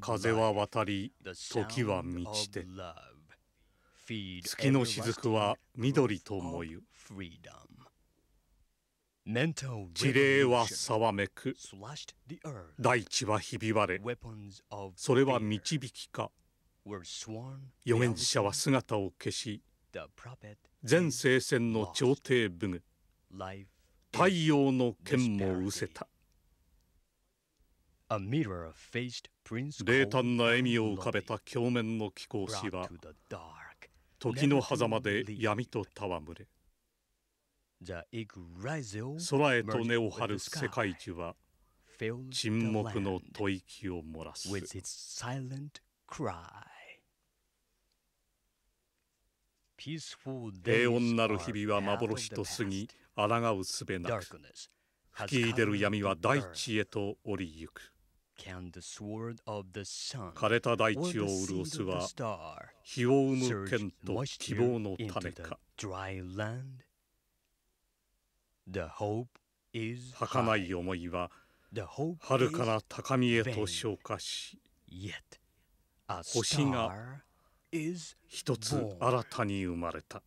風は渡り時は満ちて月の雫は緑ともゆ地霊はざわめく大地はひび割れそれは導きか預言者は姿を消し全聖戦の朝廷武具太陽の剣も失せた冷淡な笑みを浮かべた鏡面の貴公子は時の狭間で闇と戯れ。空へと根を張る世界中は沈黙の吐息を漏らす。平穏なる日々は幻と過ぎ抗うすべなく吹き出る闇は大地へと降りゆく枯れた大地を潤すは日を生む剣と希望の種か。儚い思いは遥かな高みへと昇華し星が一つ新たに生まれた。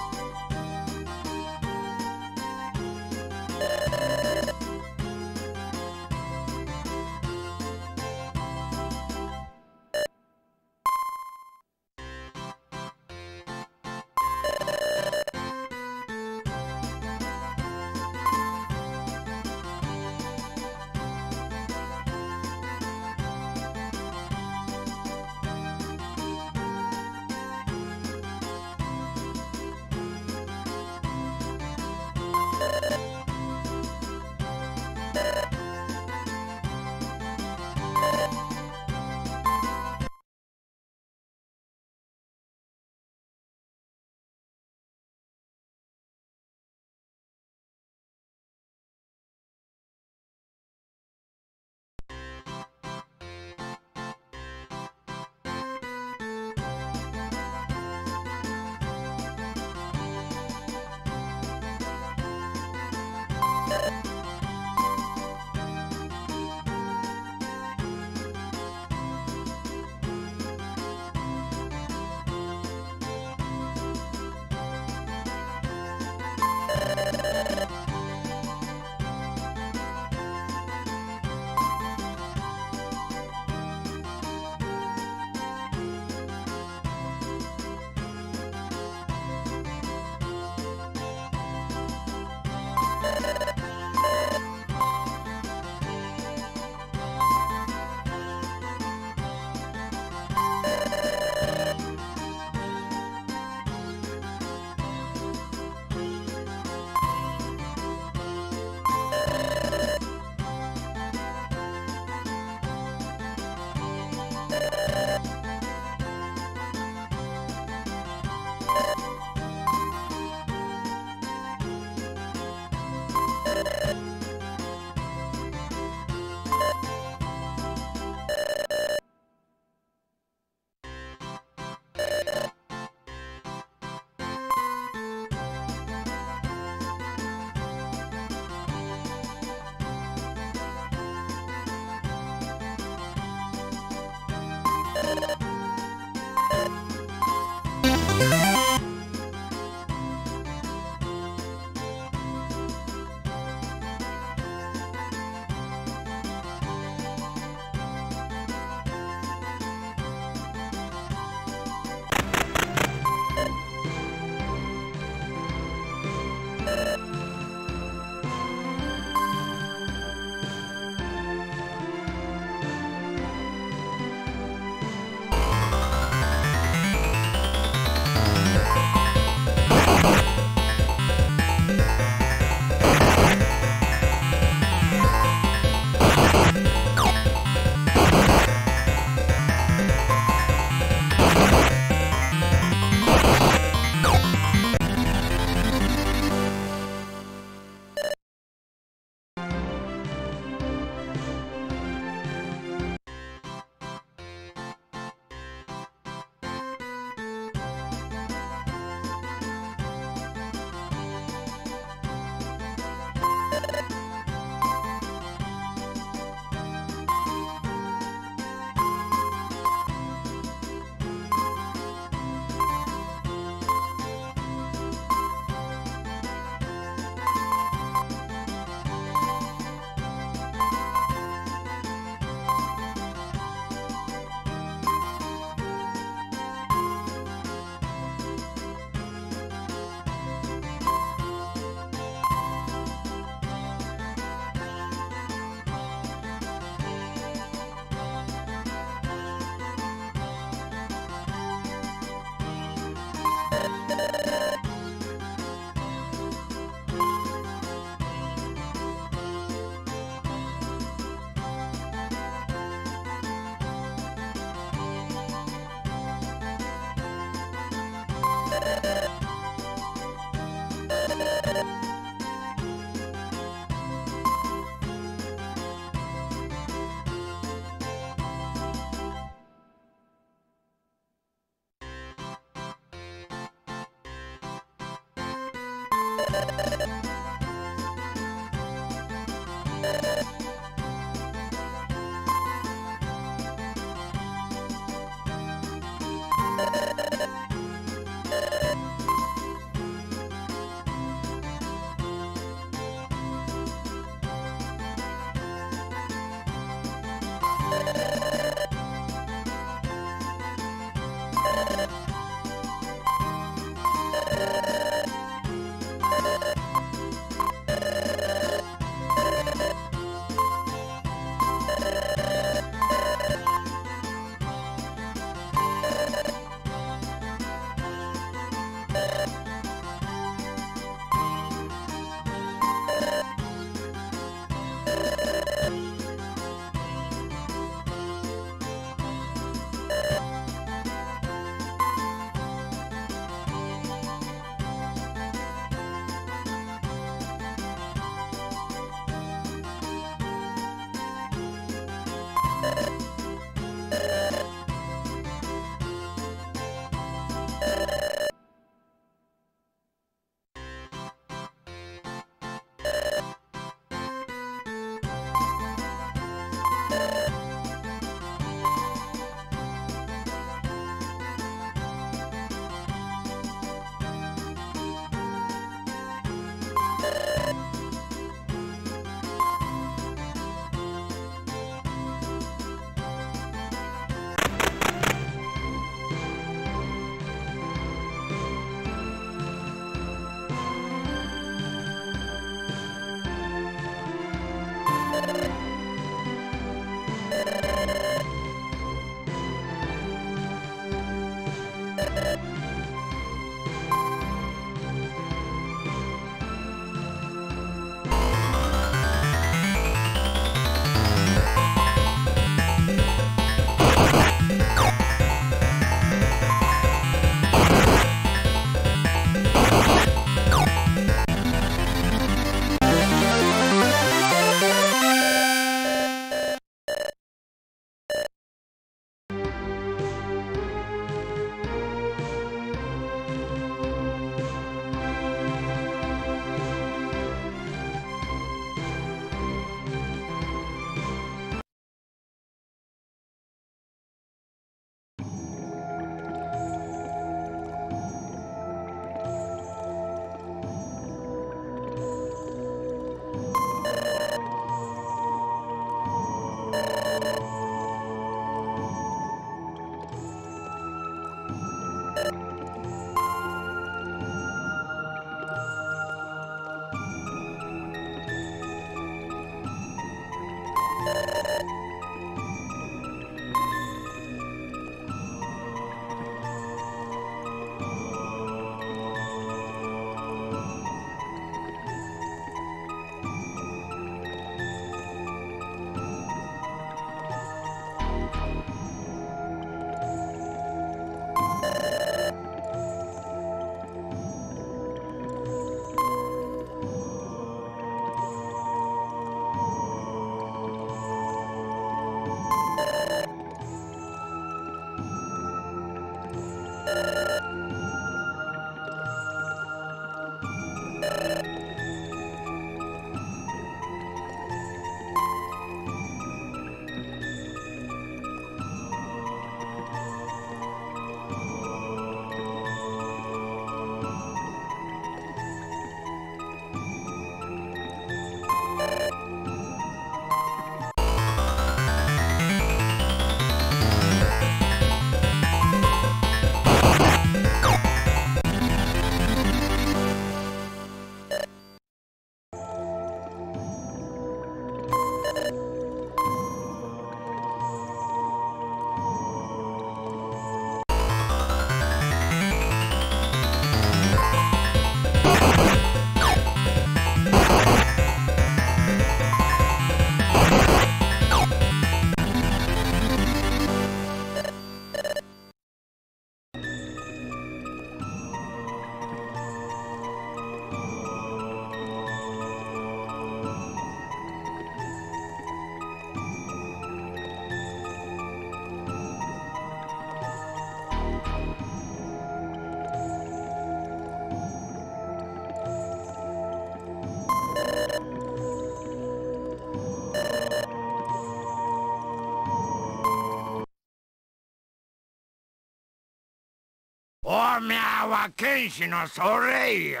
は剣士のそれよ。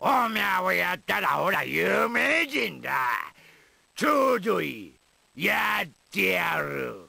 おみゃをやったらほら有名人だ。ちょうどいい。やってやる。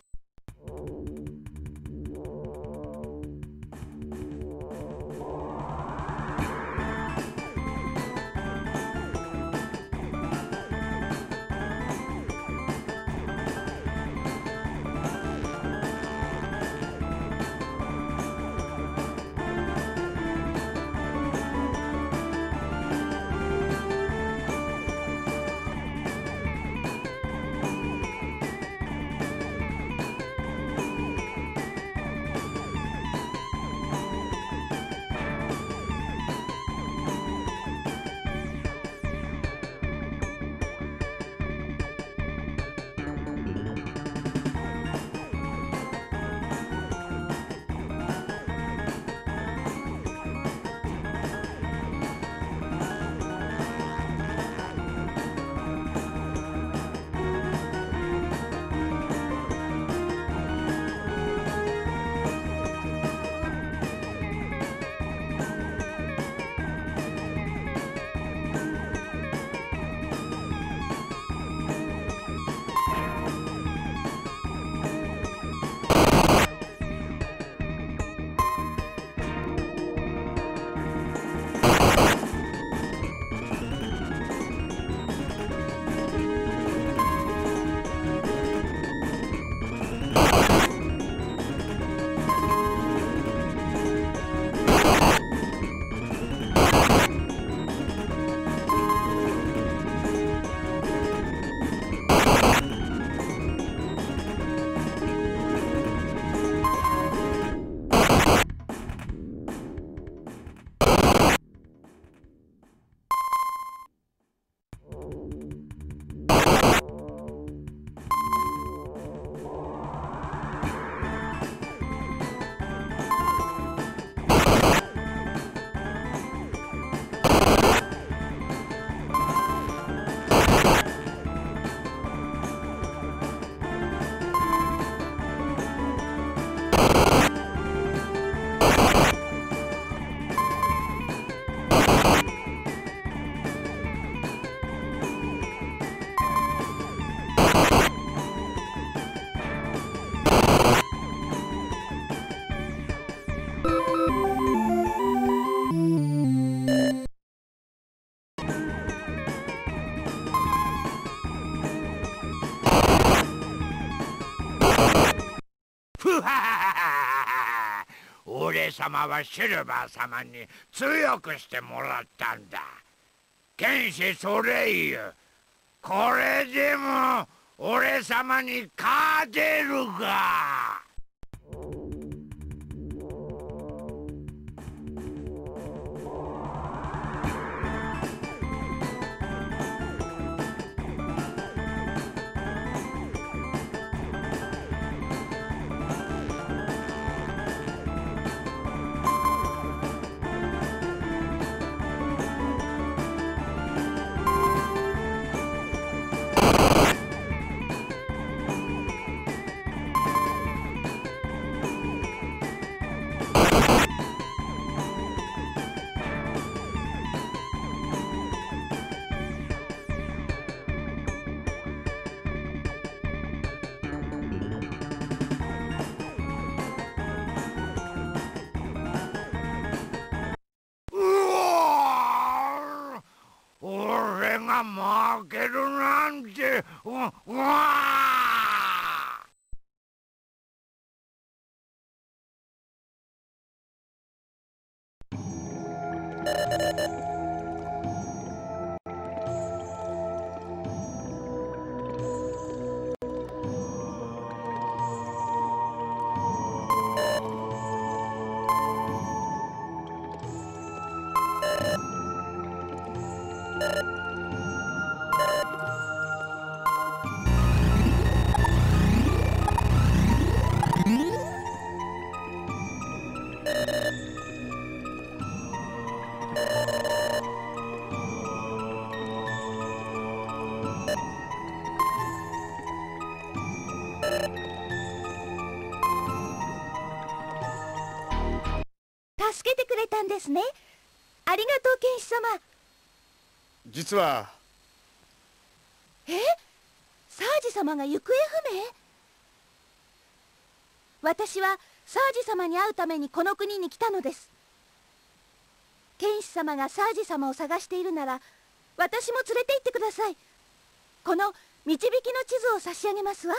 様はシルバー様に強くしてもらったんだ。剣士ソレイユこれでも俺様に勝てるかは。え？サージ様が行方不明？私はサージ様に会うためにこの国に来たのです。剣士様がサージ様を探しているなら私も連れて行ってください。この導きの地図を差し上げますわ。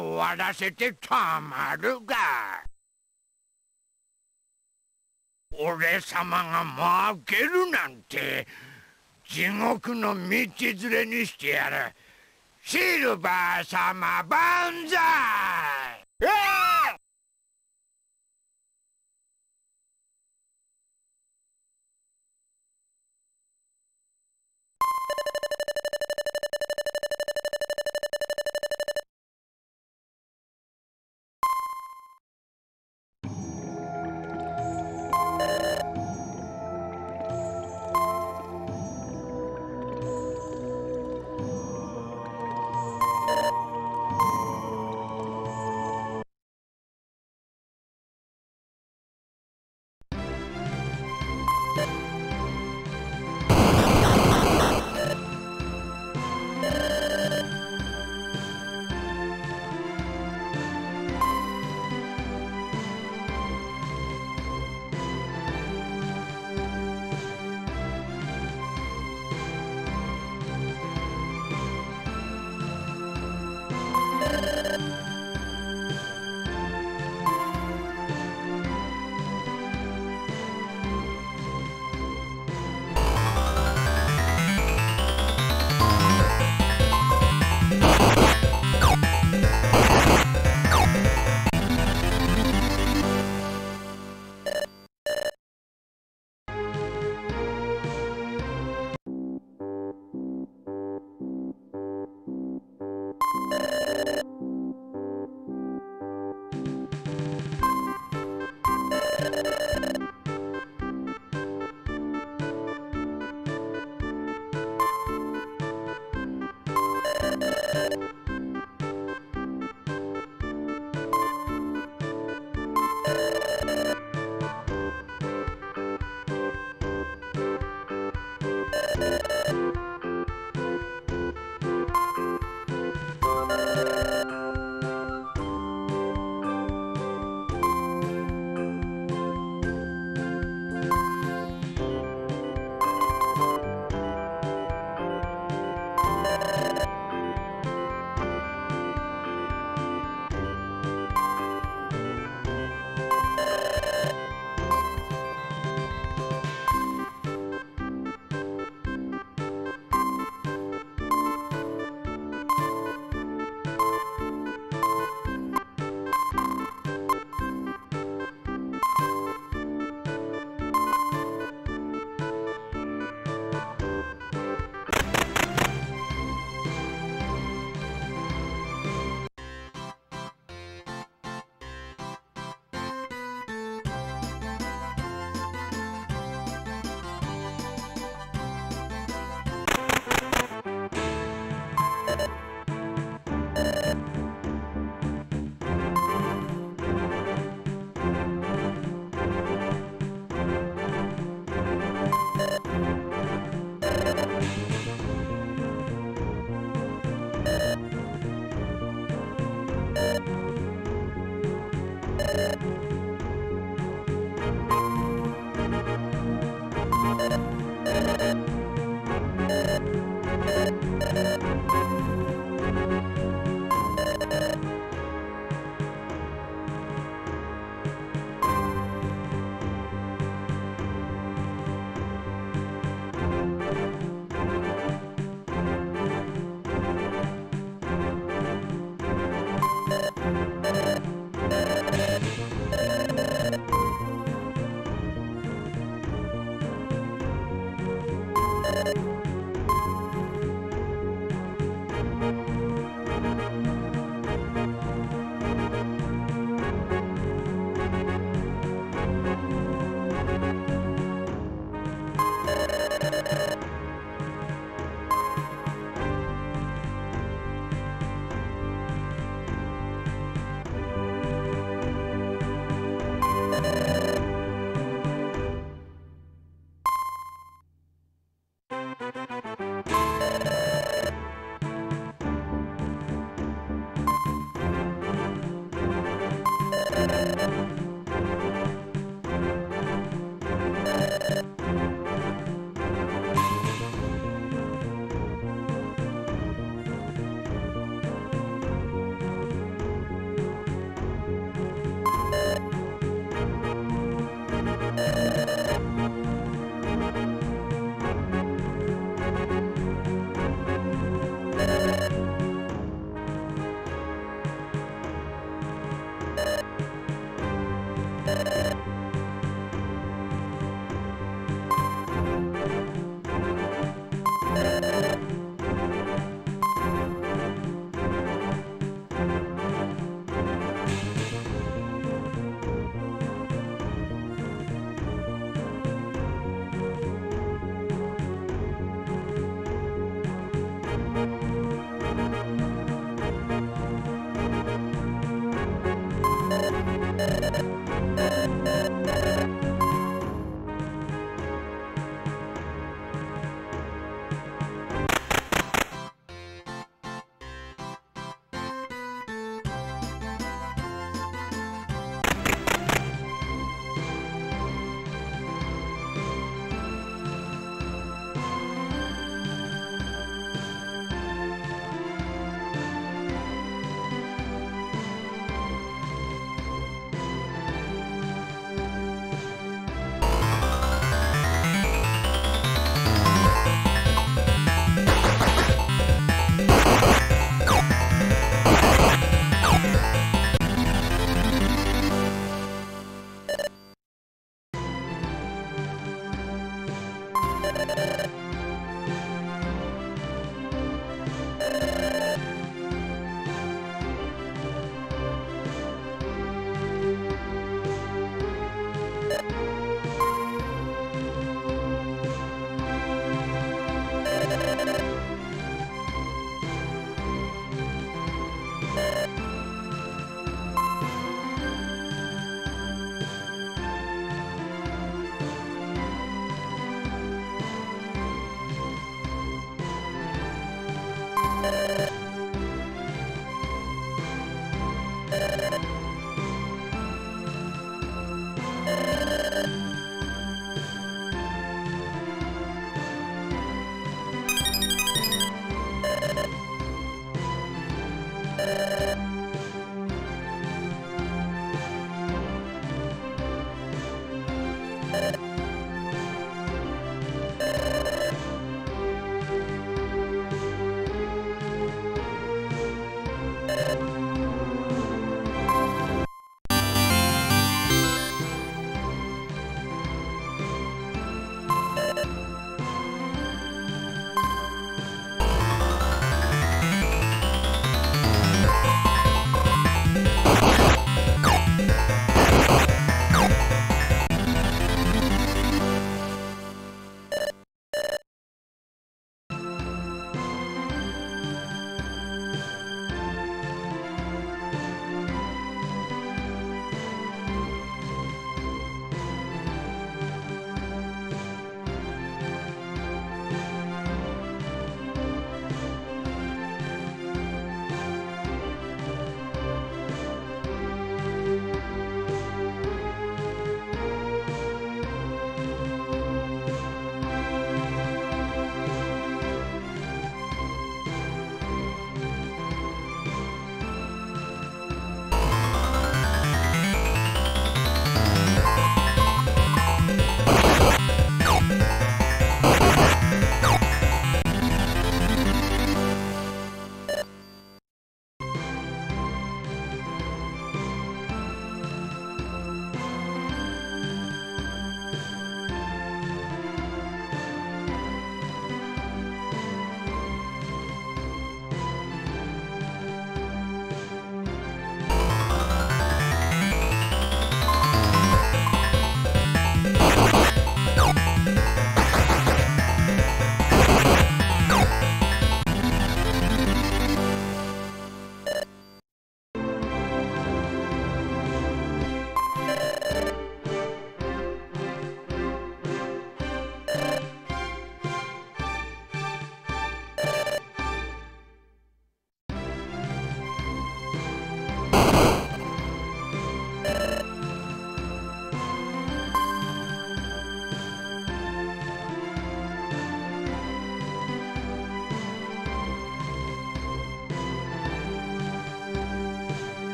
終わらせてたまるか俺様が負けるなんて地獄の道連れにしてやる。シルバー様万歳。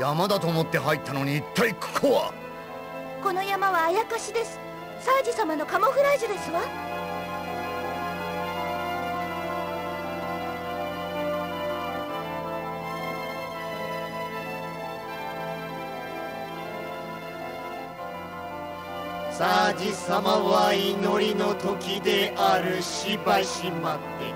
山だと思って入ったのに一体ここは？この山はあやかしです。サージ様のカモフラージュですわ。サージ様は祈りの時であるしばし待って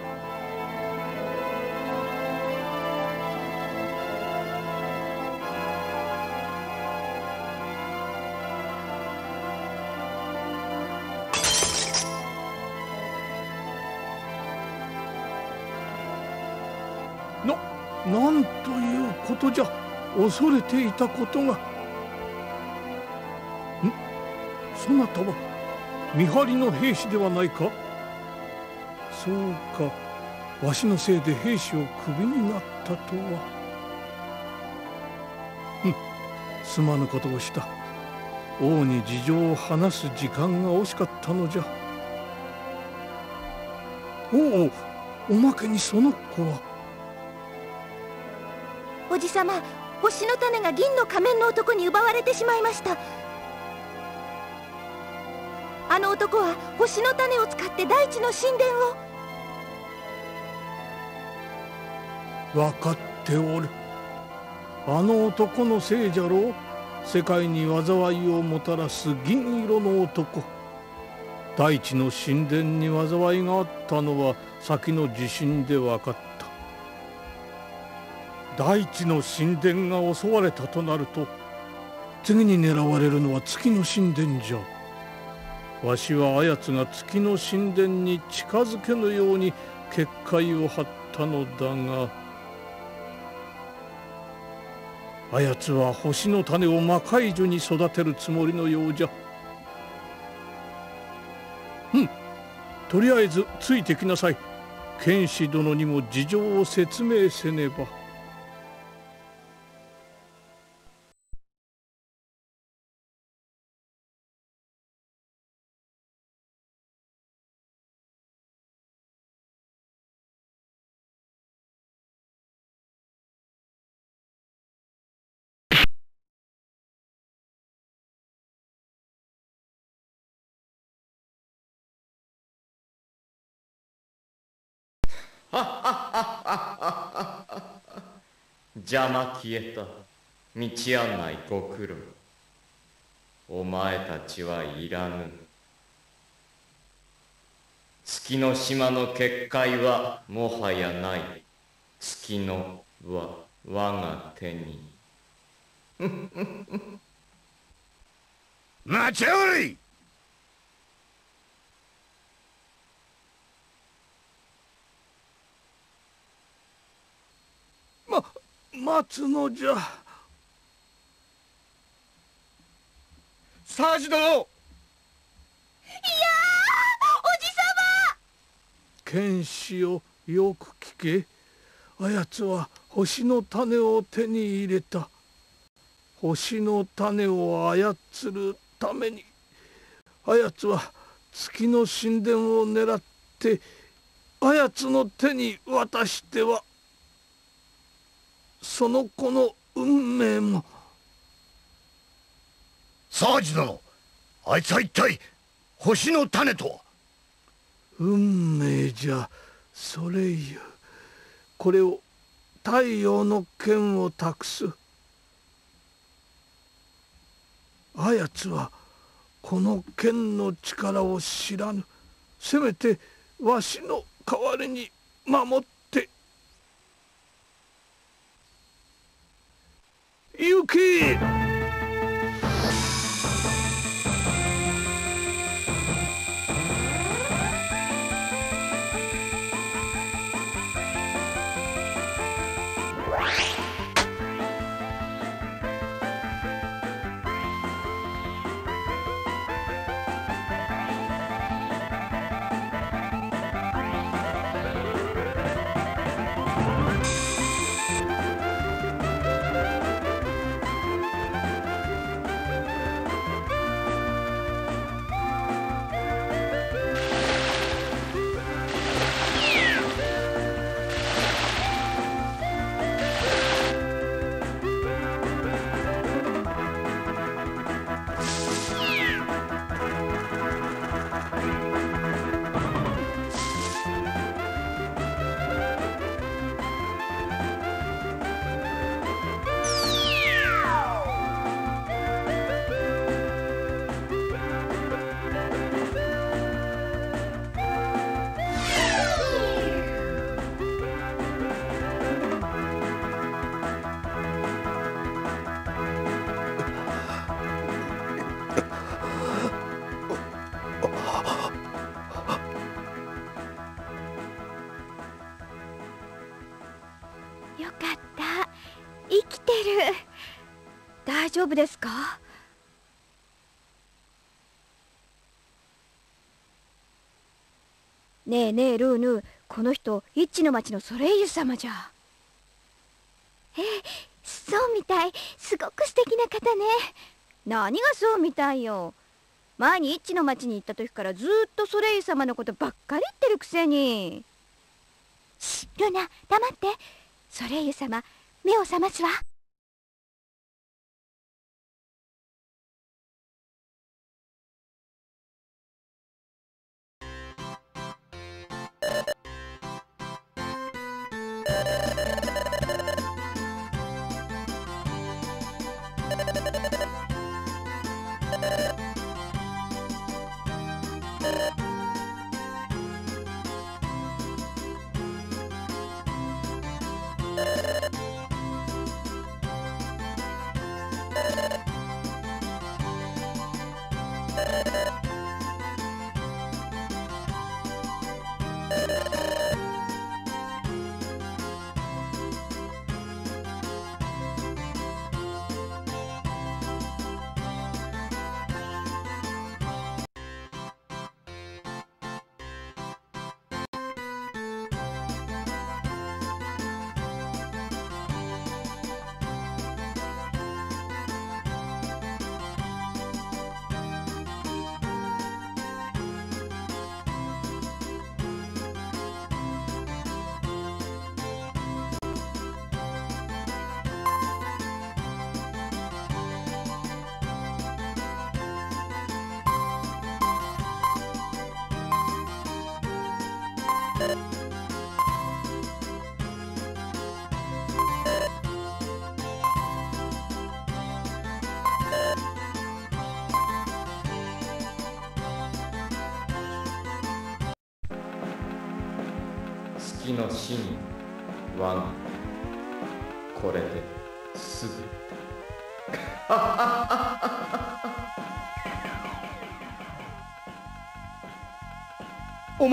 ことじゃ恐れていたことが。ん？そなたは見張りの兵士ではないか？そうか。わしのせいで兵士をクビになったとは。ん。すまぬことをした。王に事情を話す時間が惜しかったのじゃ。おおおまけにその子は？じさま星の種が銀の仮面の男に奪われてしまいました。あの男は星の種を使って大地の神殿を。分かっておる。あの男のせいじゃろう世界に災いをもたらす銀色の男。大地の神殿に災いがあったのは先の地震で分かった。大地の神殿が襲われたとなると次に狙われるのは月の神殿じゃ。わしはあやつが月の神殿に近づけぬように結界を張ったのだがあやつは星の種を魔界樹に育てるつもりのようじゃ。うん。とりあえずついてきなさい。剣士殿にも事情を説明せねば。邪魔消えた道案内ご苦労。お前たちはいらぬ。月の島の結界はもはやない。月のは我が手に。待ちおり！待つのじゃ。サージ殿いやおじさま。剣士よよく聞け。あやつは星の種を手に入れた。星の種を操るために。あやつは月の神殿を狙って。あやつの手に渡してはその子の運命も。サージ殿あいつは一体星の種とは？運命じゃそれゆこれを太陽の剣を託す。あやつはこの剣の力を知らぬ。せめてわしの代わりに守って行けよこの人一ッの町のソレイユ様じゃ。えそうみたい。すごく素敵な方ね。何がそうみたいよ。前に一ッの町に行った時からずっとソレイユ様のことばっかり言ってるくせに。しルナ黙って。ソレイユ様目を覚ますわ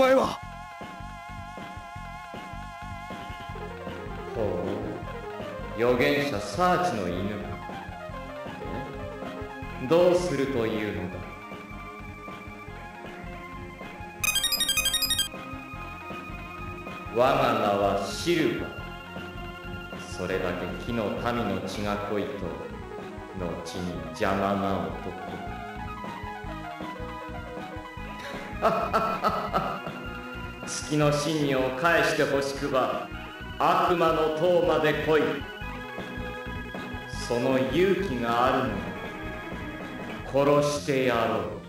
前は。ほう。預言者サーチの犬。どうするというのだ？我が名はシルバ。それだけ木の民の血が濃いと後に邪魔な男。月の真意を返してほしくば悪魔の塔まで来い。その勇気があるの殺してやろう。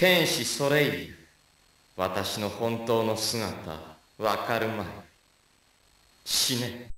天使ソレイユ私の本当の姿わかるまい。死ね。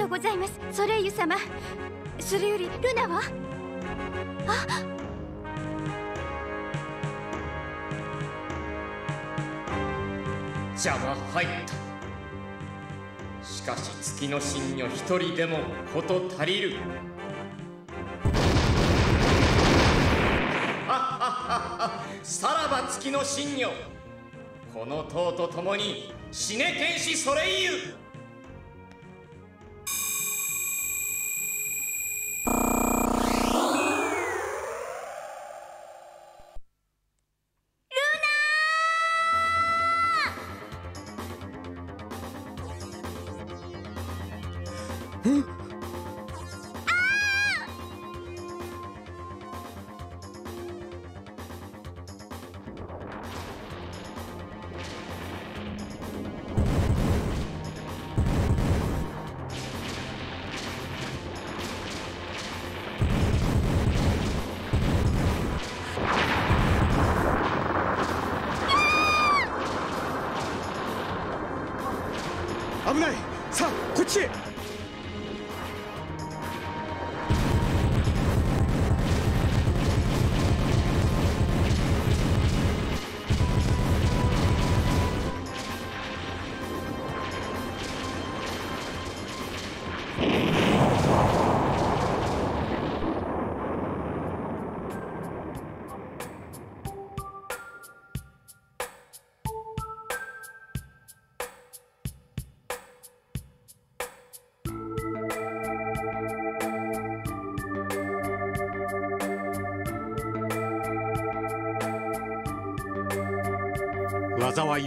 とうございます。ソレイユ様。それよりルナは？あ？邪魔入った。しかし月の神女一人でもこと足りる。さらば月の神女。この塔と共に死ね天使ソレイユ。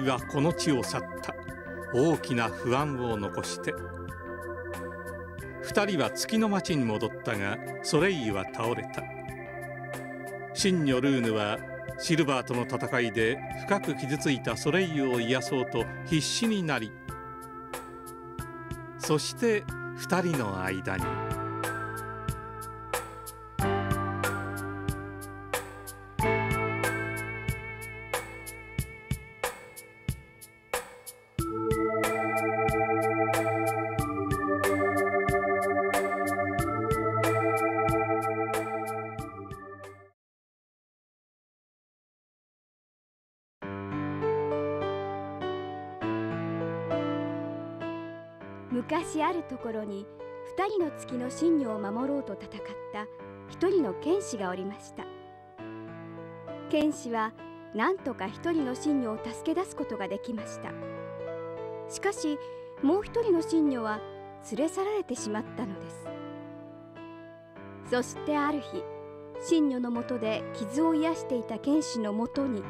はこの地を去った。大きな不安を残して。二人は月の町に戻ったがソレイユは倒れた。真女ルーヌはシルバーとの戦いで深く傷ついたソレイユを癒そうと必死になりそして二人の間にところに2人の月の真女を守ろうと戦った一人の剣士がおりました。剣士は何とか一人の真女を助け出すことができました。しかしもう一人の真女は連れ去られてしまったのです。そしてある日真女のもとで傷を癒していた剣士のもとに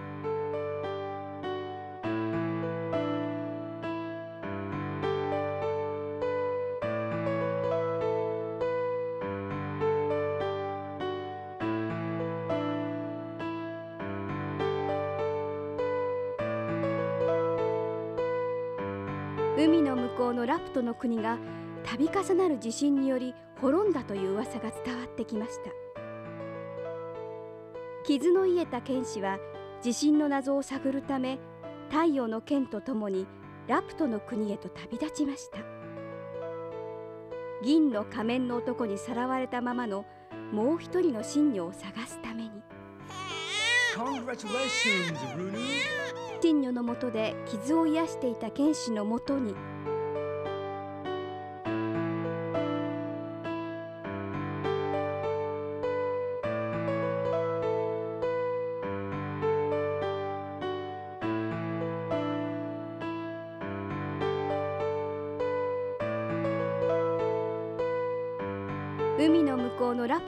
トの国が度重なる地震により滅んだという噂が伝わってきました。傷の癒えた剣士は地震の謎を探るため太陽の剣とともにラプトの国へと旅立ちました。銀の仮面の男にさらわれたままのもう一人の真女を探すために。真女のもとで傷を癒していた剣士のもとに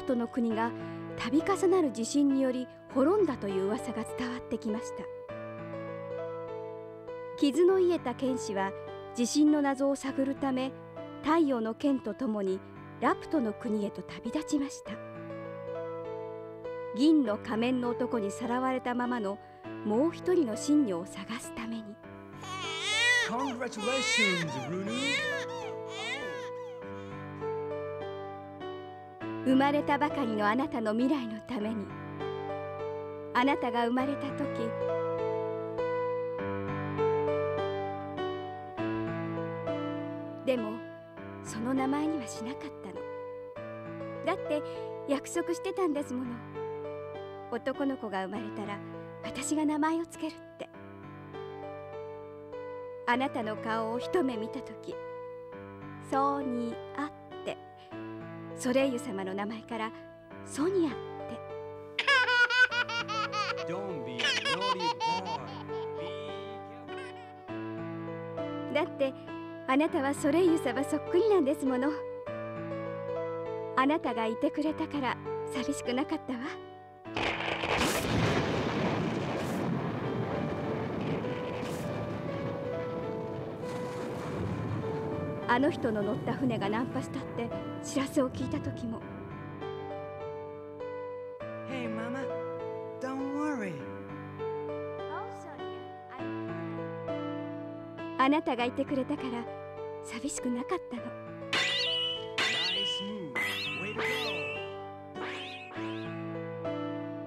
トの国が度重なる地震により滅んだという噂が伝わってきました。傷の癒えた剣士は地震の謎を探るため太陽の剣とともにラプトの国へと旅立ちました。銀の仮面の男にさらわれたままのもう一人の真女を探すために。生まれたばかりのあなたの未来のために。あなたが生まれた時でもその名前にはしなかったの。だって約束してたんですもの。男の子が生まれたら私が名前をつけるって。あなたの顔を一目見た時ソニアってソレイユ様の名前からソニアって。だってあなたはソレイユ様そっくりなんですもの。あなたがいてくれたから寂しくなかったわあの人の乗った船がナンパしたって知らせを聞いた時も。Hey, Mama, don't worry. あなたがいてくれたから寂しくなかったの.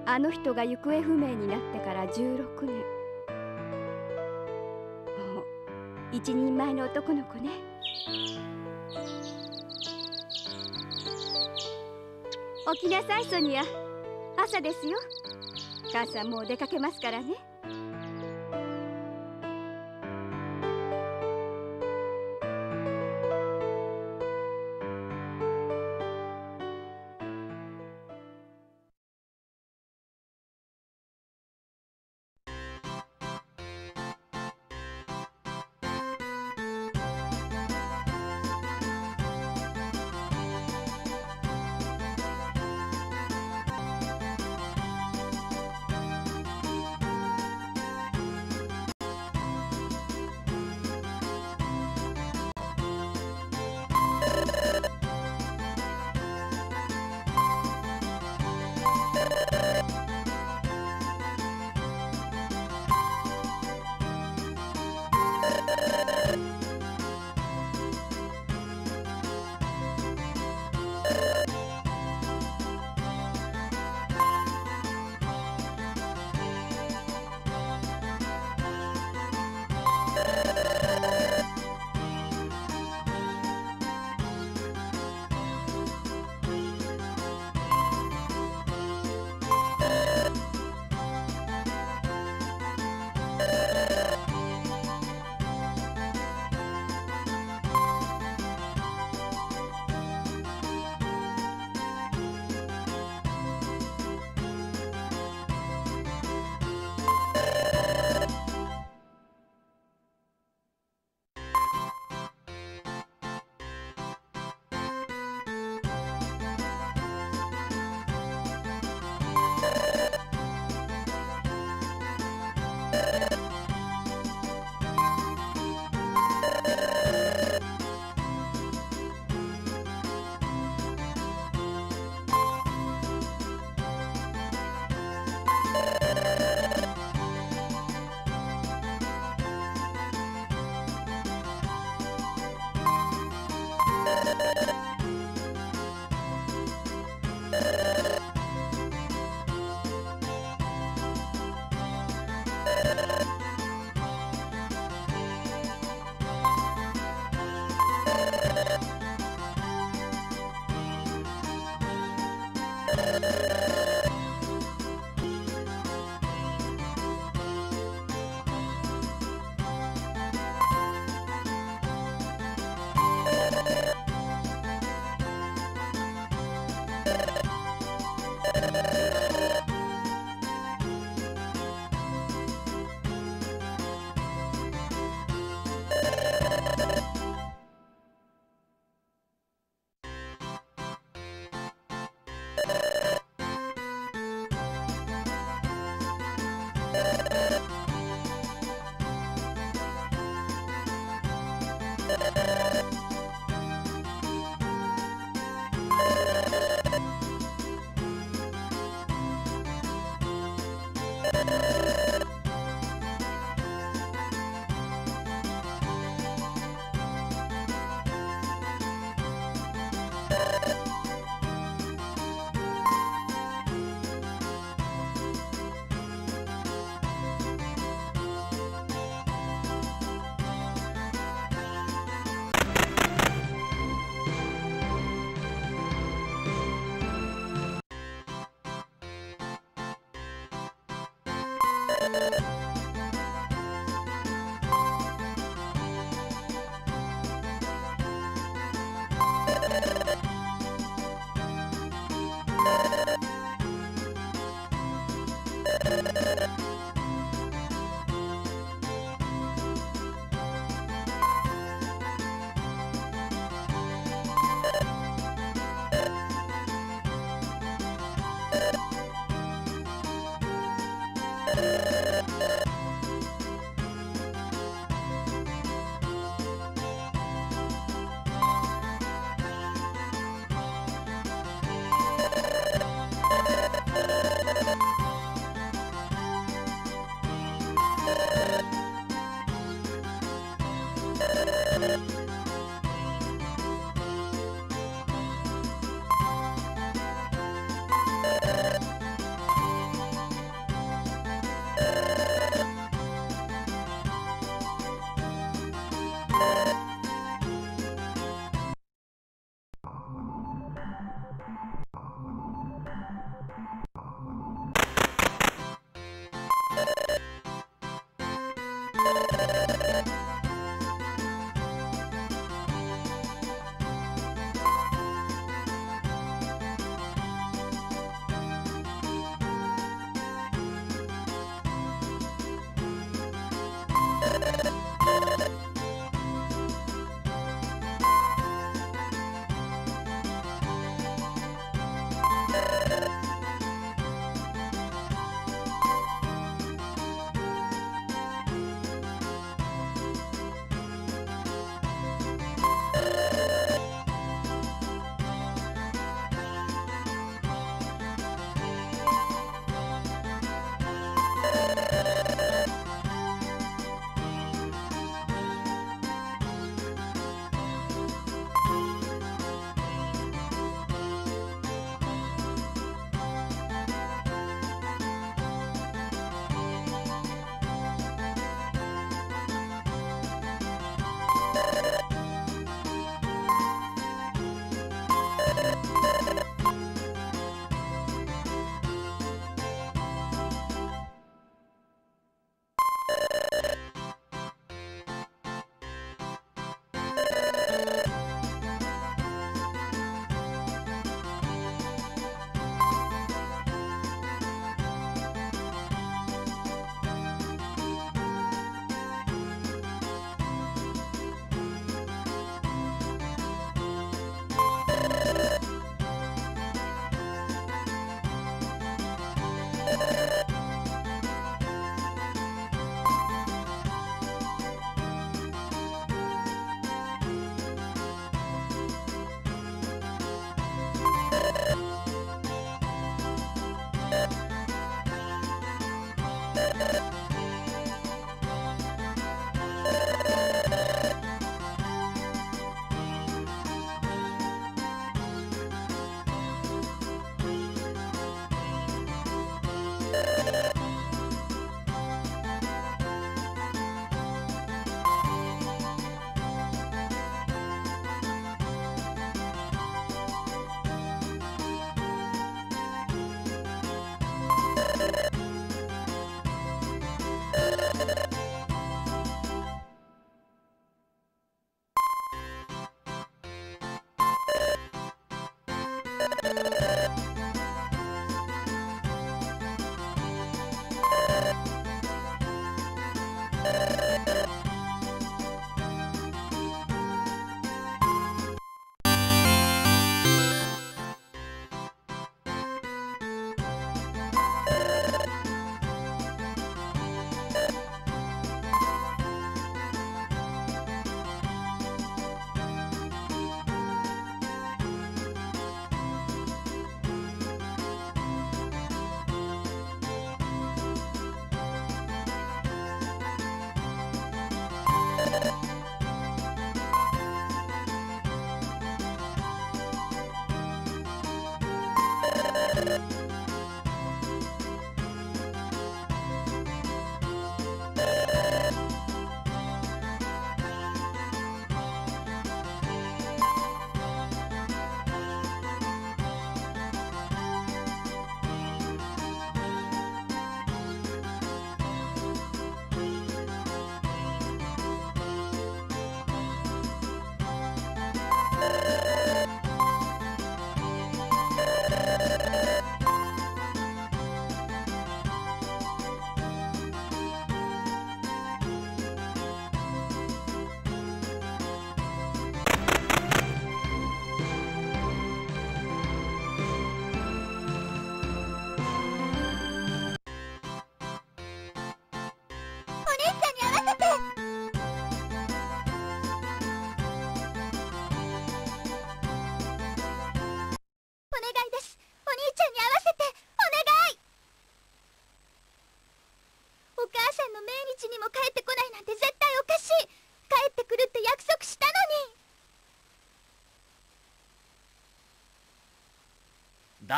あの人が行方不明になってから16年。もう一人前の男の子ね起きなさいソニア。朝ですよ。母さんもう出かけますからね。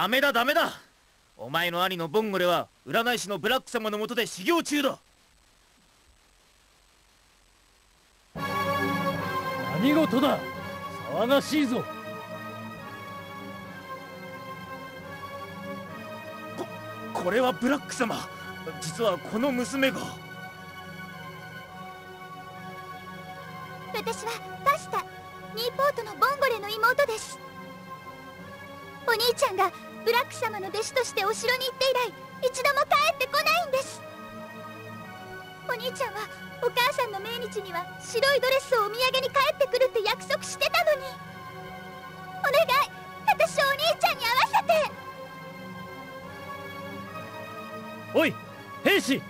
ダメだダメだ。お前の兄のボンゴレは占い師のブラック様のもとで修行中だ。何事だ。騒がしいぞ。ここれはブラック様。実はこの娘が。私はパスタニーポートのボンゴレの妹です。お兄ちゃんがブラック様の弟子としてお城に行って以来一度も帰ってこないんです。お兄ちゃんはお母さんの命日には白いドレスをお土産に帰ってくるって約束してたのに。お願い私をお兄ちゃんに会わせて。おい兵士！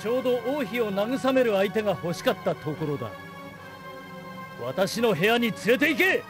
ちょうど王妃を慰める相手が欲しかったところだ。私の部屋に連れて行け！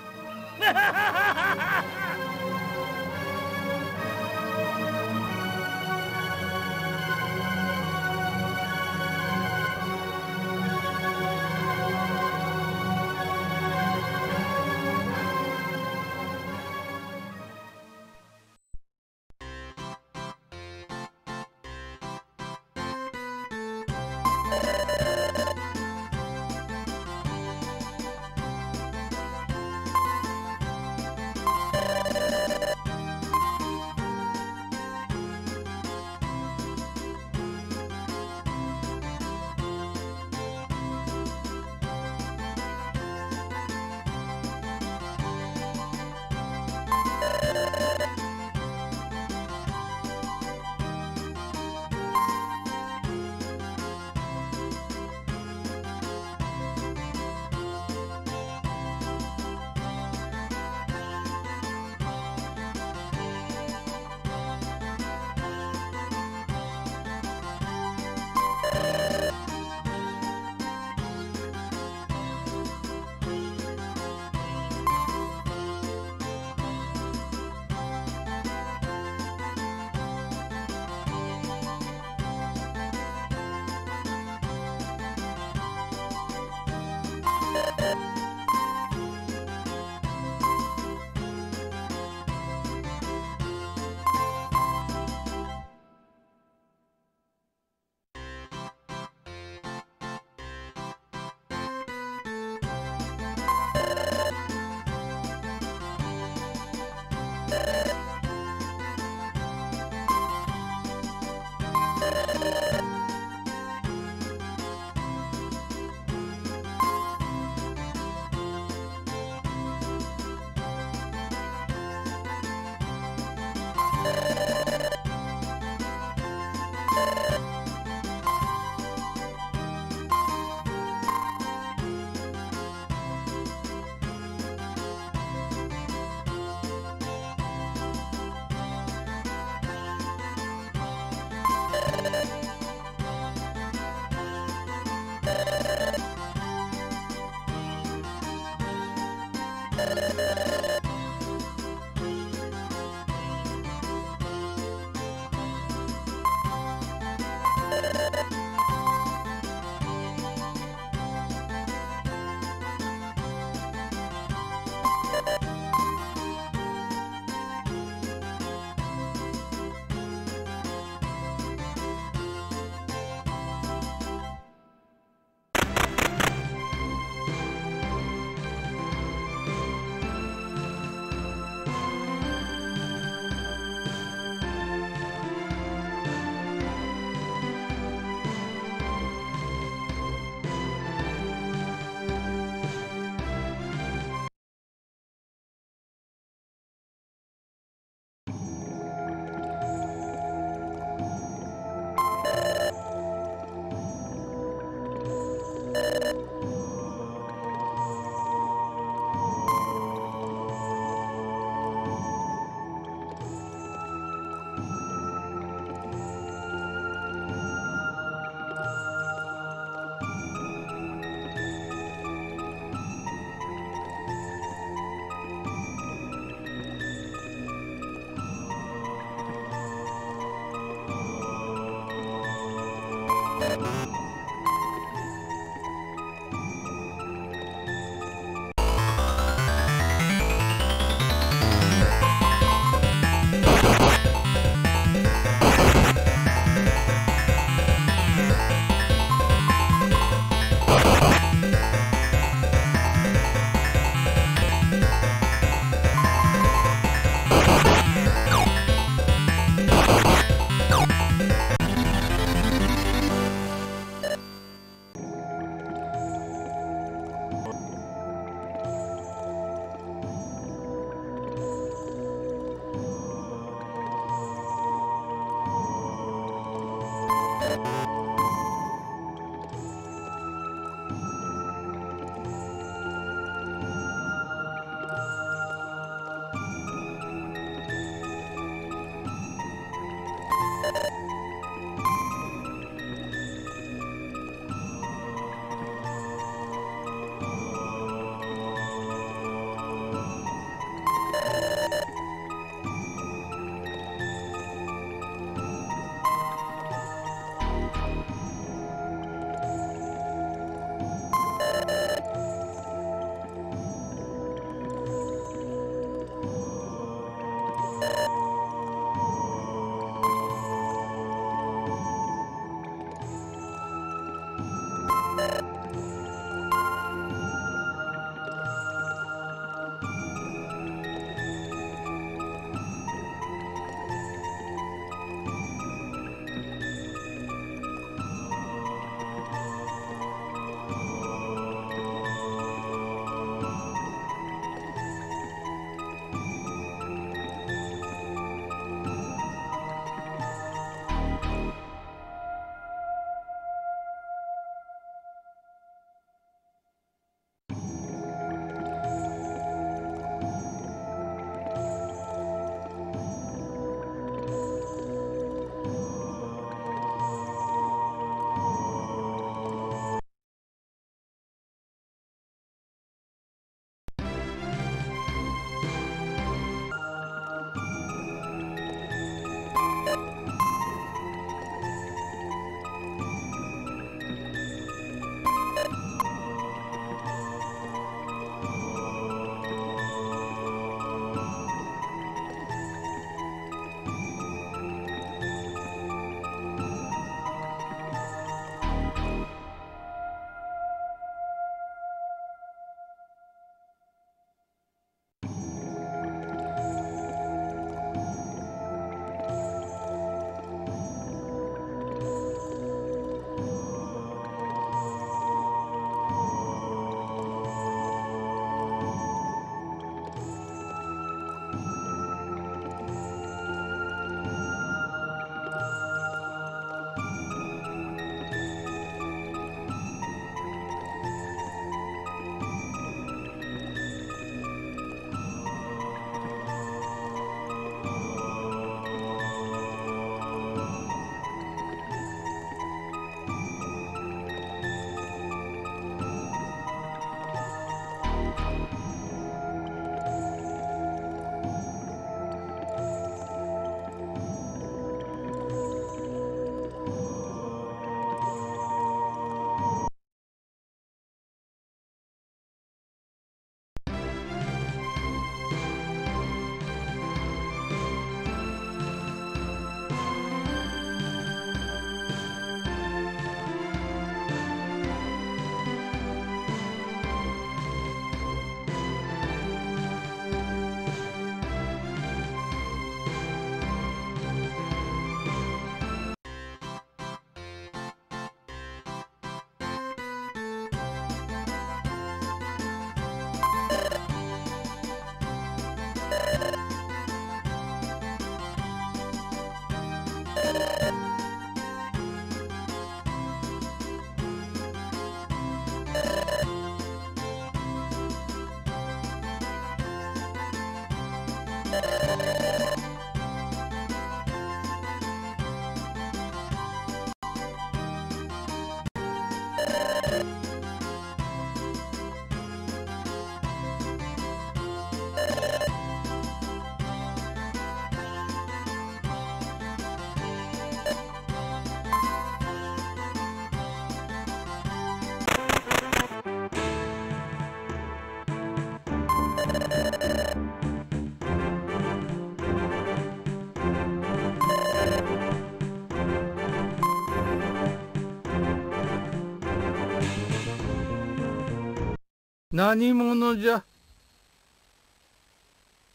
何者じゃ？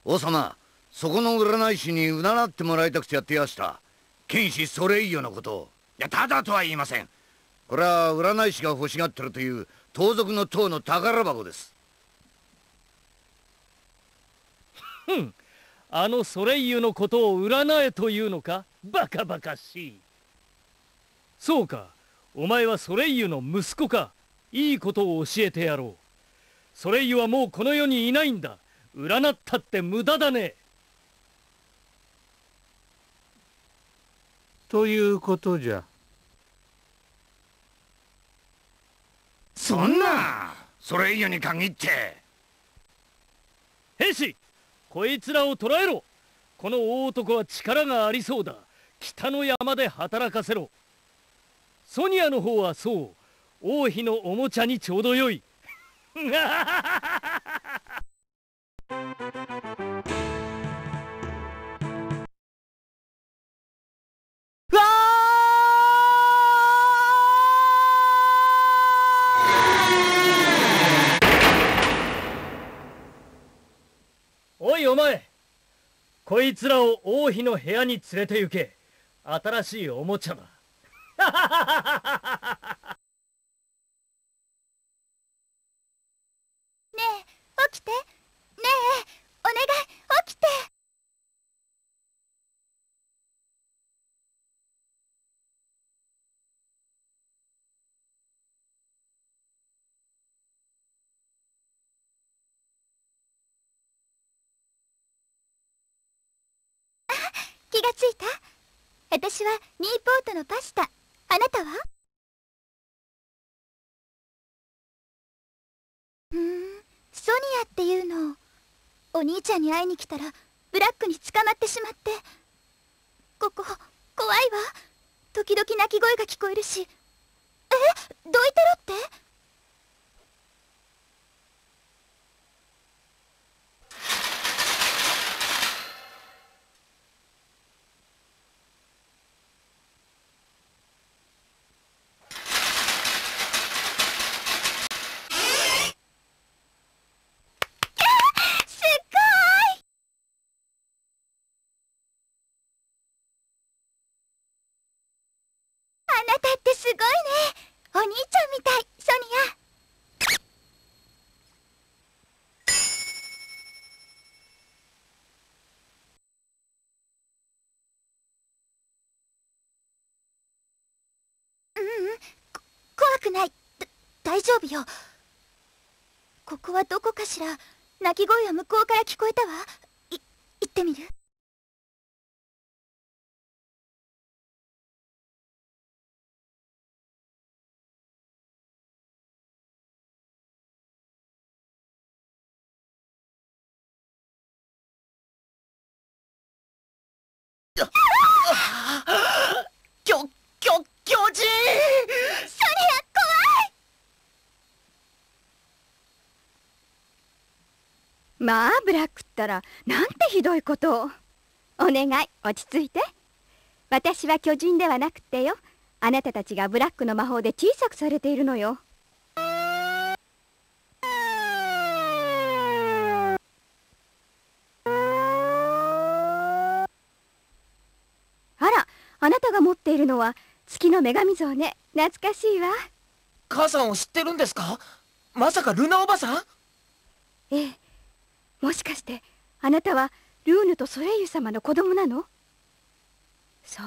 王様そこの占い師に占ってもらいたくてやってやした。剣士ソレイユのこといやただとは言いません。これは占い師が欲しがってるという盗賊の塔の宝箱です。ふんあのソレイユのことを占えというのか？バカバカしい。そうかお前はソレイユの息子か？いいことを教えてやろうソレイユはもうこの世にいないんだ。占ったって無駄だね。ということじゃ。そんな。ソレイユに限って。兵士こいつらを捕らえろ。この大男は力がありそうだ。北の山で働かせろ。ソニアの方はそう。王妃のおもちゃにちょうどよい おいお前こいつらを王妃の部屋に連れて行け。新しいおもちゃだねえ起きて。ねえお願い起きて。あ気がついた。私はニーポートのパスタ。あなたは？ふん。ソニアっていうの。お兄ちゃんに会いに来たらブラックに捕まってしまって。ここ怖いわ。時々泣き声が聞こえるし。え？どいてろってすごいあなたってすごいね。お兄ちゃんみたいソニア。ううん。こ怖くない。だ大丈夫よ。ここはどこかしら。鳴き声は向こうから聞こえたわ。い行ってみる？きょ、巨人ソニア怖い。まあブラックったらなんてひどいことを。お願い落ち着いて。私は巨人ではなくてよ。あなたたちがブラックの魔法で小さくされているのよ。あらあなたが持っているのは月の女神像ね。懐かしいわ。母さんを知ってるんですか？まさかルナおばさん？ええ。もしかしてあなたはルーヌとソレイユ様の子供なの？そう。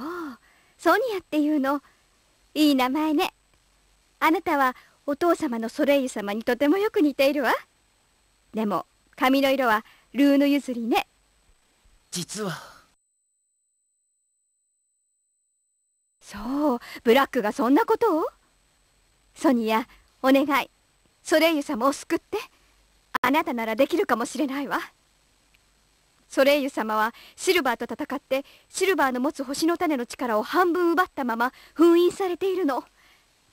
ソニアっていうの。いい名前ね。あなたはお父様のソレイユ様にとてもよく似ているわ。でも髪の色はルーヌ譲りね。実はそうブラックがそんなことを？ソニアお願い。ソレイユ様を救って。あなたならできるかもしれないわ。ソレイユ様はシルバーと戦ってシルバーの持つ星の種の力を半分奪ったまま封印されているの。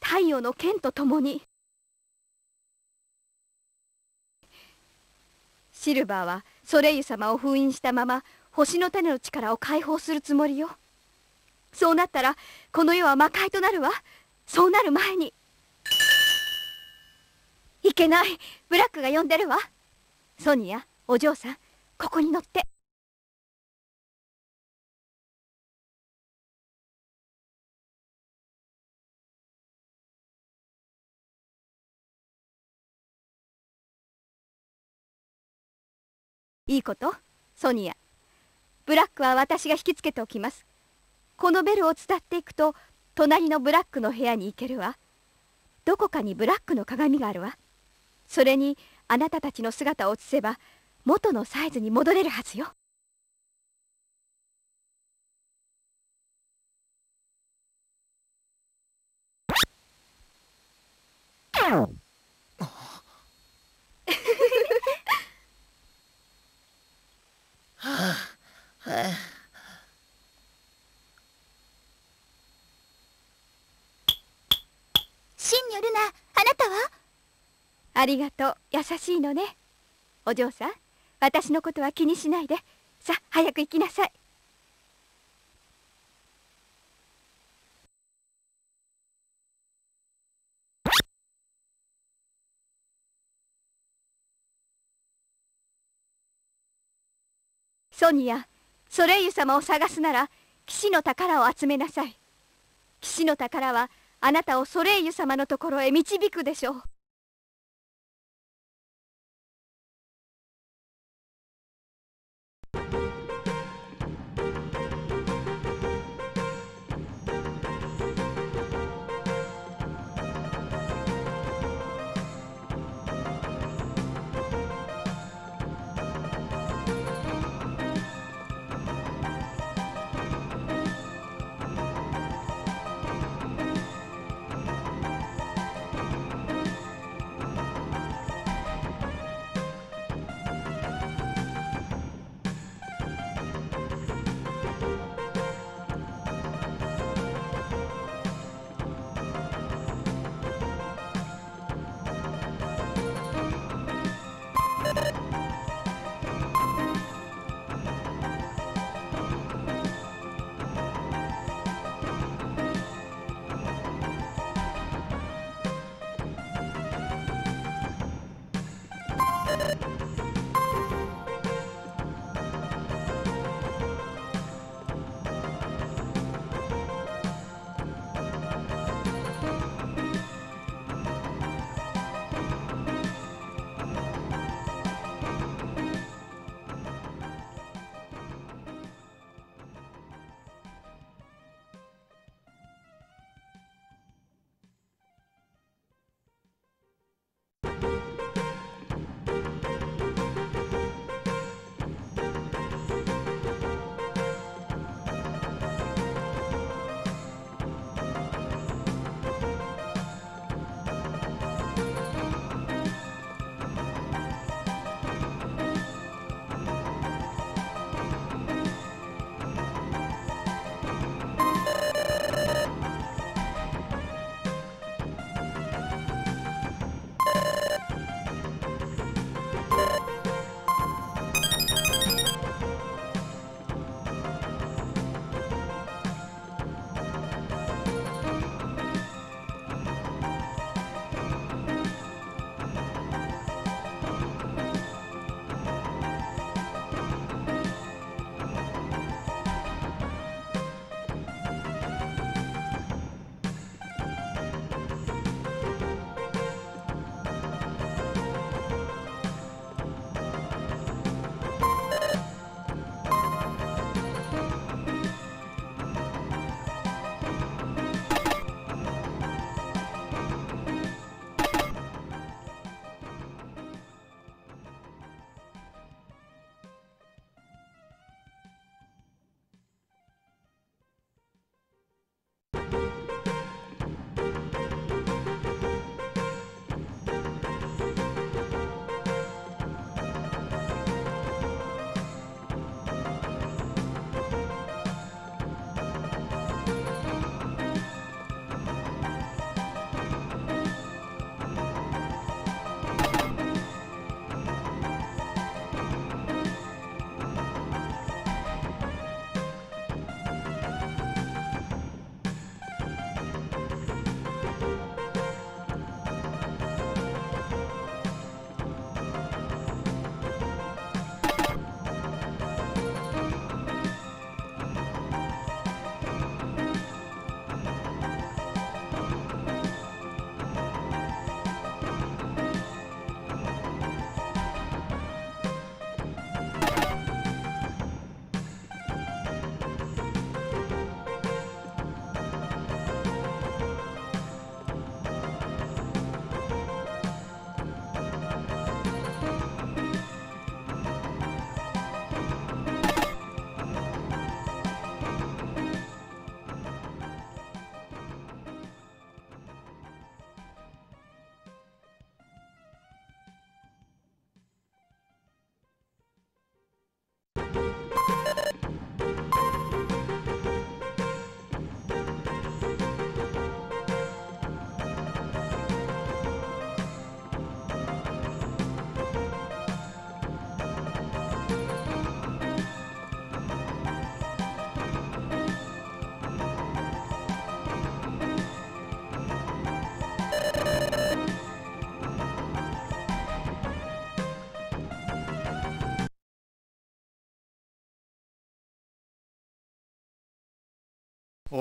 太陽の剣とともに。シルバーはソレイユ様を封印したまま星の種の力を解放するつもりよ。そうなったらこの世は魔界となるわ。そうなる前に。いけない。ブラックが呼んでるわ。ソニアお嬢さんここに乗って。いいこと？ソニア。ブラックは私が引きつけておきます。このベルを伝っていくと隣のブラックの部屋に行けるわ。どこかにブラックの鏡があるわ。それにあなたたちの姿を映せば元のサイズに戻れるはずよ。シ ンニョルナあなたは？ありがとう。優しいのね。お嬢さん私のことは気にしないで。さ早く行きなさい。ソニアソレイユ様を探すなら騎士の宝を集めなさい。騎士の宝はあなたをソレイユ様のところへ導くでしょう。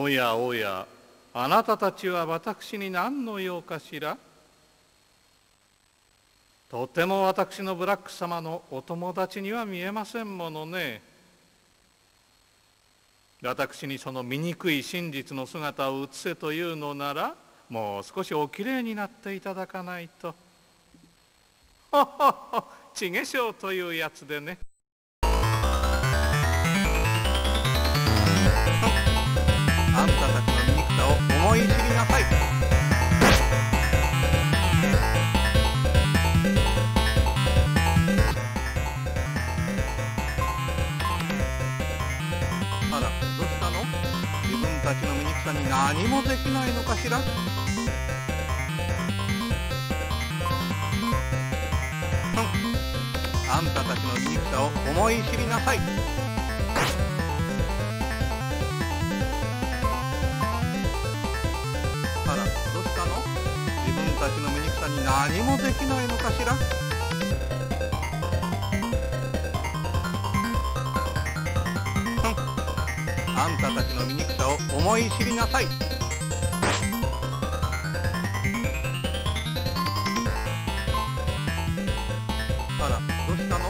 おやおやあなたたちは私に何の用かしら？とても私のブラック様のお友達には見えませんものね私にその醜い真実の姿を映せというのならもう少しおきれいになっていただかないと。ははは地下賞というやつでね。何もできないのかしら？あんたたちの醜さを思い知りなさい。あらどうしたの？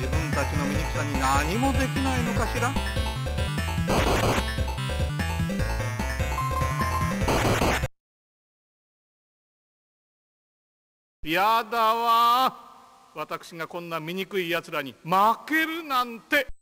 自分たちの醜さに何もできないのかしら？やだわ私がこんな醜いやつらに負けるなんて。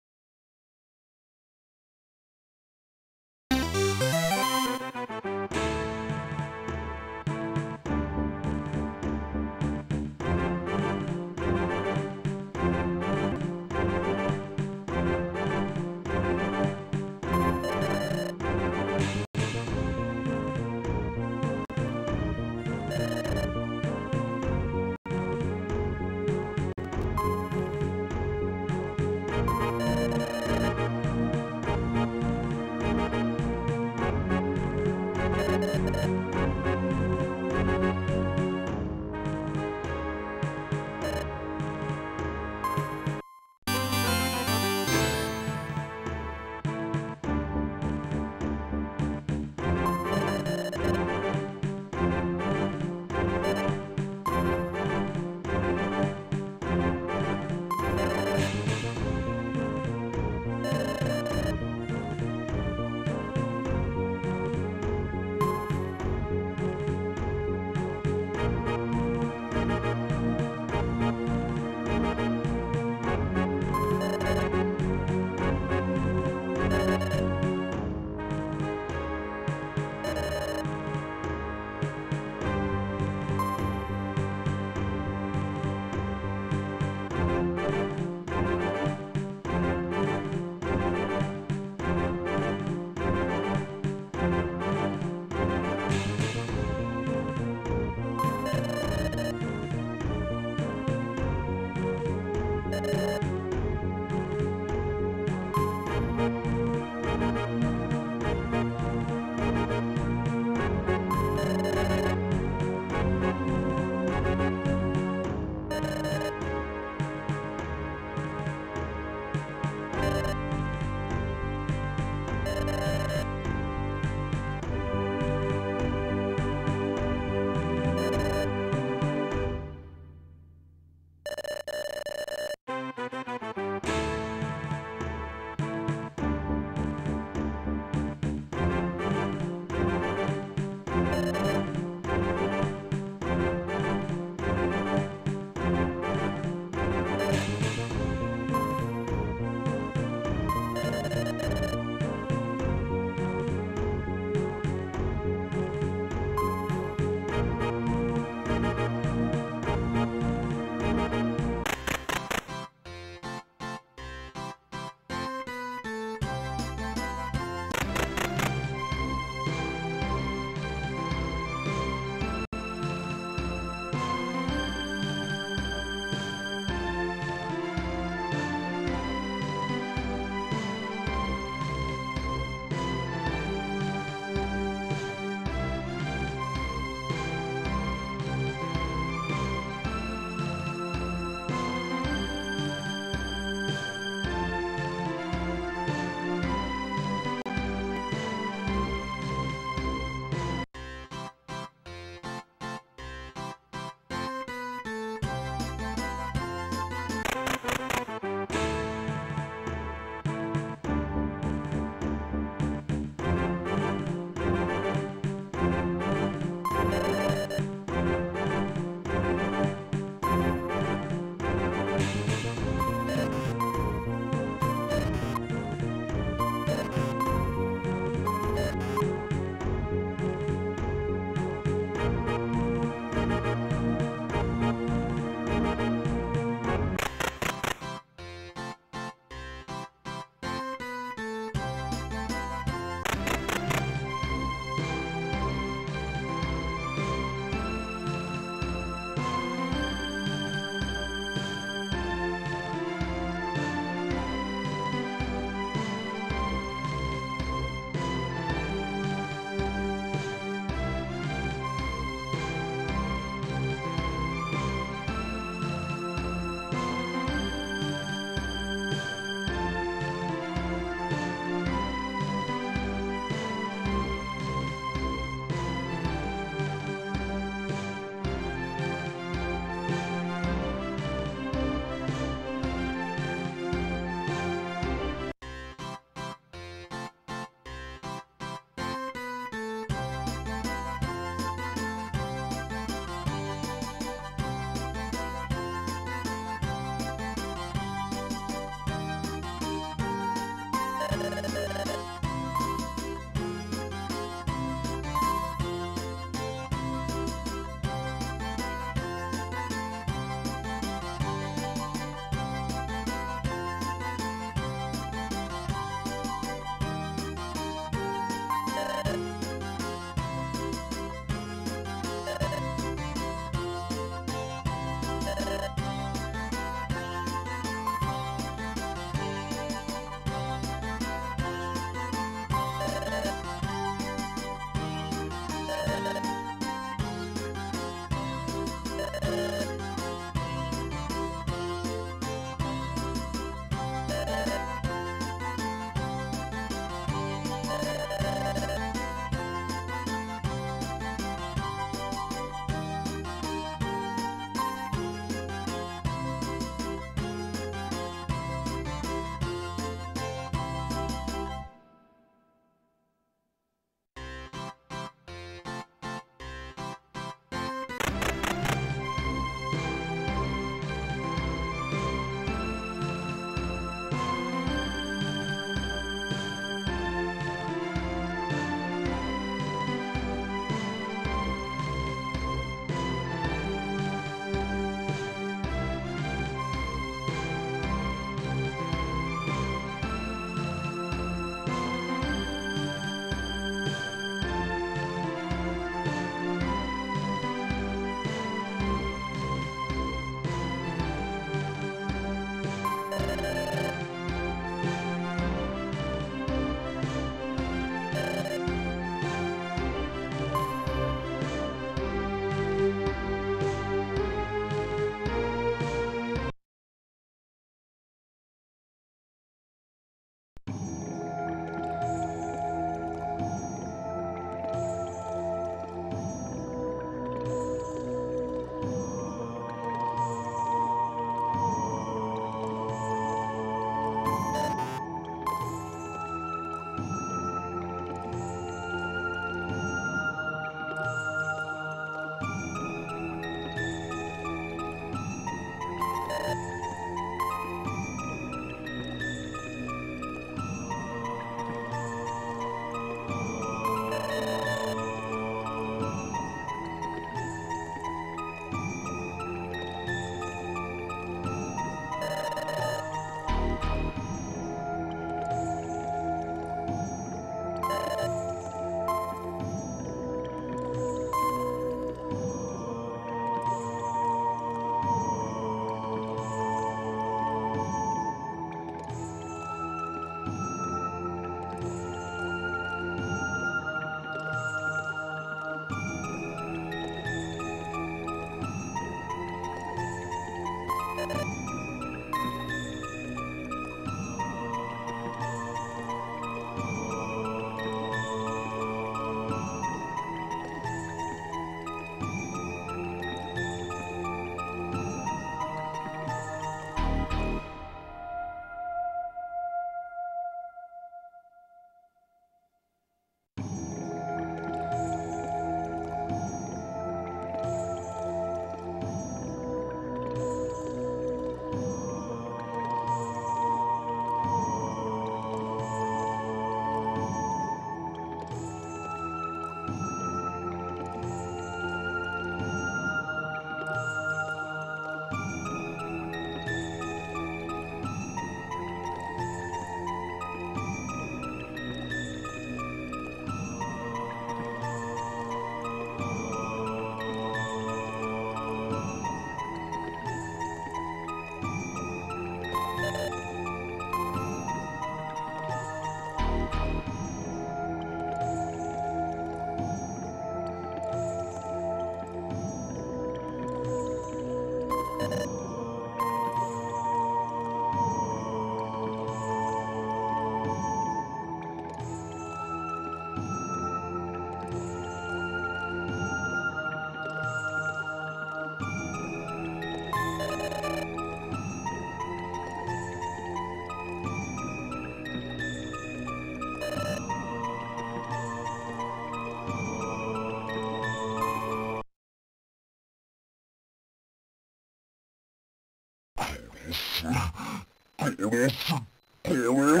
Here we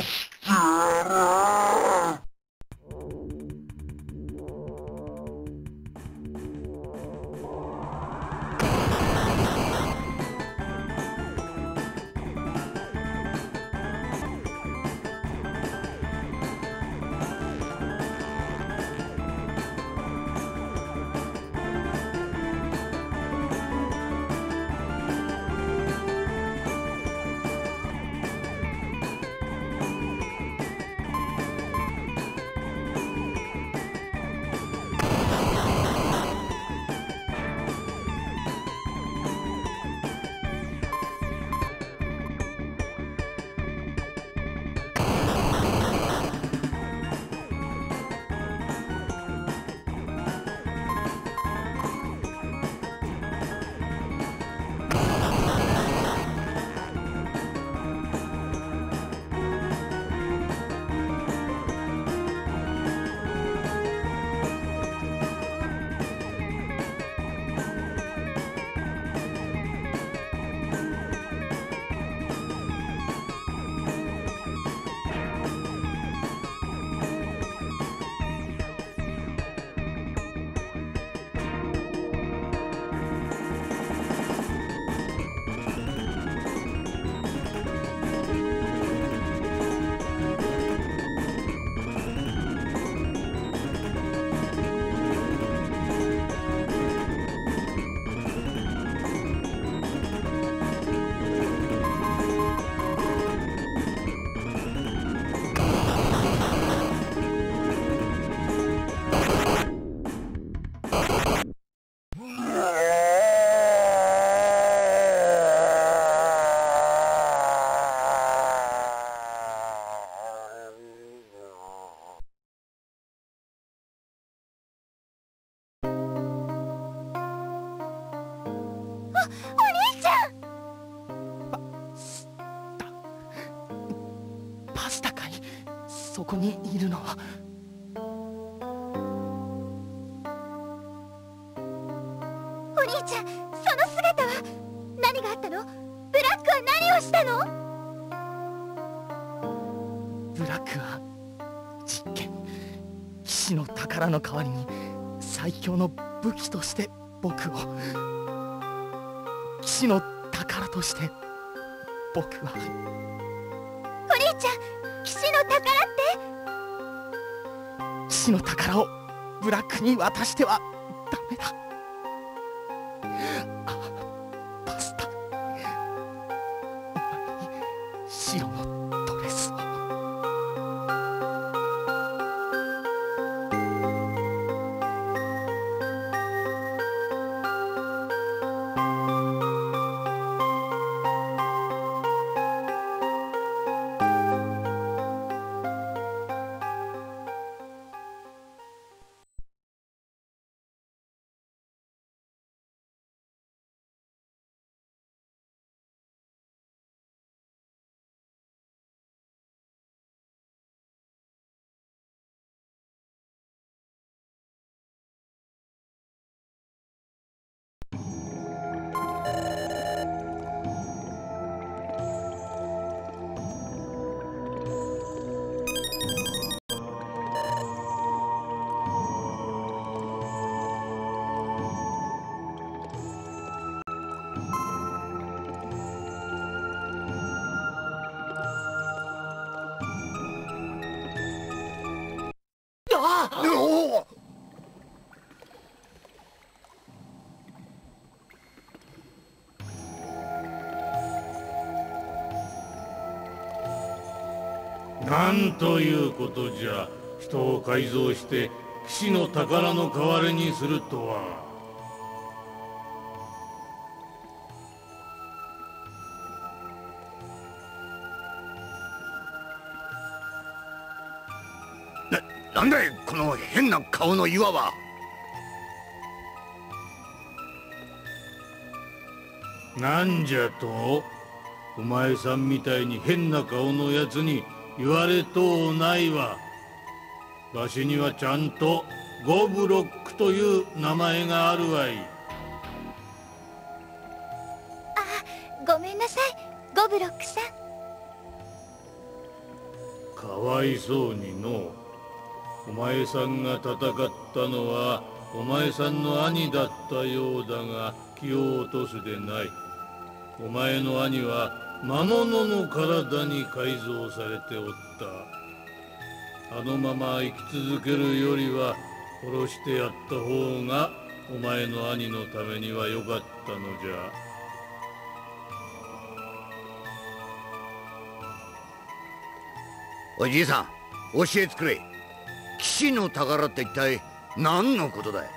いるの。はお兄ちゃんその姿は何があったの？ブラックは何をしたの？ブラックは実験。騎士の宝の代わりに最強の武器として僕を。騎士の宝として僕は。お兄ちゃん騎士の宝って騎士の宝をブラックに渡してはということじゃ。人を改造して騎士の宝の代わりにするとは。なんだいこの変な顔の岩は。なんじゃとお前さんみたいに変な顔のやつに言われとうないわ。わしにはちゃんとゴブロックという名前があるわい。ごめんなさい。ゴブロックさん。かわいそうにのお前さんが戦ったのはお前さんの兄だったようだが気を落とすでない。お前の兄は魔物の体に改造されておった。あのまま生き続けるよりは殺してやった方がお前の兄のためには良かったのじゃ。おじいさん教えてくれ。騎士の宝って一体何のことだい？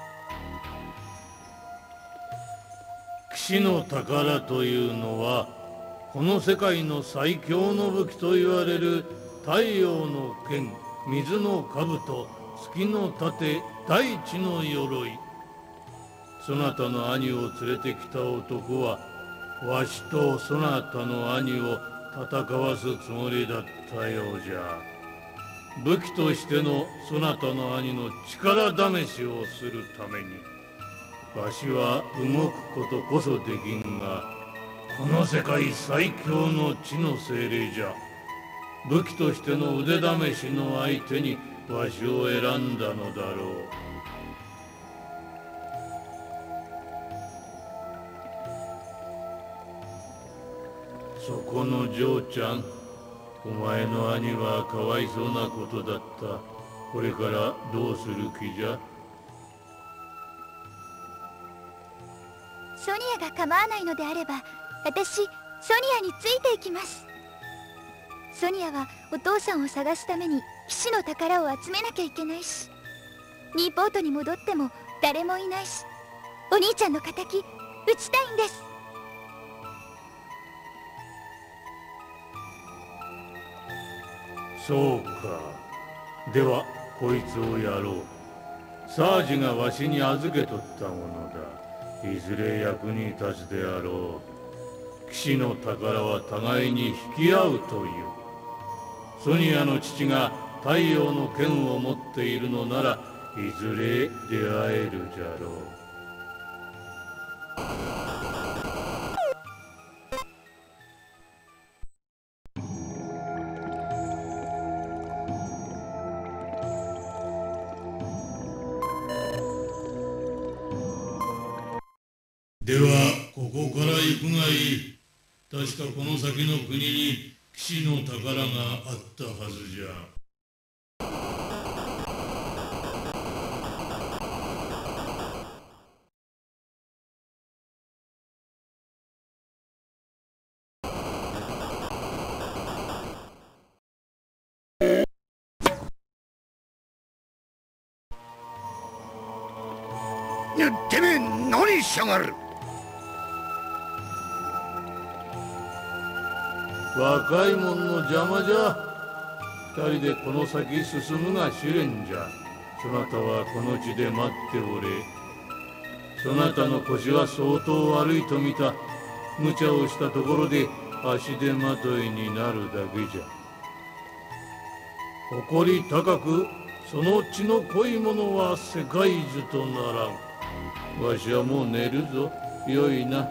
騎士の宝というのはこの世界の最強の武器と言われる太陽の剣水の兜月の盾大地の鎧。そなたの兄を連れてきた男はわしとそなたの兄を戦わすつもりだったようじゃ。武器としてのそなたの兄の力試しをするためにわしは動くことこそできんがこの世界最強の地の精霊じゃ。武器としての腕試しの相手にわしを選んだのだろう。そこの嬢ちゃんお前の兄はかわいそうなことだった。これからどうする気じゃ？ソニアが構わないのであれば私ソニアについていきます。ソニアはお父さんを探すために騎士の宝を集めなきゃいけないしニーポートに戻っても誰もいないしお兄ちゃんの敵討ちたいんです。そうか。ではこいつをやろう。サージがわしに預けとったものだ。いずれ役に立つであろう。騎士の宝は互いに引き合うという。ソニアの父が太陽の剣を持っているのならいずれ出会えるじゃろう。この先の国に騎士の宝があったはずじゃ。てめえ何しやがる若い者の邪魔じゃ。二人でこの先進むが試練じゃ。そなたはこの地で待っておれ。そなたの腰は相当悪いと見た。無茶をしたところで足手まといになるだけじゃ。誇り高くその血の濃いものは世界樹とならん。わしはもう寝るぞ。よいな。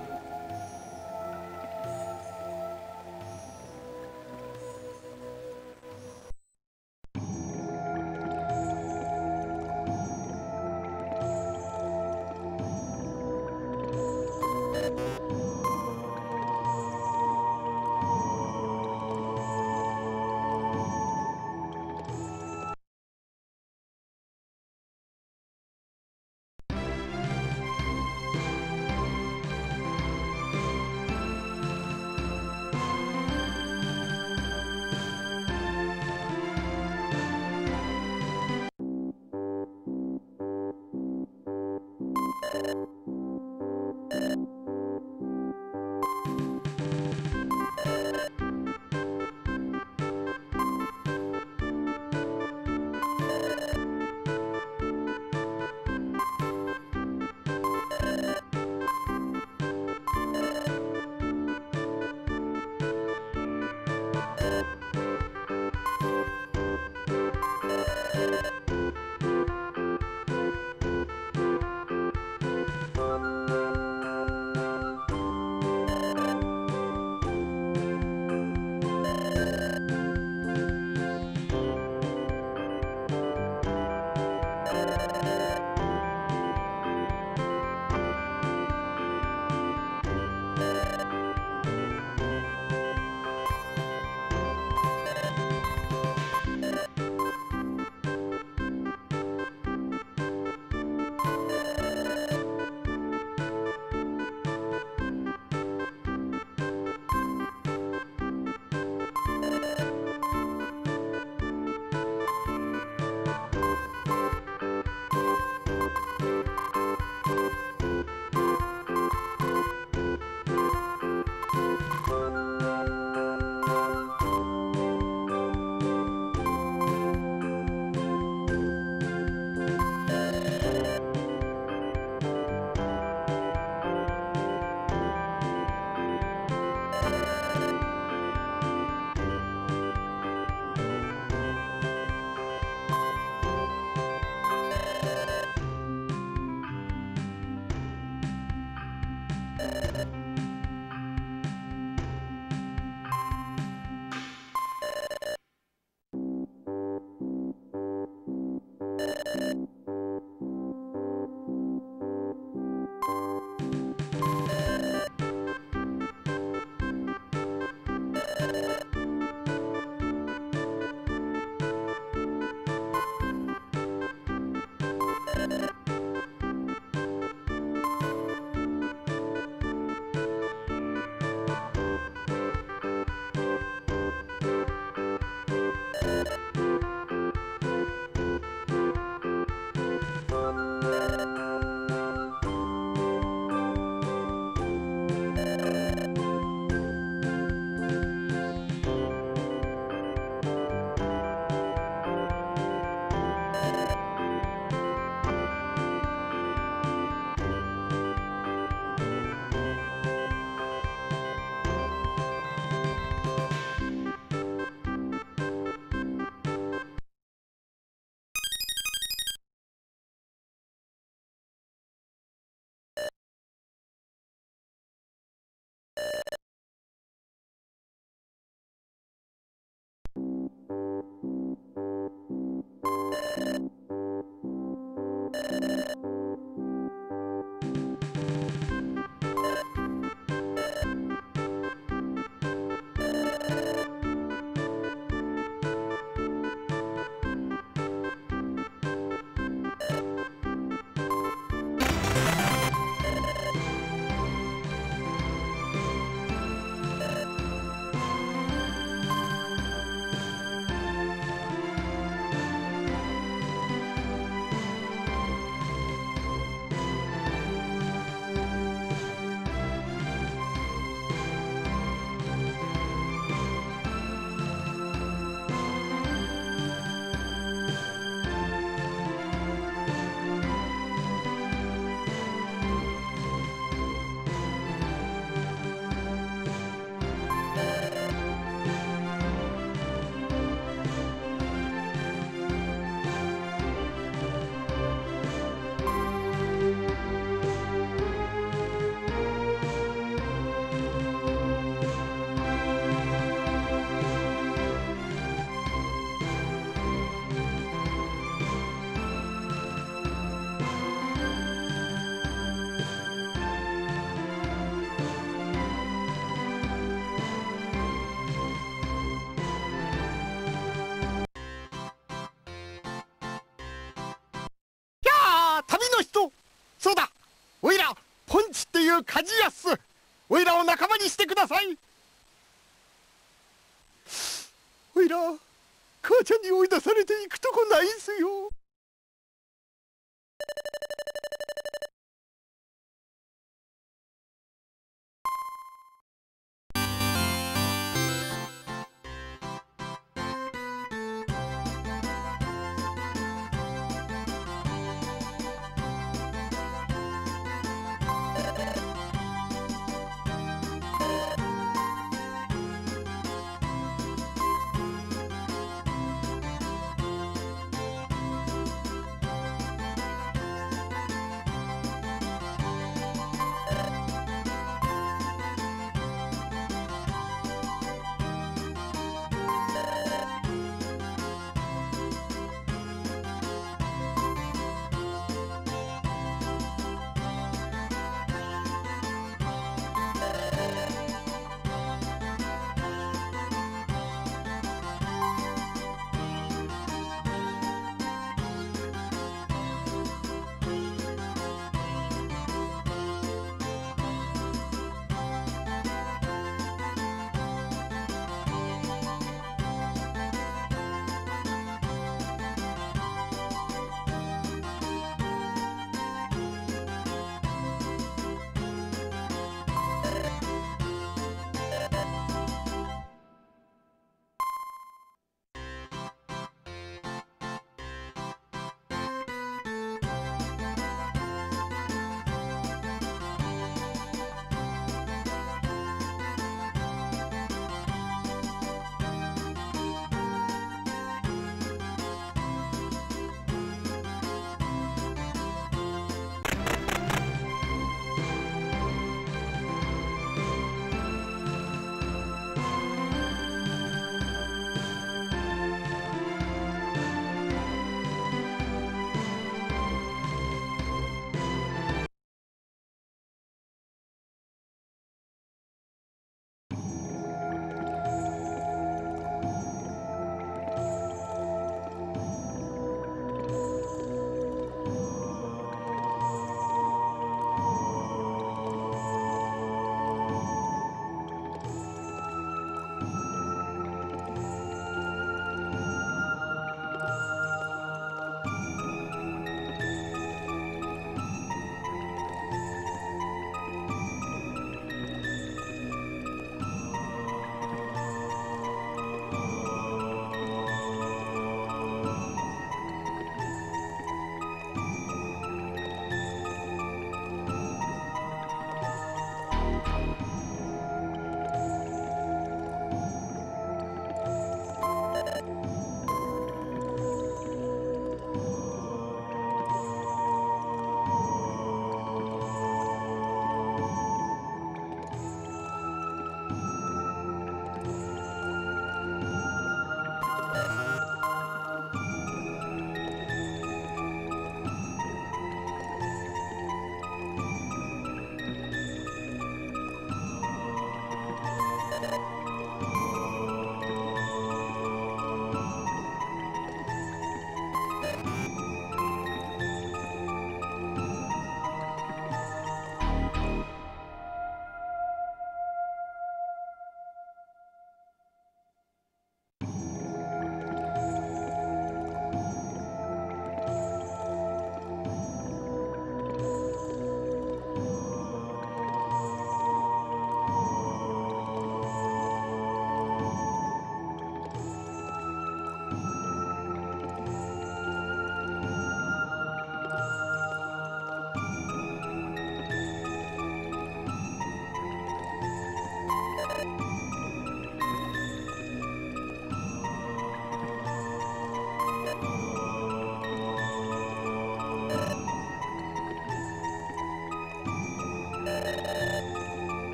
間に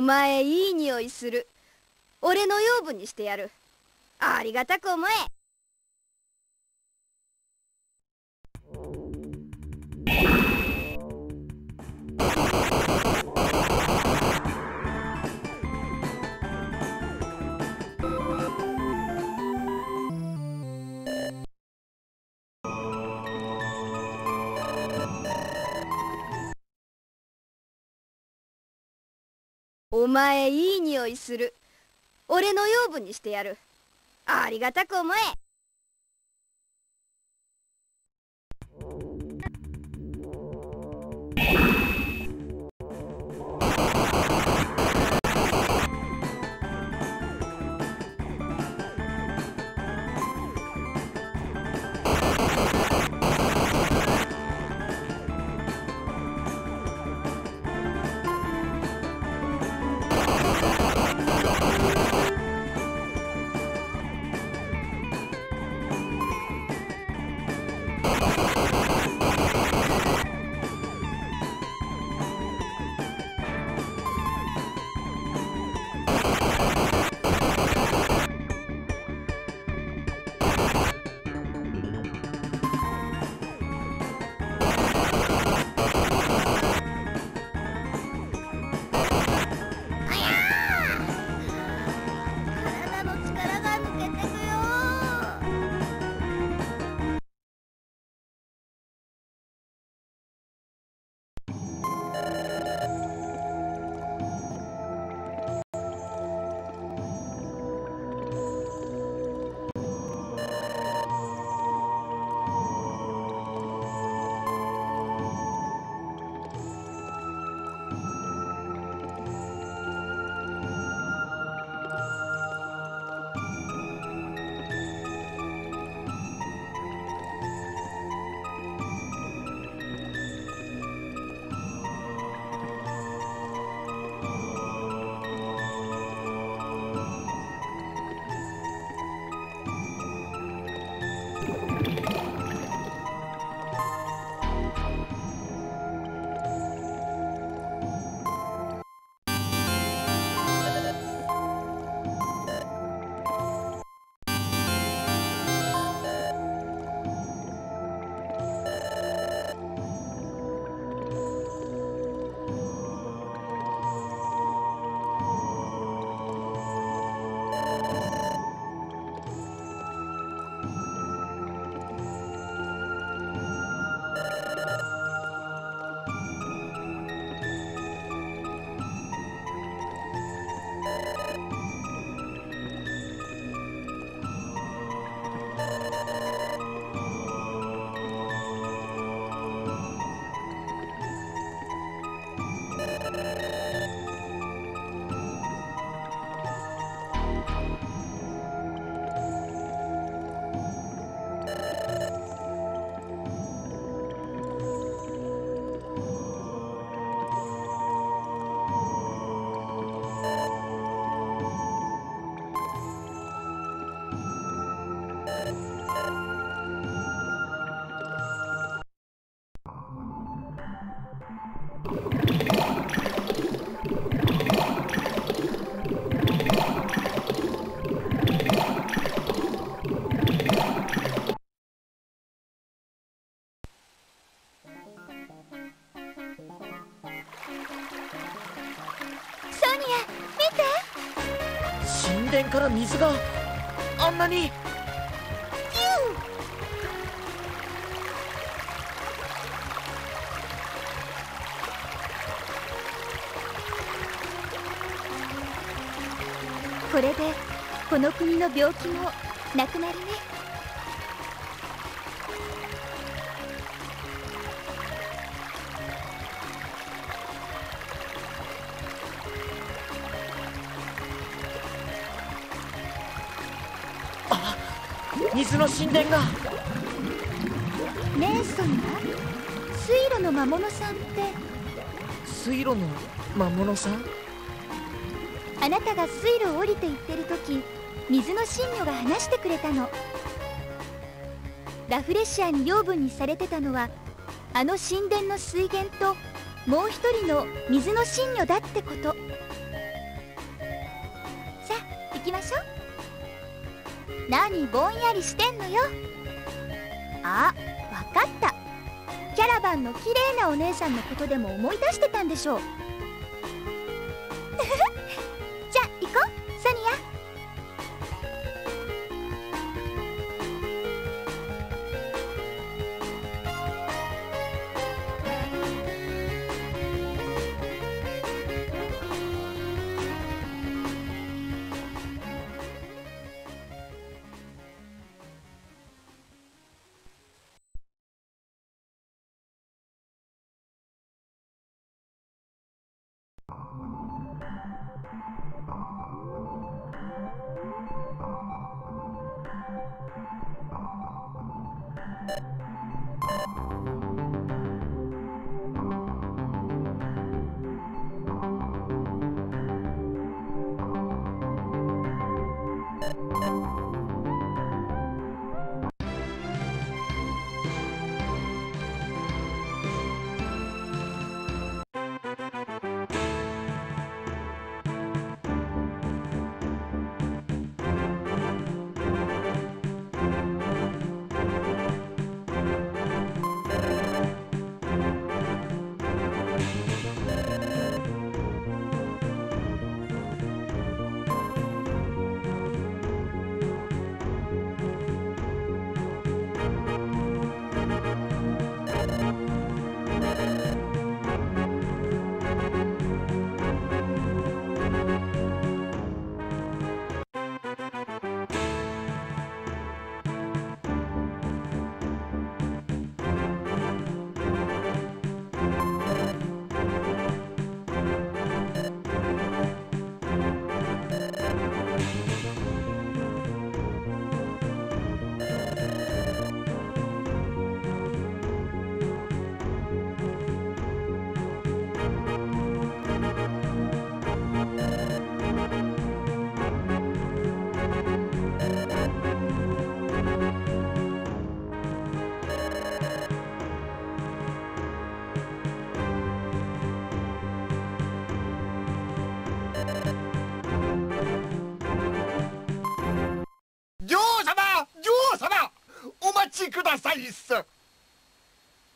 お前いい匂いする。俺の養分にしてやる。ありがたく思え。お前いい匂いする。俺の養分にしてやる。ありがたく思え。面から水があんなに。これでこの国の病気もなくなるね。神殿が。姉さんは水路の魔物さんって。水路の魔物さん？あなたが水路を降りて行ってる時水の神女が話してくれたの。ラフレシアに養分にされてたのはあの神殿の水源ともう一人の水の神女だってこと。さあ行きましょう。何ぼんやりしてんよ。あわかった。キャラバンの綺麗なお姉さんのことでも思い出してたんでしょう。Thank you.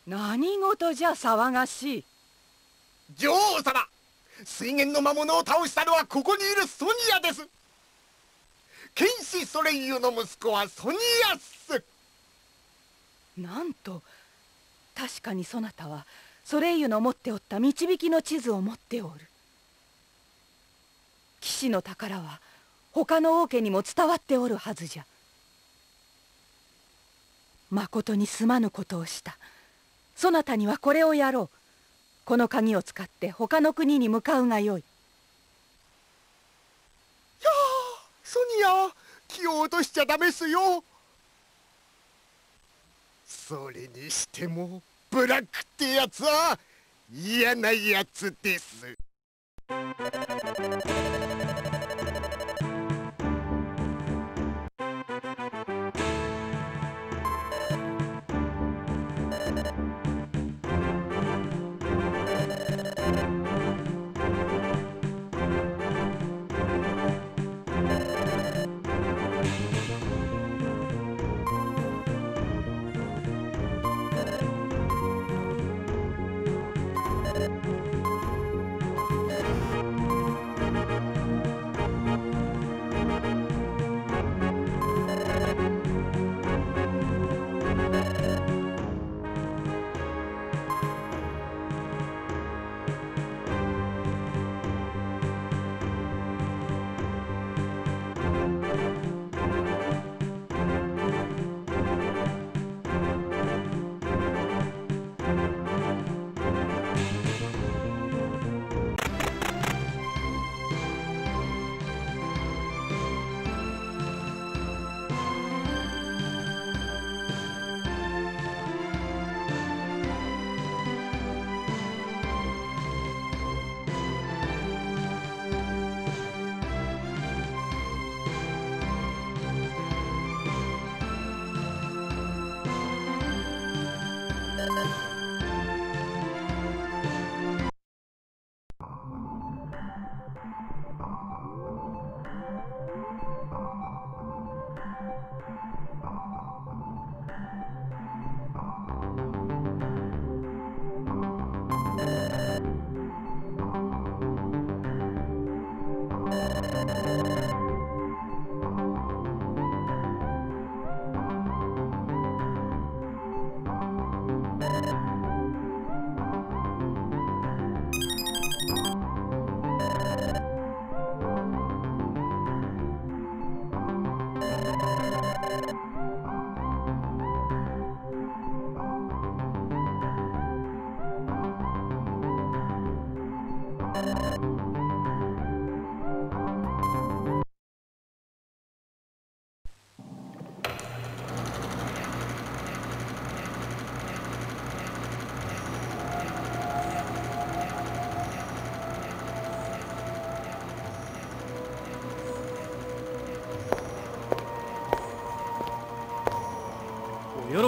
何事じゃ騒がしい。女王様水源の魔物を倒したのはここにいるソニアです。剣士ソレイユの息子はソニアっすなんと確かにそなたはソレイユの持っておった導きの地図を持っておる。騎士の宝は他の王家にも伝わっておるはずじゃ。まことにすまぬことをしたそなたにはこれをやろう。この鍵を使って他の国に向かうがよい。やあソニア気を落としちゃダメっすよ。それにしてもブラックってやつは嫌なやつです。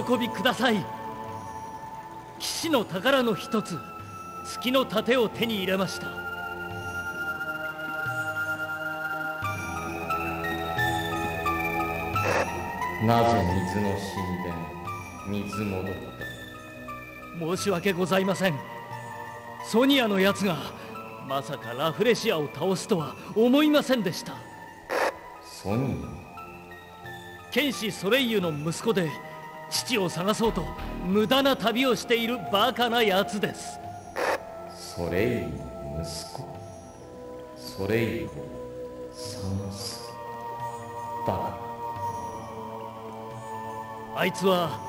喜びください。騎士の宝の一つ月の盾を手に入れました。なぜ水の神殿水戻り申し訳ございません。ソニアのやつがまさかラフレシアを倒すとは思いませんでした。ソニア剣士ソレイユの息子で父を探そうと無駄な旅をしているバカなやつです。ソレイユの息子。ソレイユを探すバカ。あいつは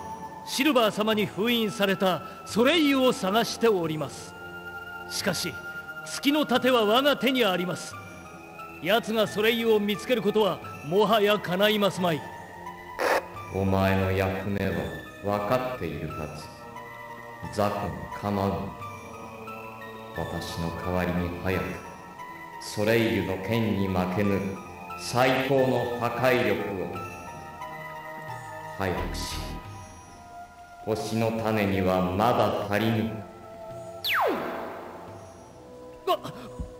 シルバー様に封印されたソレイユを探しております。しかし月の盾は我が手にあります。奴がソレイユを見つけることはもはや叶いますまいお前の役目は分かっているはず。雑魚も構う私の代わりに早く。ソレイユの剣に負けぬ。最高の破壊力を。早くし星の種にはまだ足りぬ。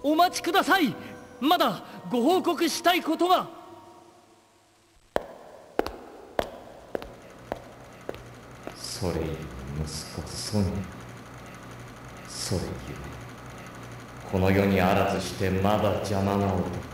お待ちください。まだご報告したいことが。それゆえ息子ソニアそれゆえこの世にあらずしてまだ邪魔な男「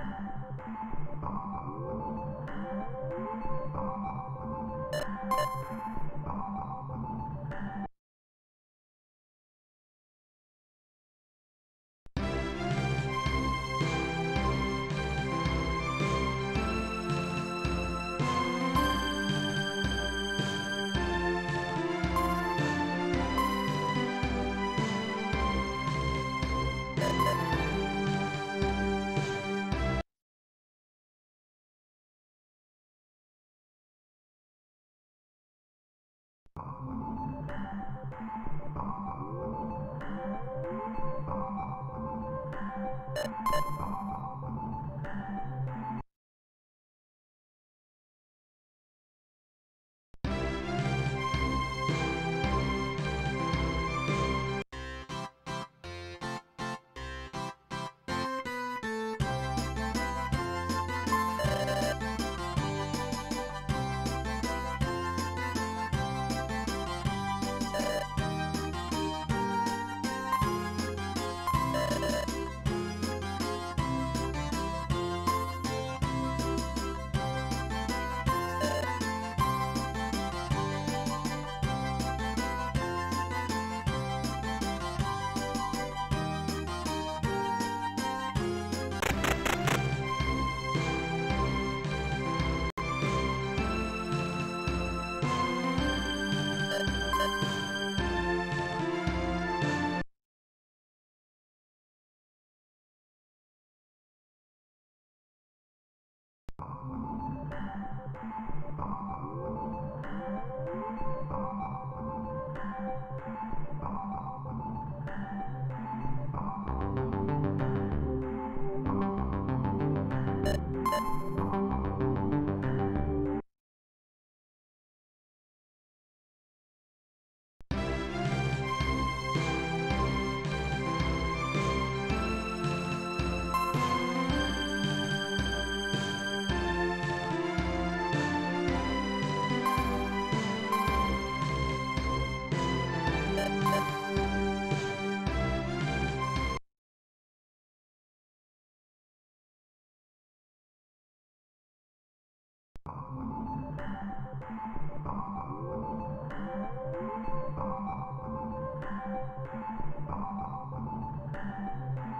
Thank you. Thank you. Thank you. Thank you.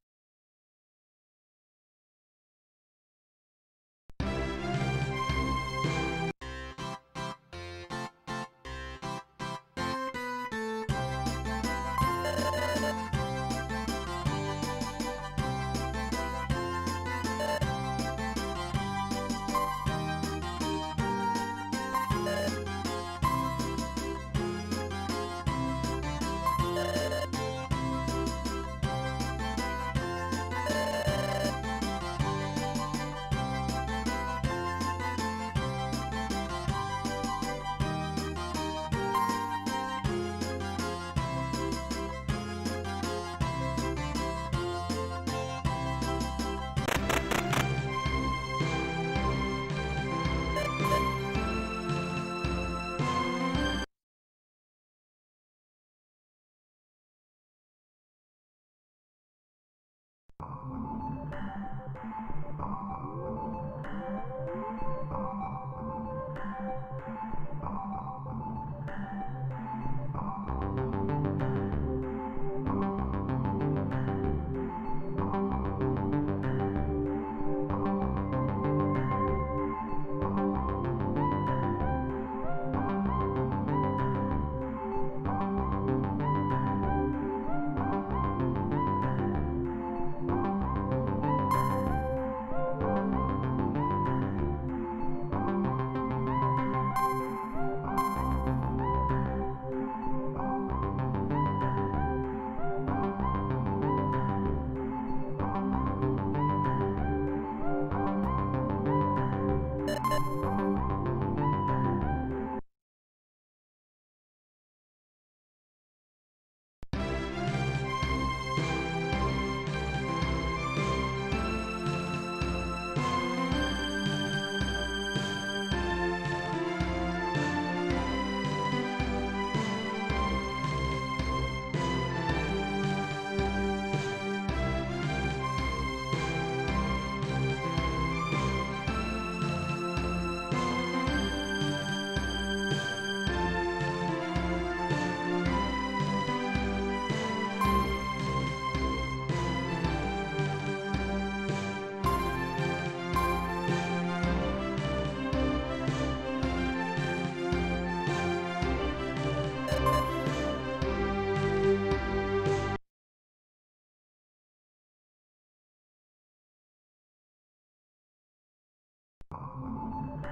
Thank you.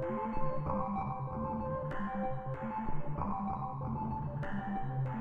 Thank you.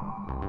Oh.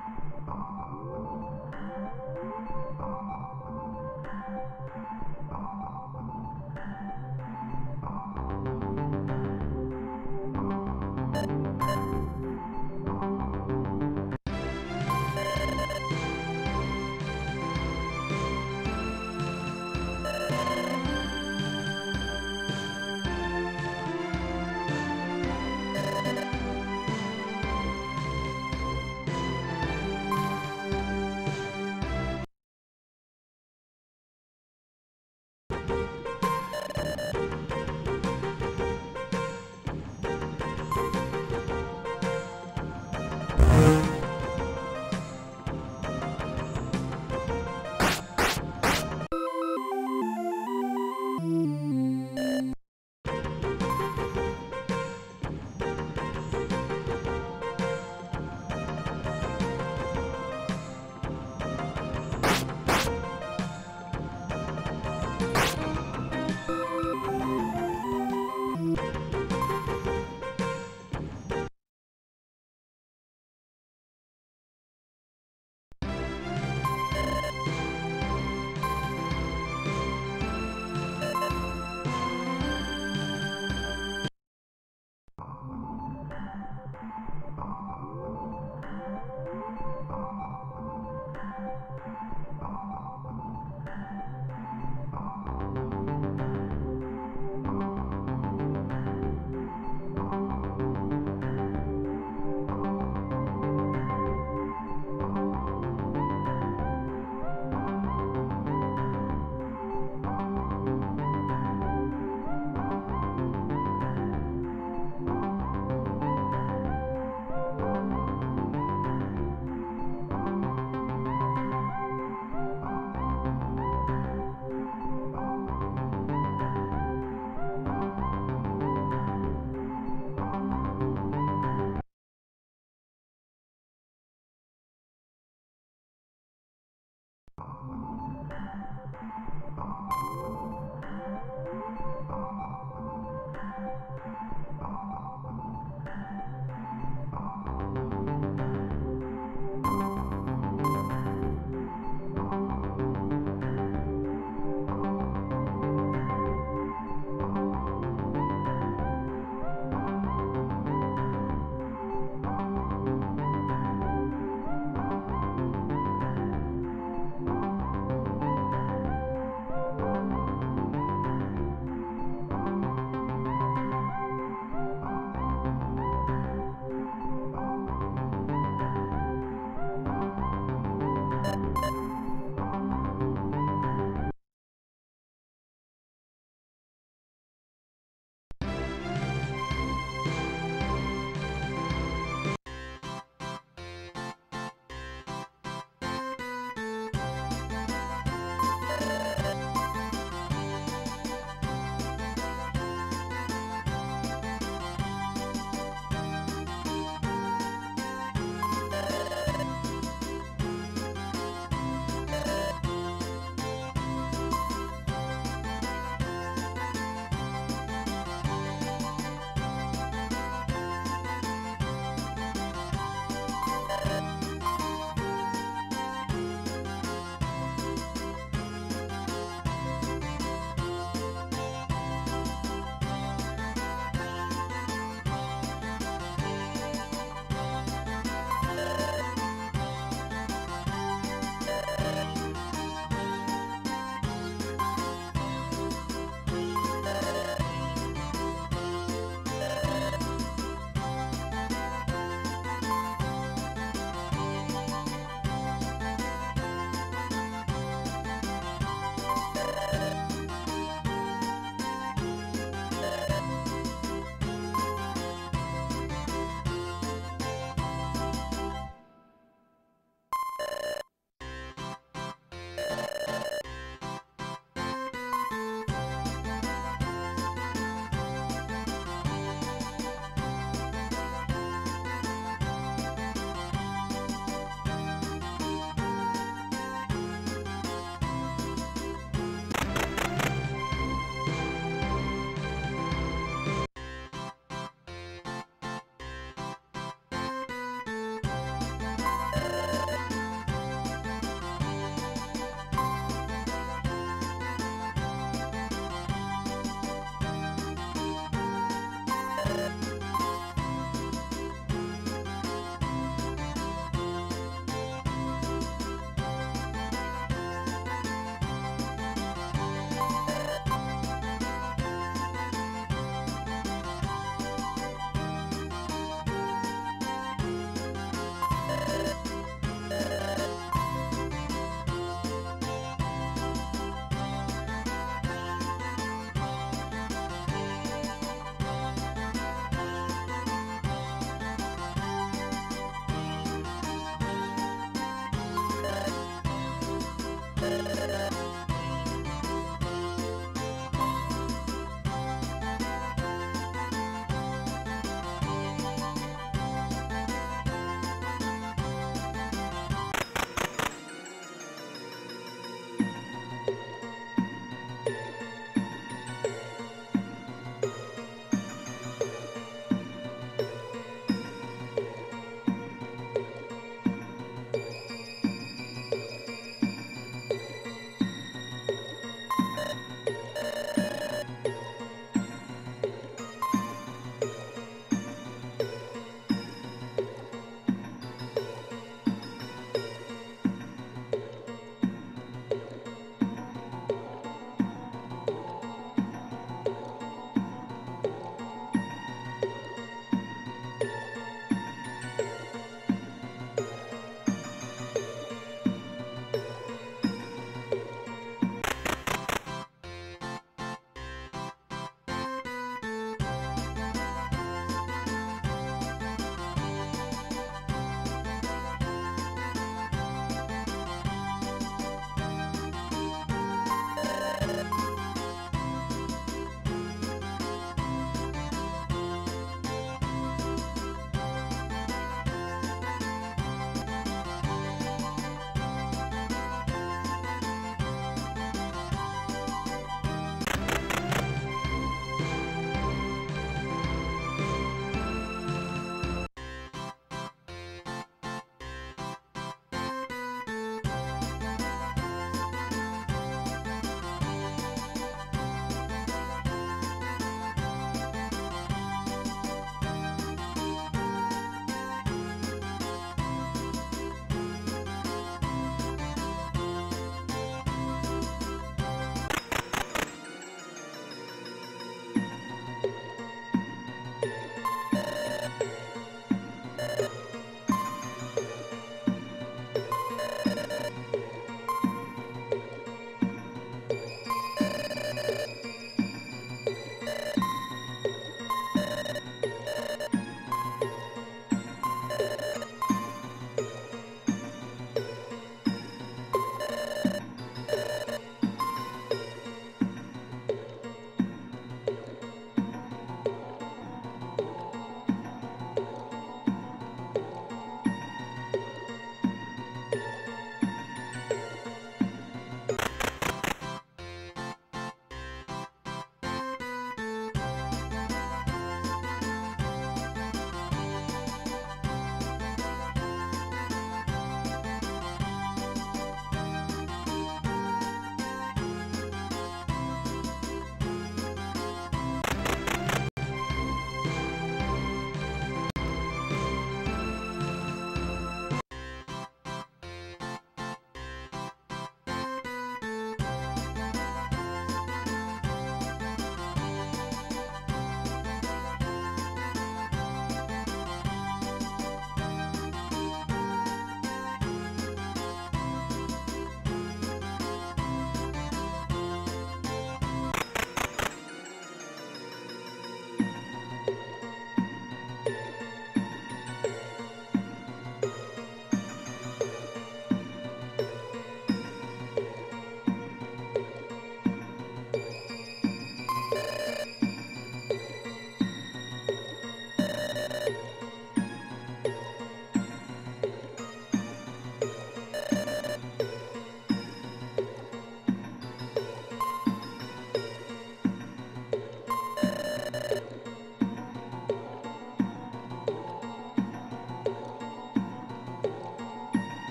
Thank you. Thank you.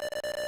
Uh...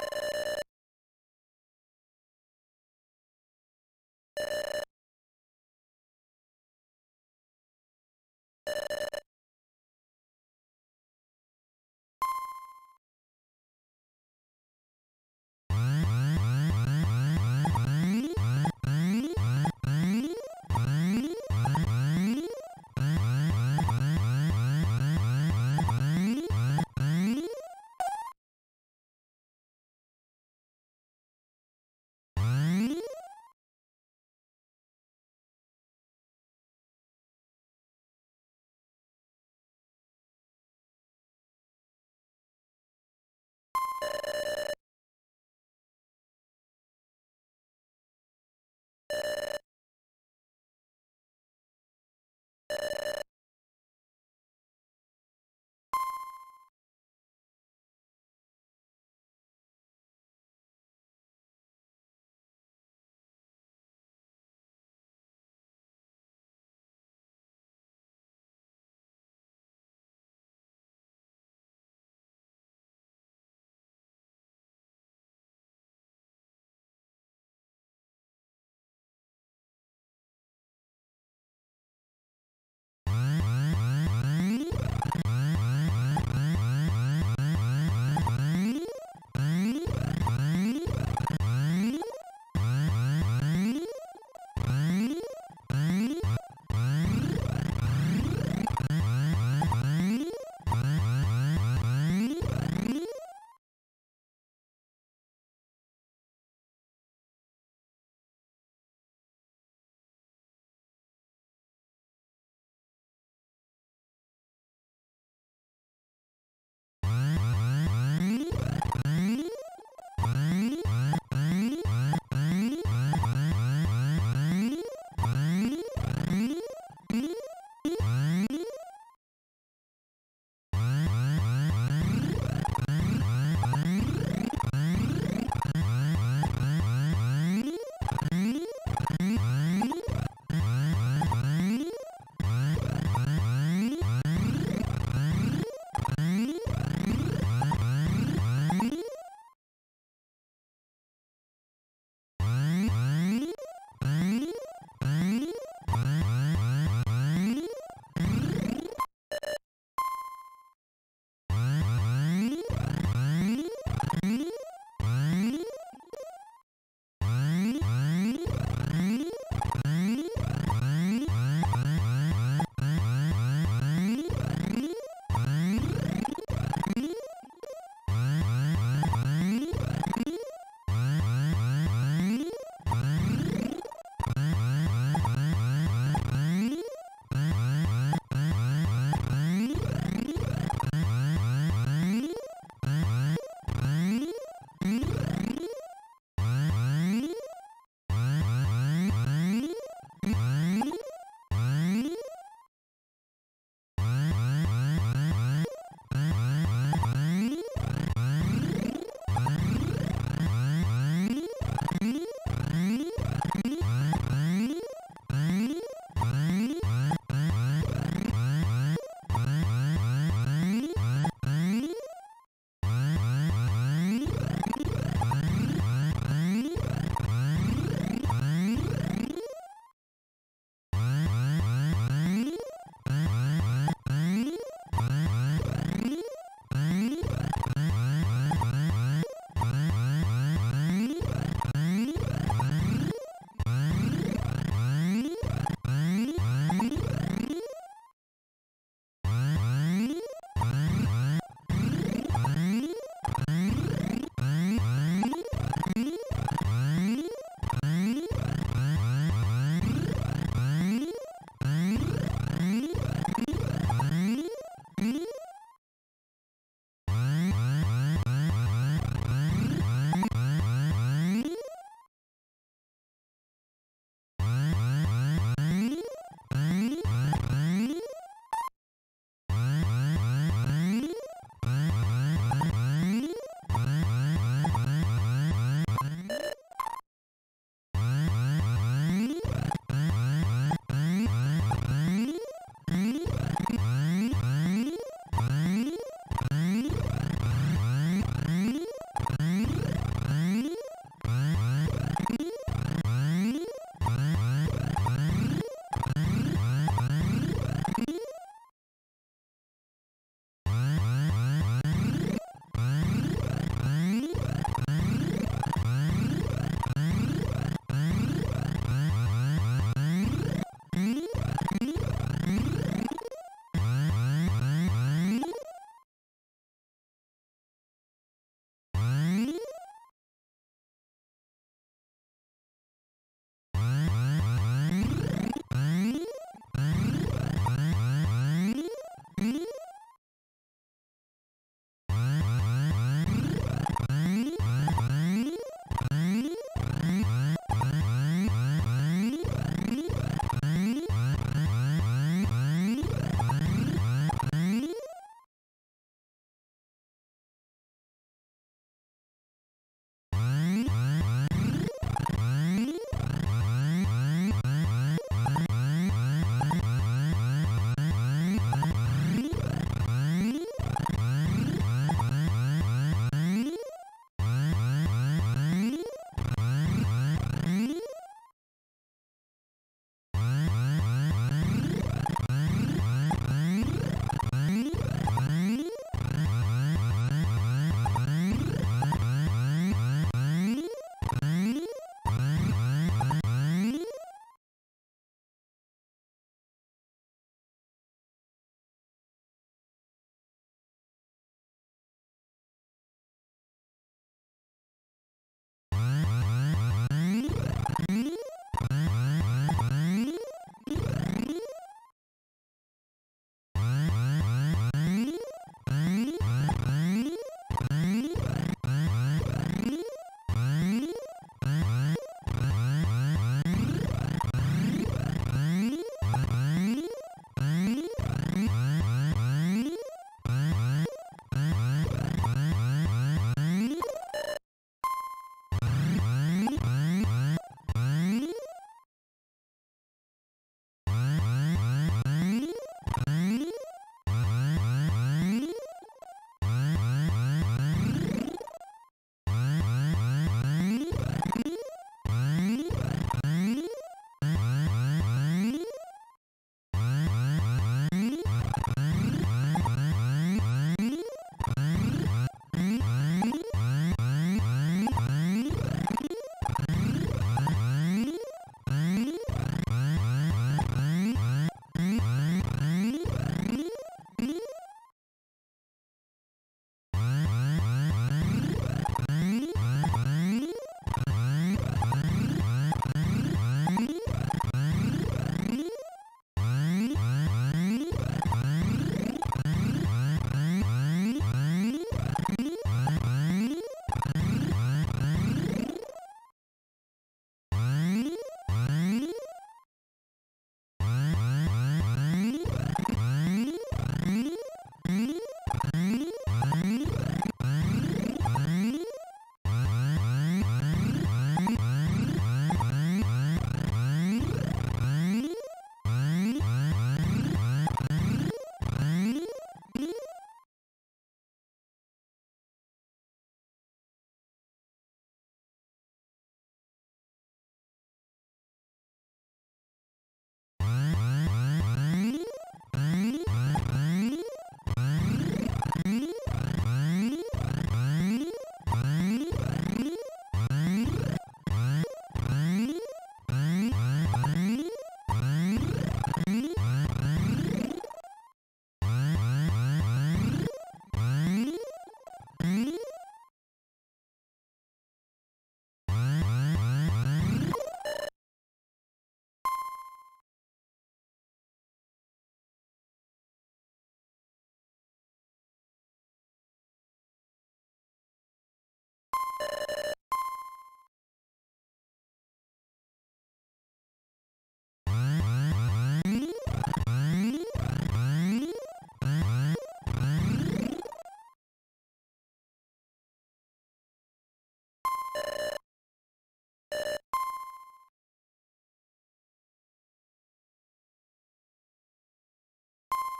Uh... Uh...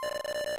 Uh...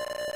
Uh...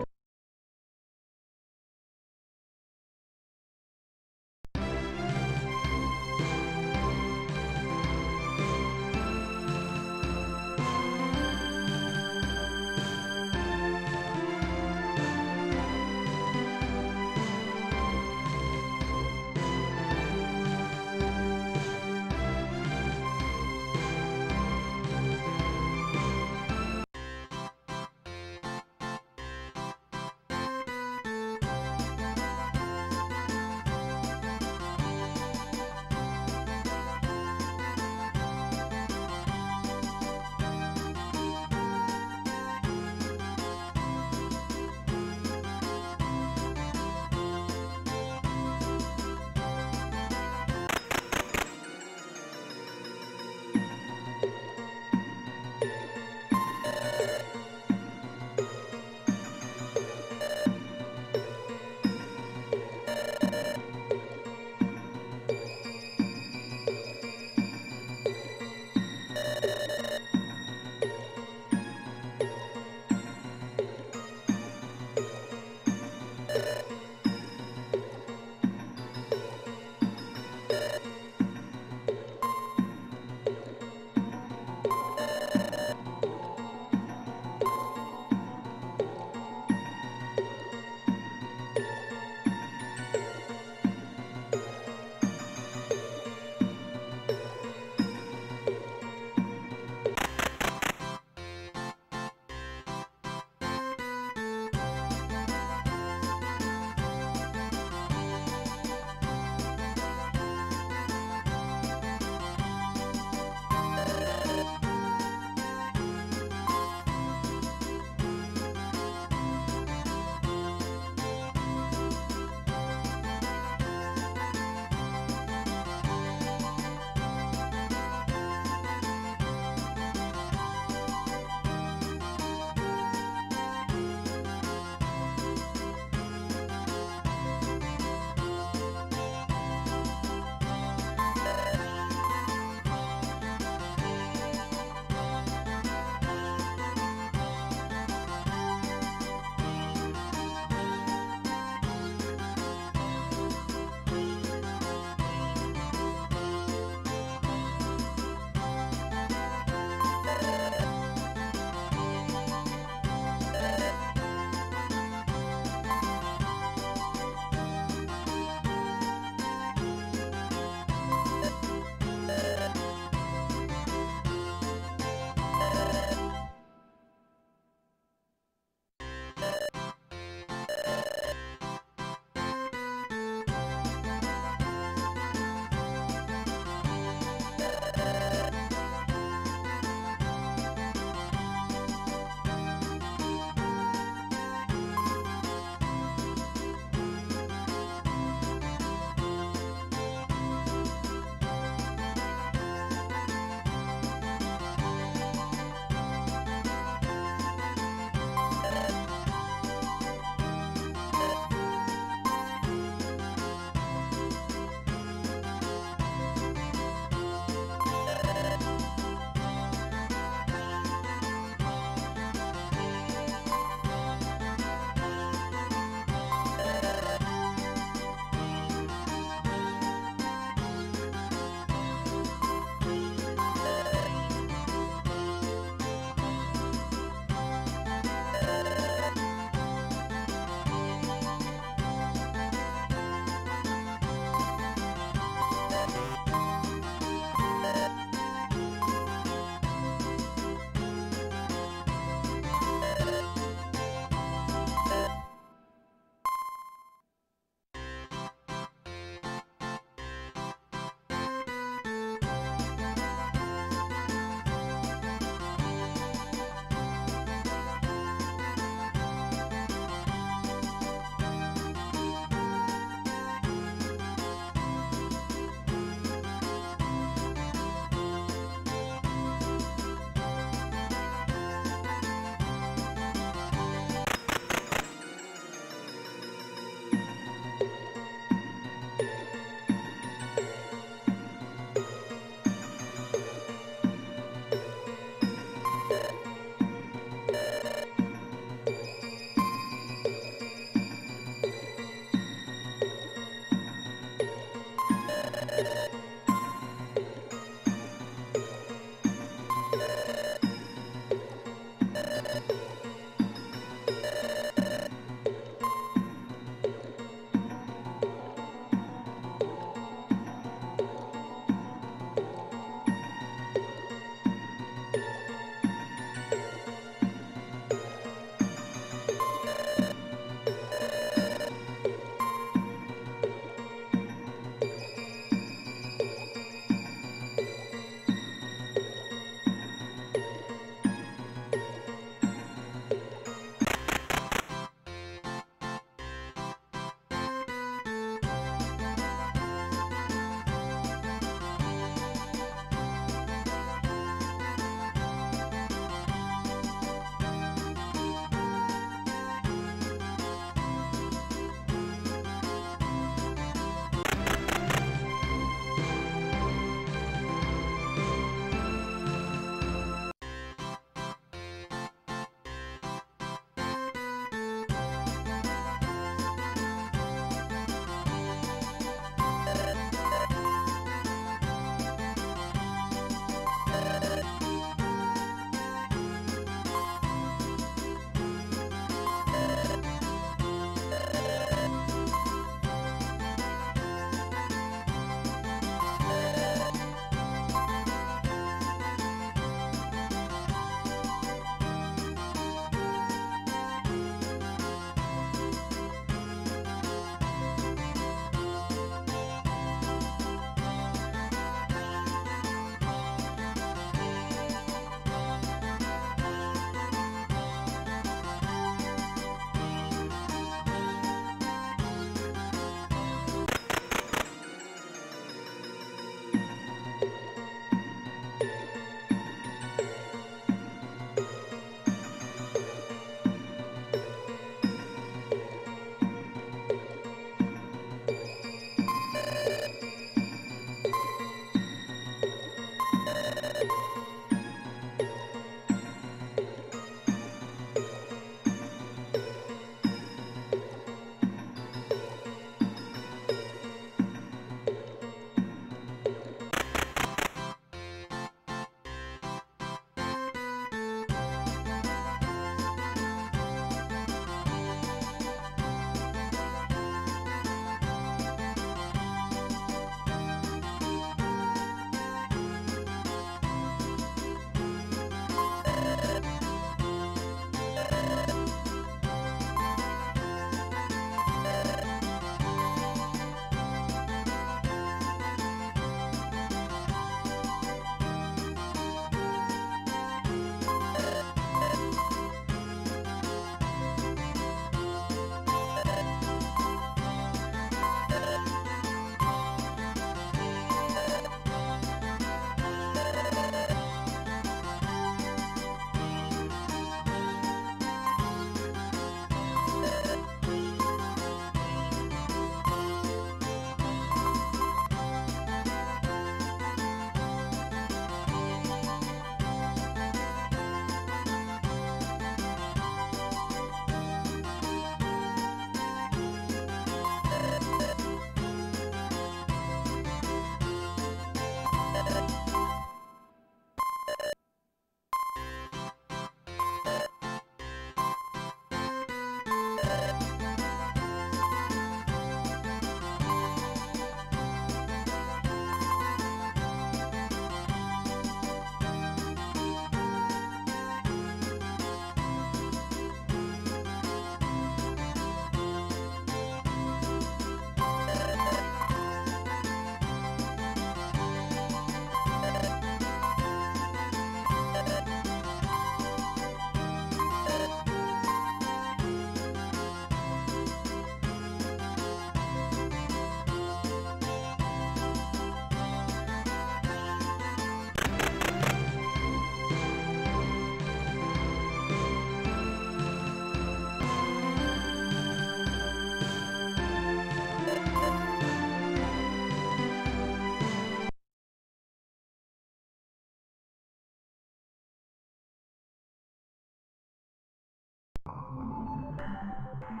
Thank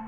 you.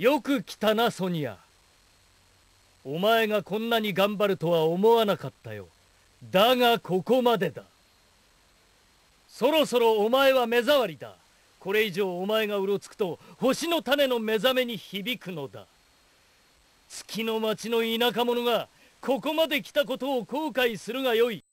よく来たなソニア。お前がこんなに頑張るとは思わなかったよ。だがここまでだ。そろそろお前は目障りだ。これ以上お前がうろつくと星の種の目覚めに響くのだ。月の町の田舎者がここまで来たことを後悔するがよい。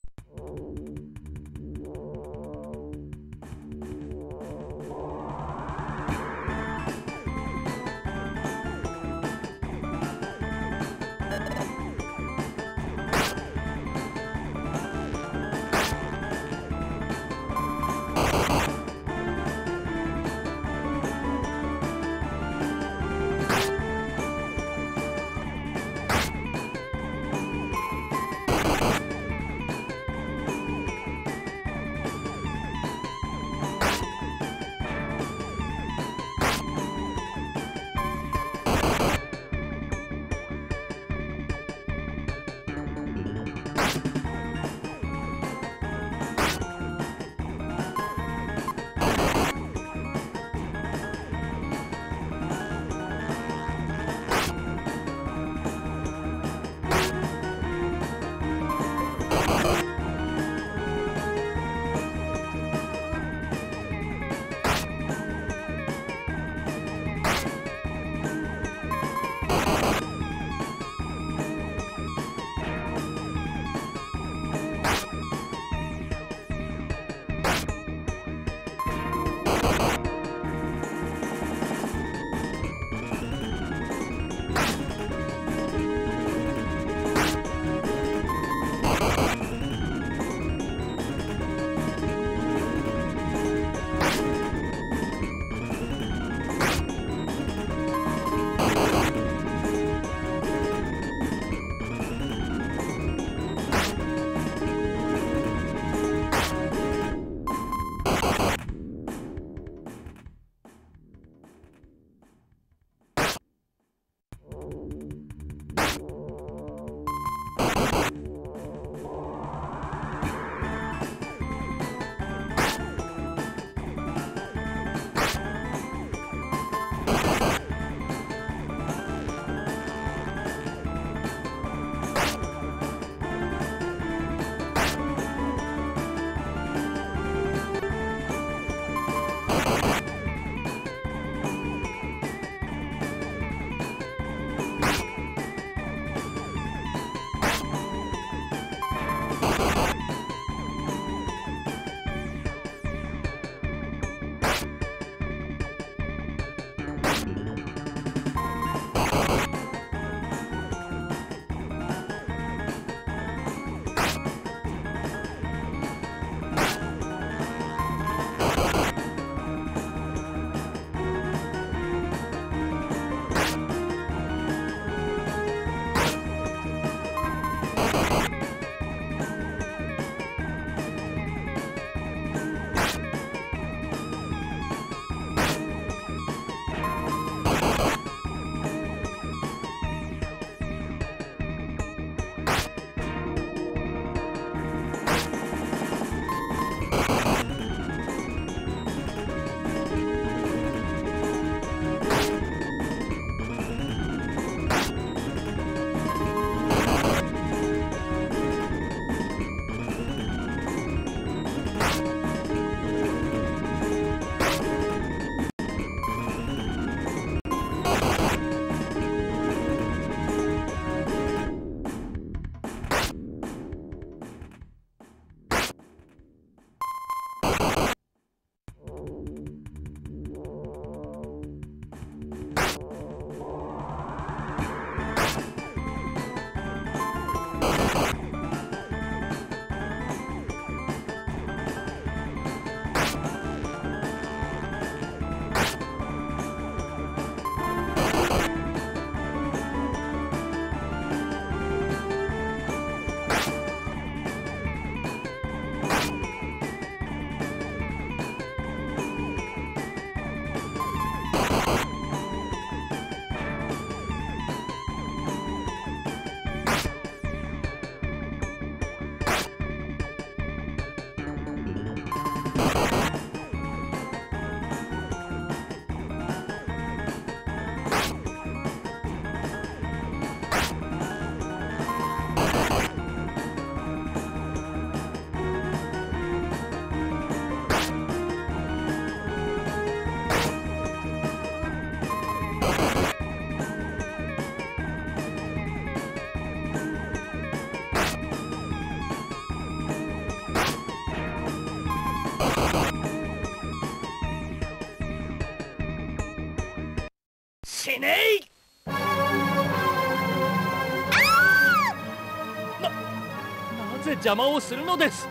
邪魔をするのです。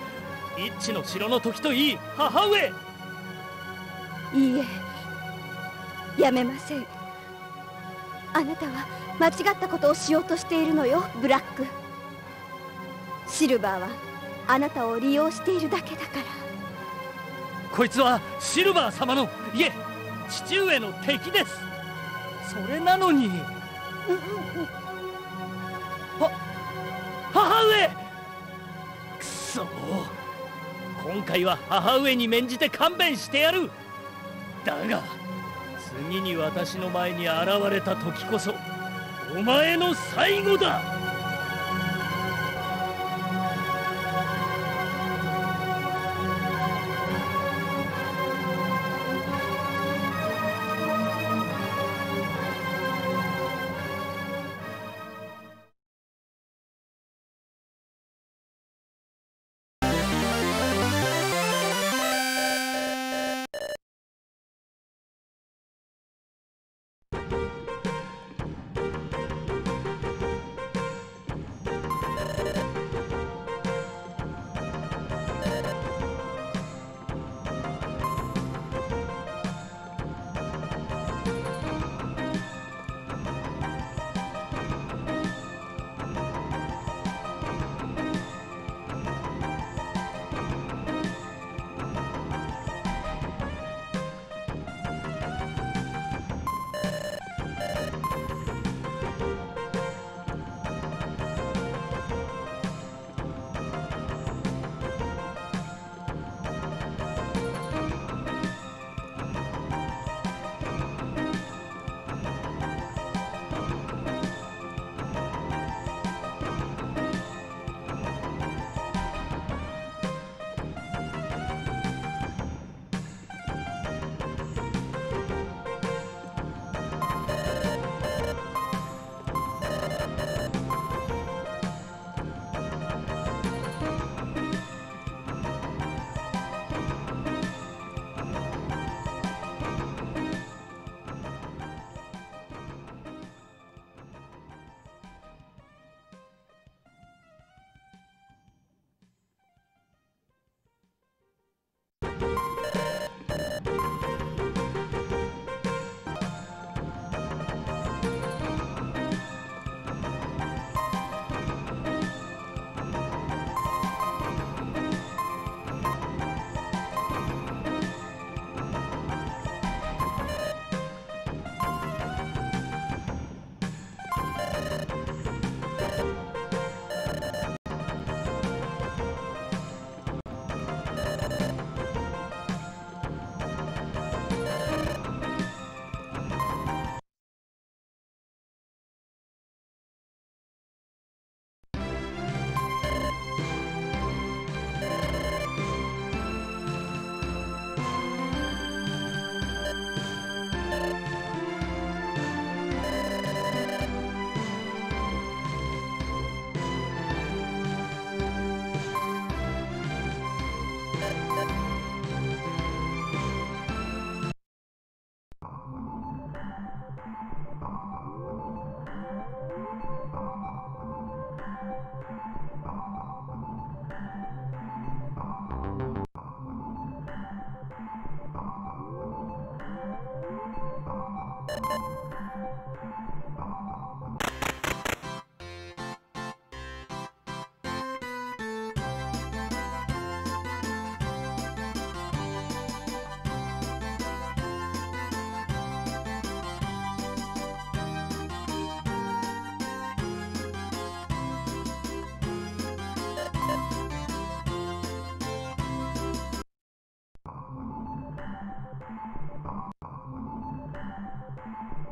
一致の城の時といい母上。いいえ。やめません。あなたは間違ったことをしようとしているのよブラック。シルバーはあなたを利用しているだけだから。こいつはシルバー様のいえ父上の敵です。それなのに回は母上に免じて勘弁してやる。だが次に私の前に現れた時こそお前の最後だ。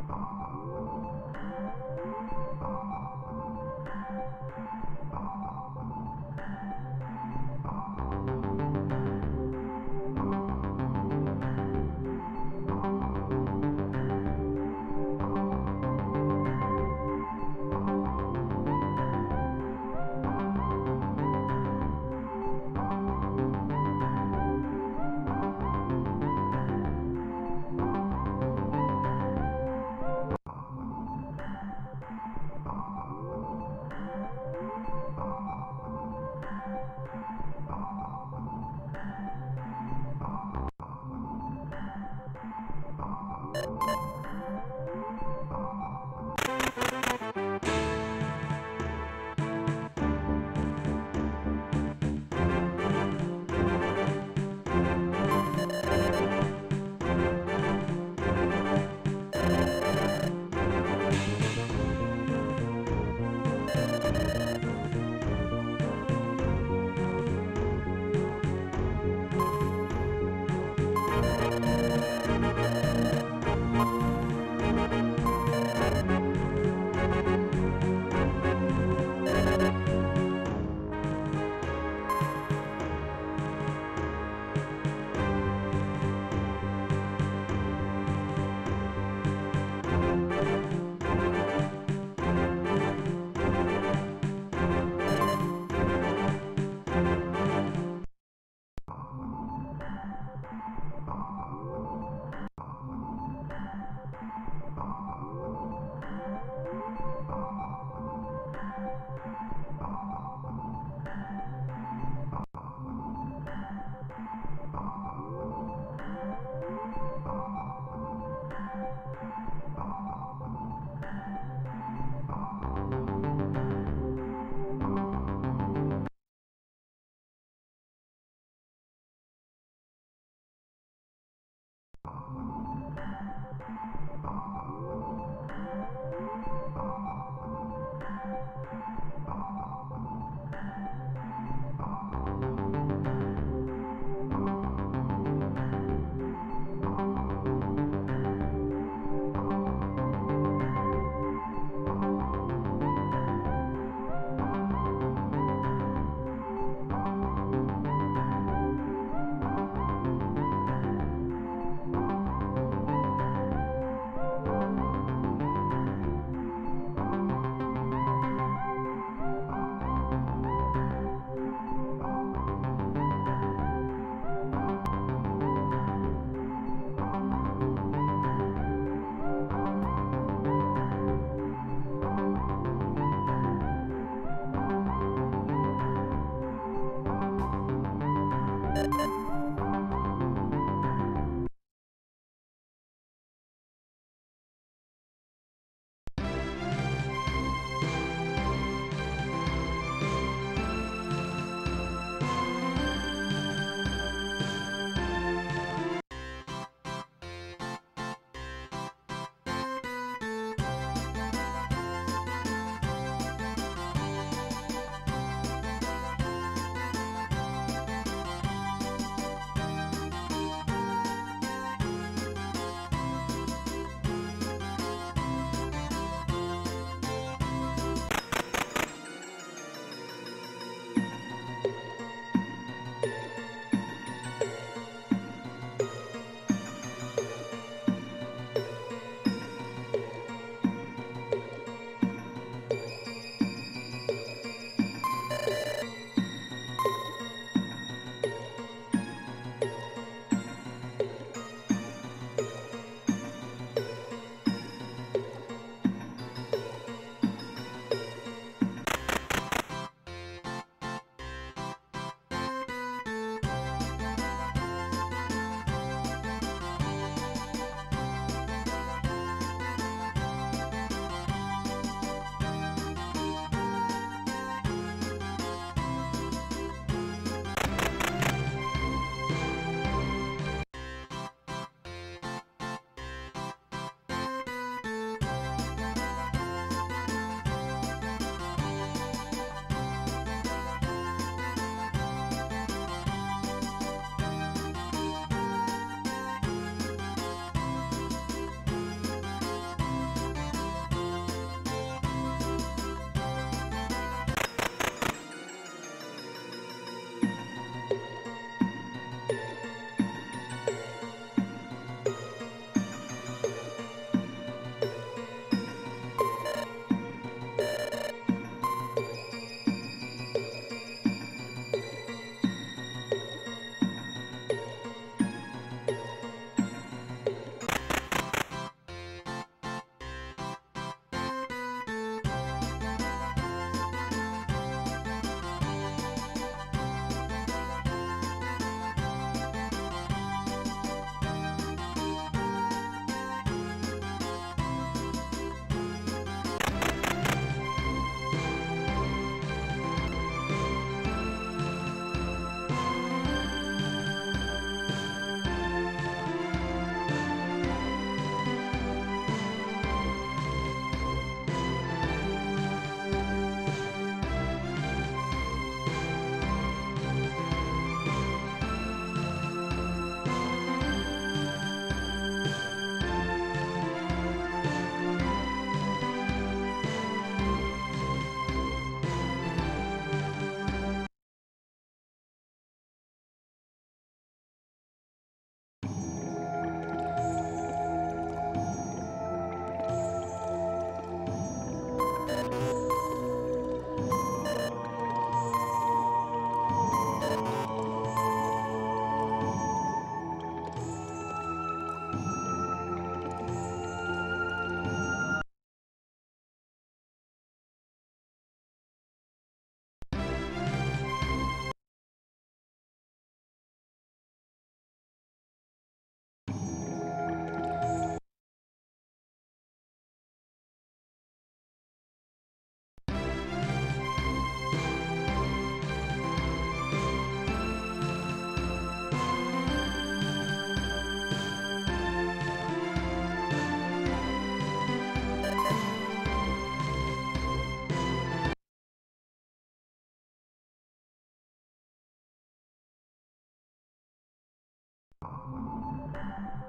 Oh. Thank you. Thank you.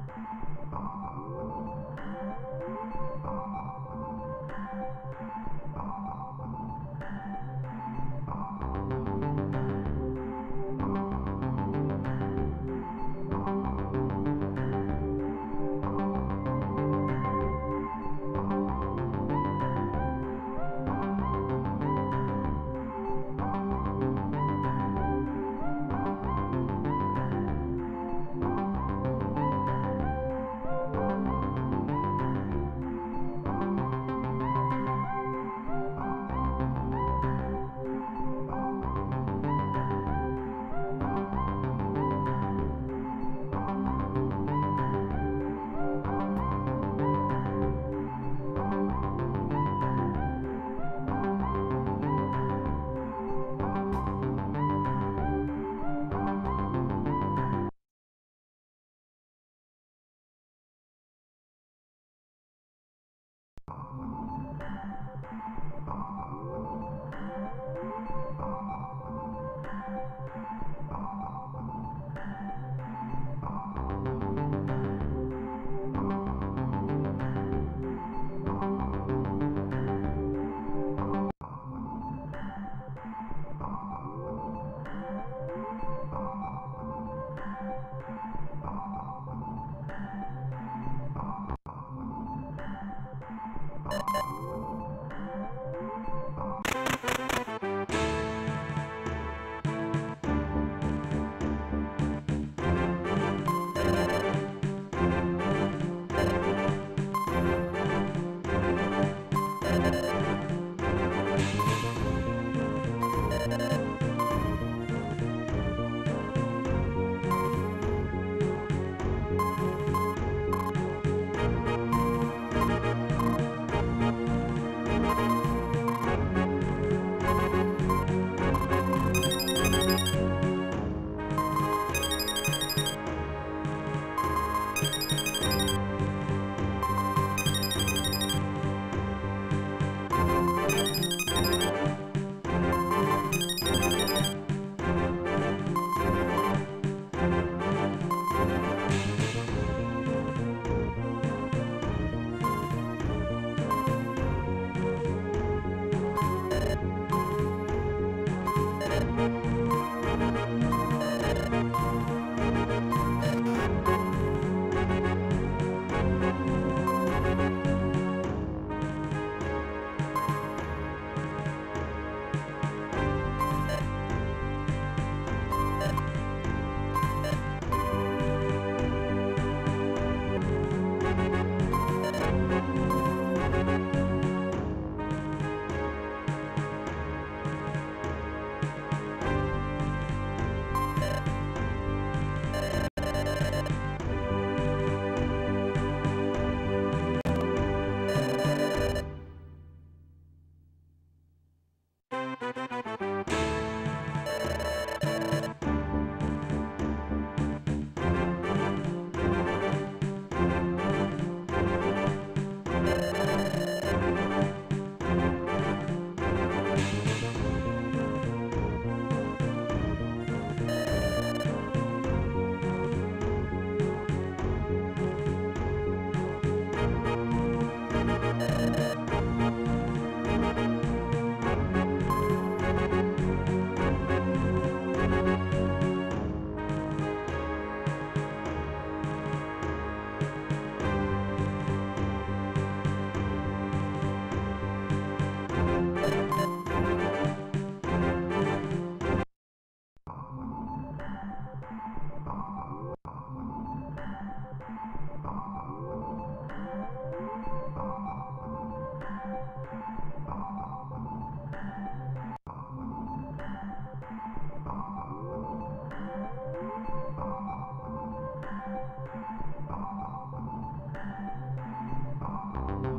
Thank you. Oh. Thank you.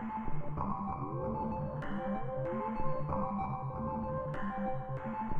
Thank you.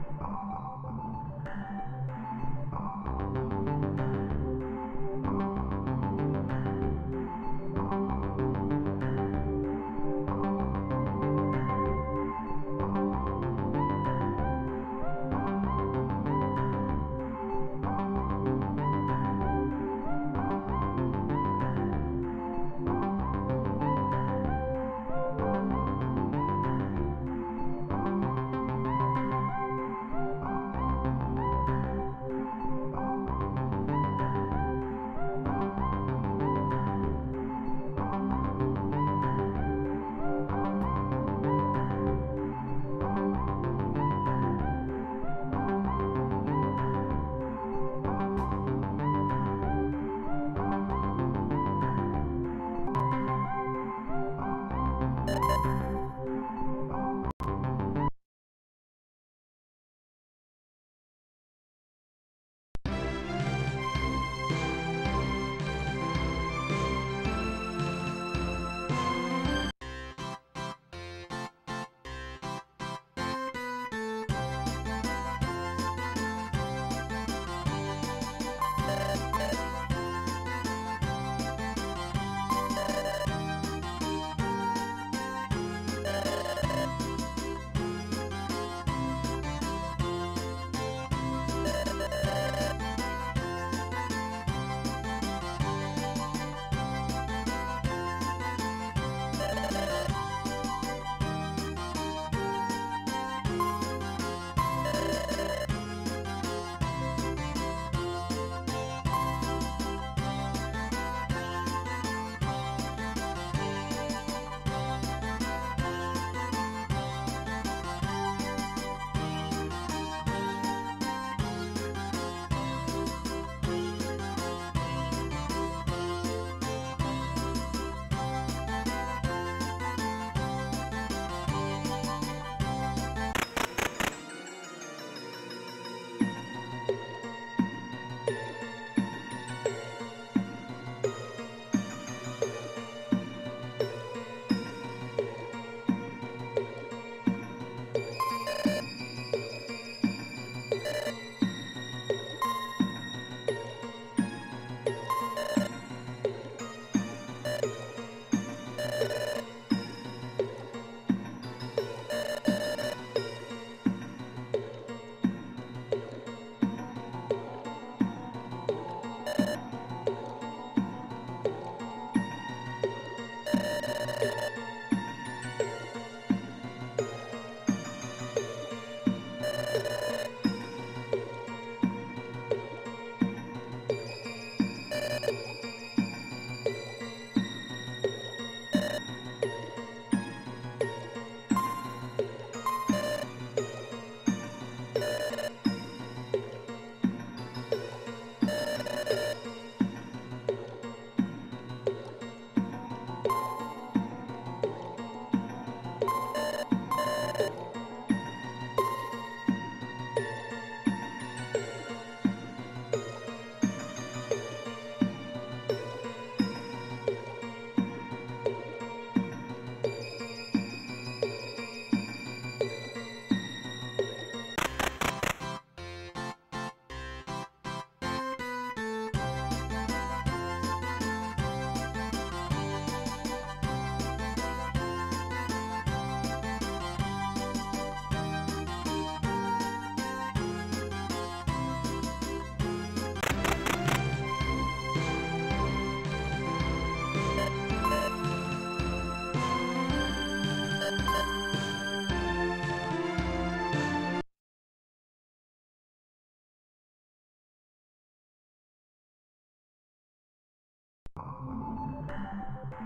Thank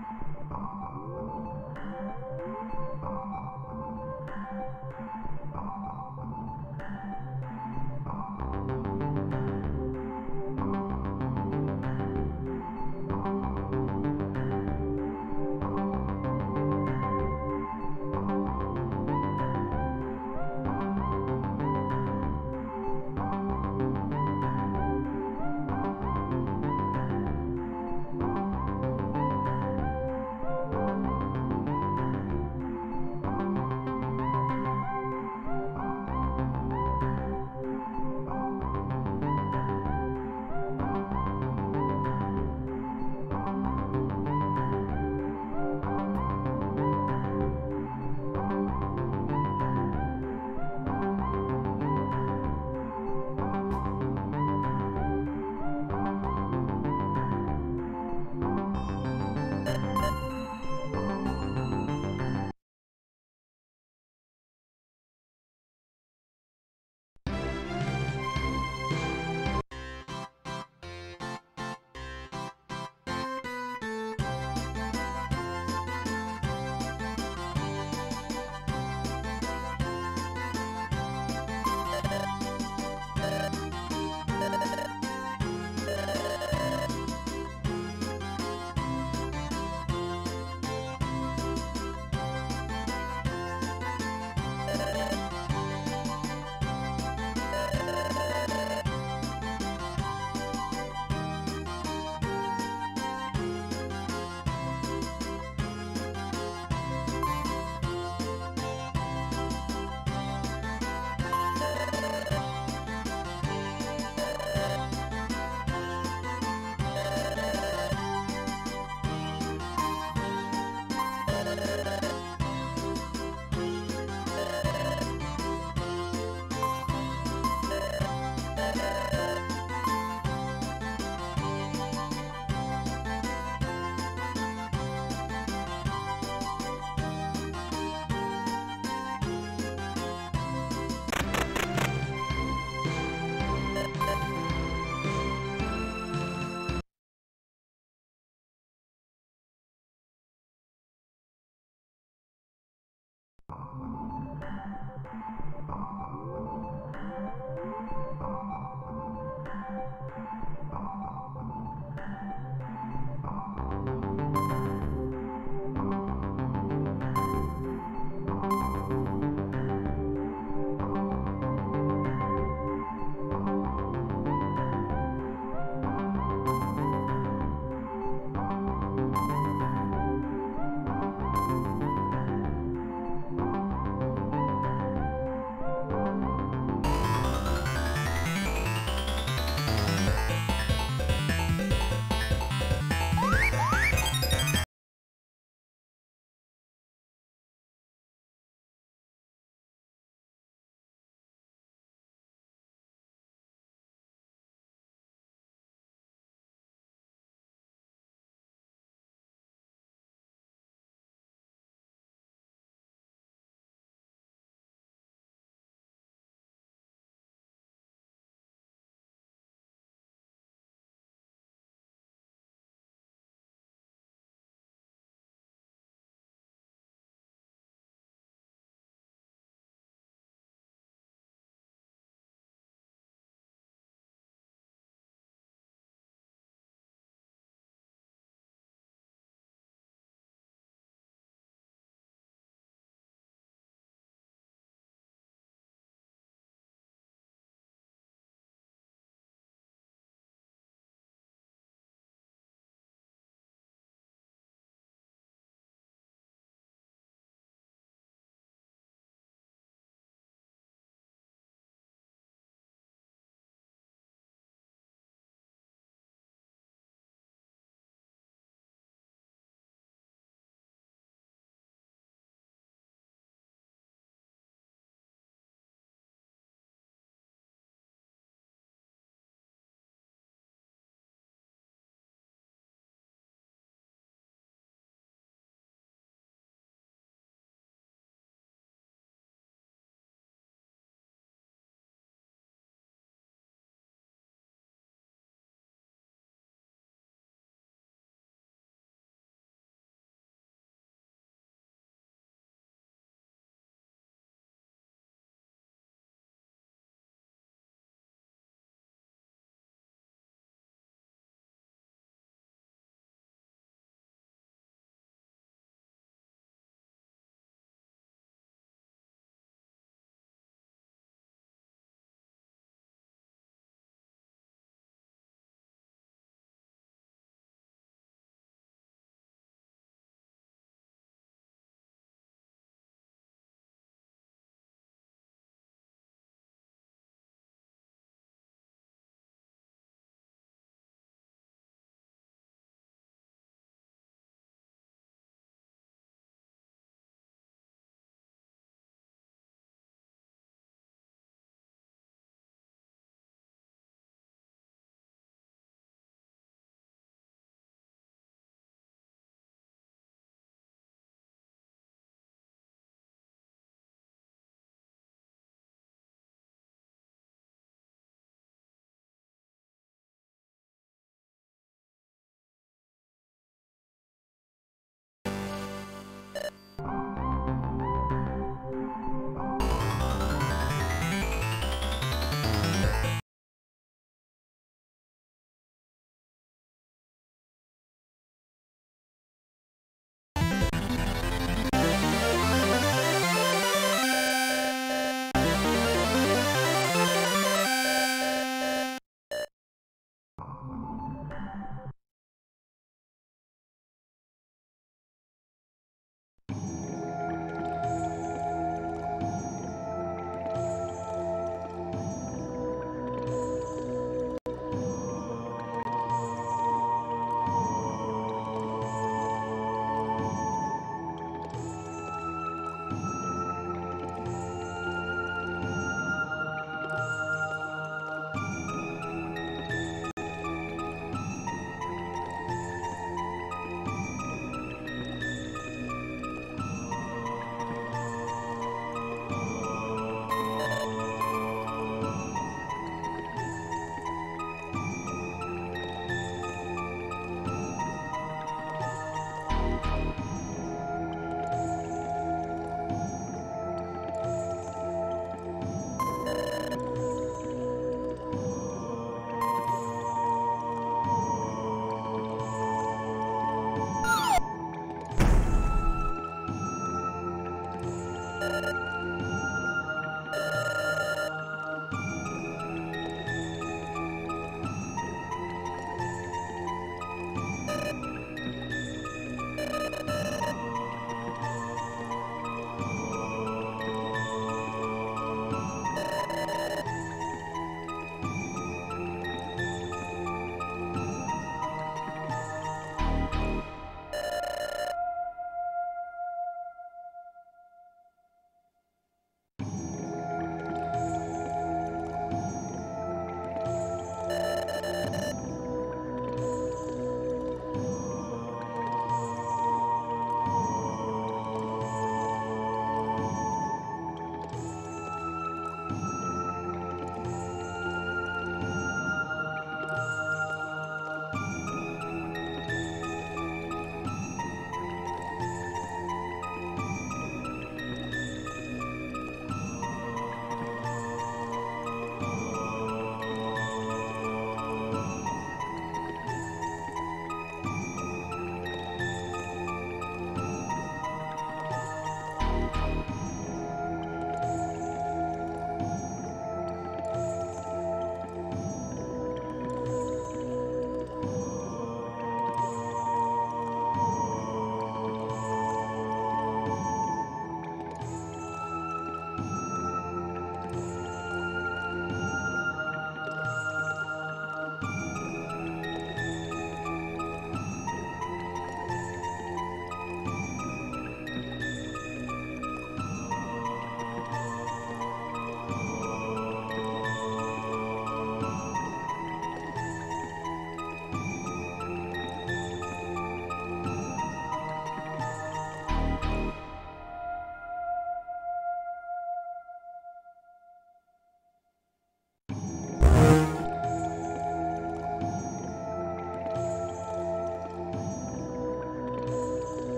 you.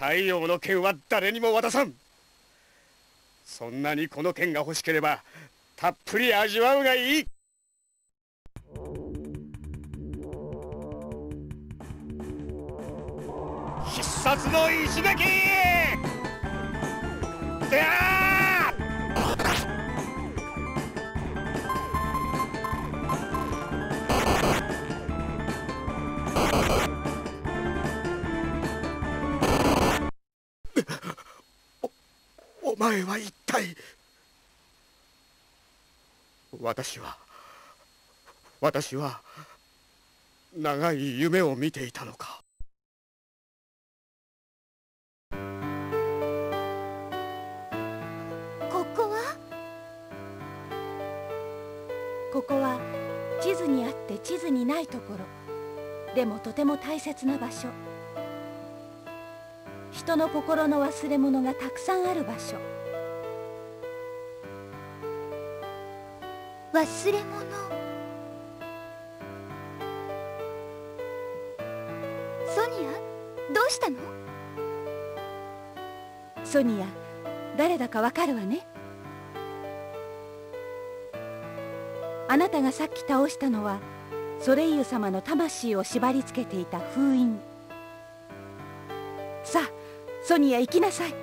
太陽の剣は誰にも渡さん。そんなにこの剣が欲しければたっぷり味わうがいい。必殺の石垣前は一体。私は私は長い夢を見ていたのか。ここは？ここは地図にあって地図にないところ。でもとても大切な場所。人の心の忘れ物がたくさんある場所。忘れ物。ソニア？どうしたの？ソニア誰だかわかるわね。あなたがさっき倒したのはソレイユ様の魂を縛り付けていた封印。ソニア行きなさい。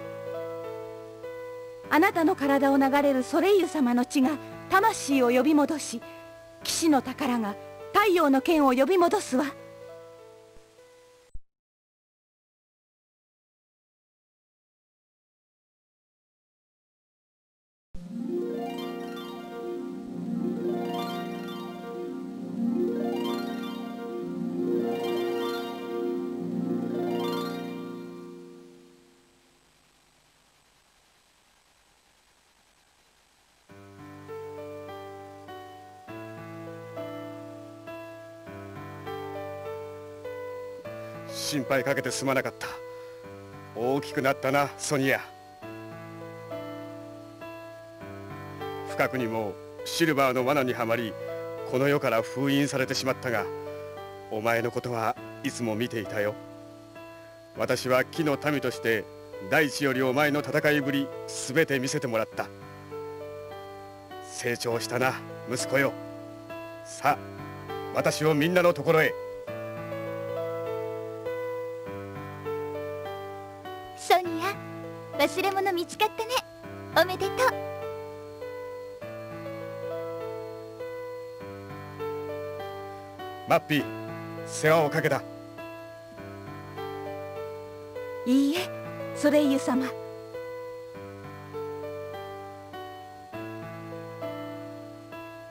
あなたの体を流れるソレイユ様の血が魂を呼び戻し騎士の宝が太陽の剣を呼び戻すわ。配かけてすまなかった。大きくなったなソニア。深くにもシルバーの罠にはまりこの世から封印されてしまったがお前のことはいつも見ていたよ。私は木の民として大地よりお前の戦いぶり全て見せてもらった。成長したな息子よ。さあ私をみんなのところへ。マッピー。世話をかけた。いいえソレイユ様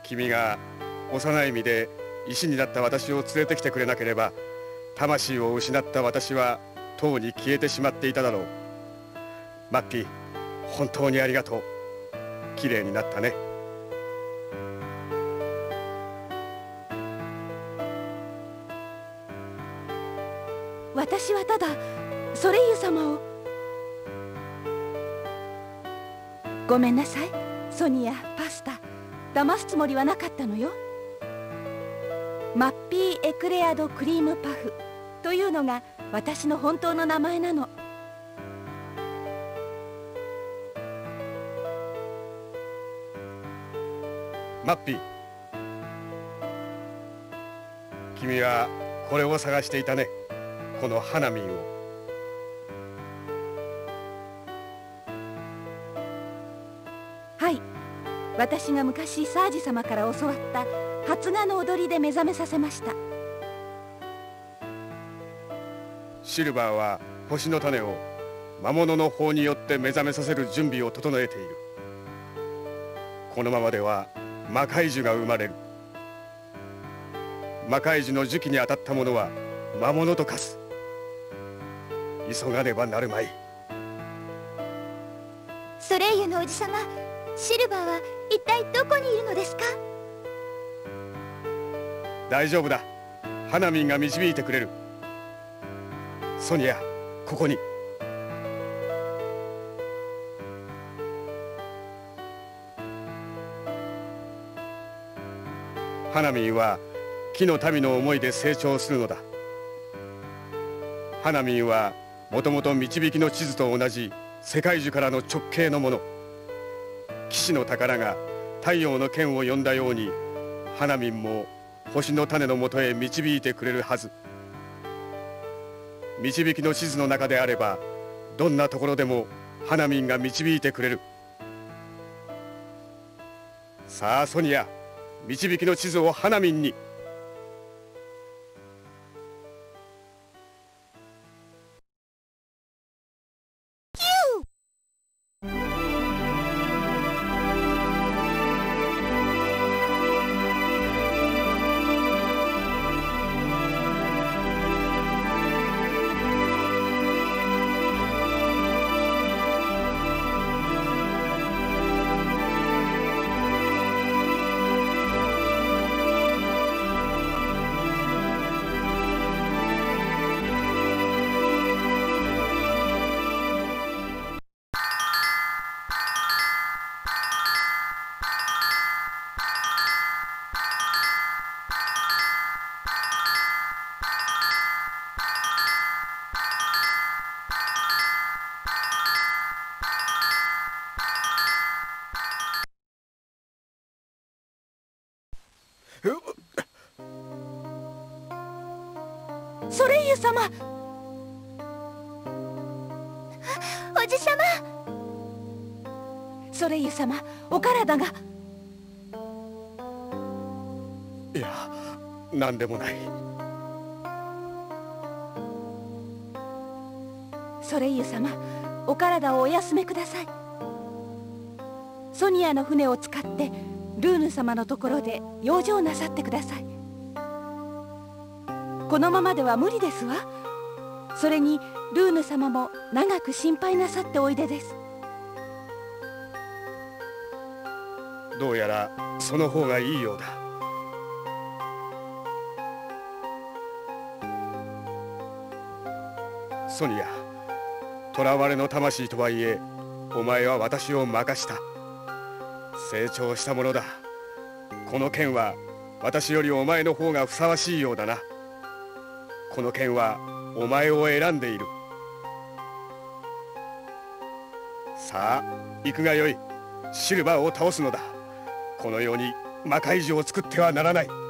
君が幼い身で石になった私を連れてきてくれなければ魂を失った私はとうに消えてしまっていただろう。マッピー本当にありがとう。綺麗になったねつもりはなかったのよ。マッピーエクレアドクリームパフというのが私の本当の名前なの。マッピー君はこれを探していたね。この花見を。私が昔サージ様から教わった発芽の踊りで目覚めさせました。シルバーは星の種を魔物の法によって目覚めさせる準備を整えている。このままでは魔界樹が生まれる。魔界樹の樹期に当たった者は魔物と化す。急がねばなるまい。ソレイユのおじさまシルバーは一体どこにいるのですか？大丈夫だ。花見が導いてくれる。ソニアここに。花見は木の民の思いで成長するのだ。花見はもともと導きの地図と同じ世界樹からの直系のもの。騎士の宝が太陽の剣を呼んだように花民も星の種のもとへ導いてくれるはず。導きの地図の中であればどんなところでも花民が導いてくれる。さあソニア導きの地図を花民に。何でもない。ソレイユ様お体をお休めください。ソニアの船を使ってルーヌ様のところで養生なさってください。このままでは無理ですわ。それにルーヌ様も長く心配なさっておいでです。どうやらその方がいいようだソニア囚われの魂とはいえお前は私を任した。成長したものだ。この剣は私よりお前の方がふさわしいようだな。この剣はお前を選んでいる。さあ行くがよい。シルバーを倒すのだ。このように魔界獣を作ってはならない。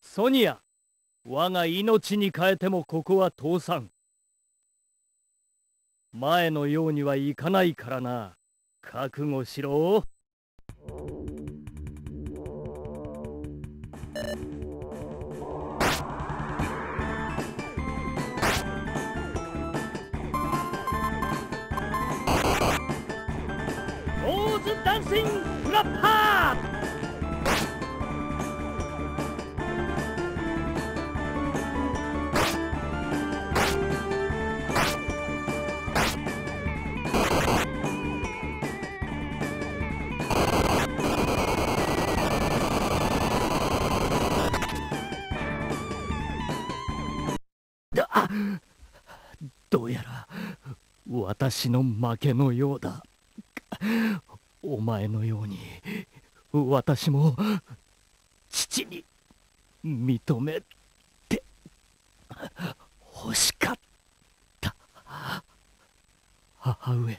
ソニア我が命に変えてもここは倒産。前のようにはいかないからな。覚悟しろ。私の負けのようだ。お前のように私も父に認めて欲しかった。母上。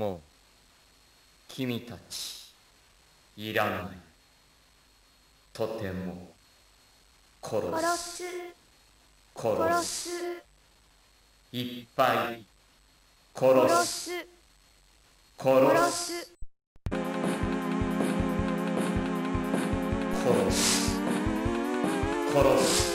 もう君たちいらない。とても殺す。殺す。いっぱい殺す。殺す。殺す。殺す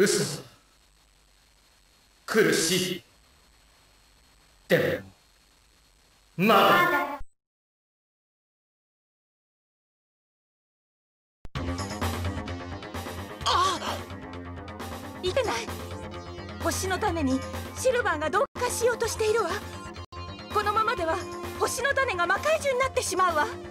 嘘苦しい。でもまだ。いけない。星の種にシルバーが同化しようとしているわ。このままでは星の種が魔界獣になってしまうわ。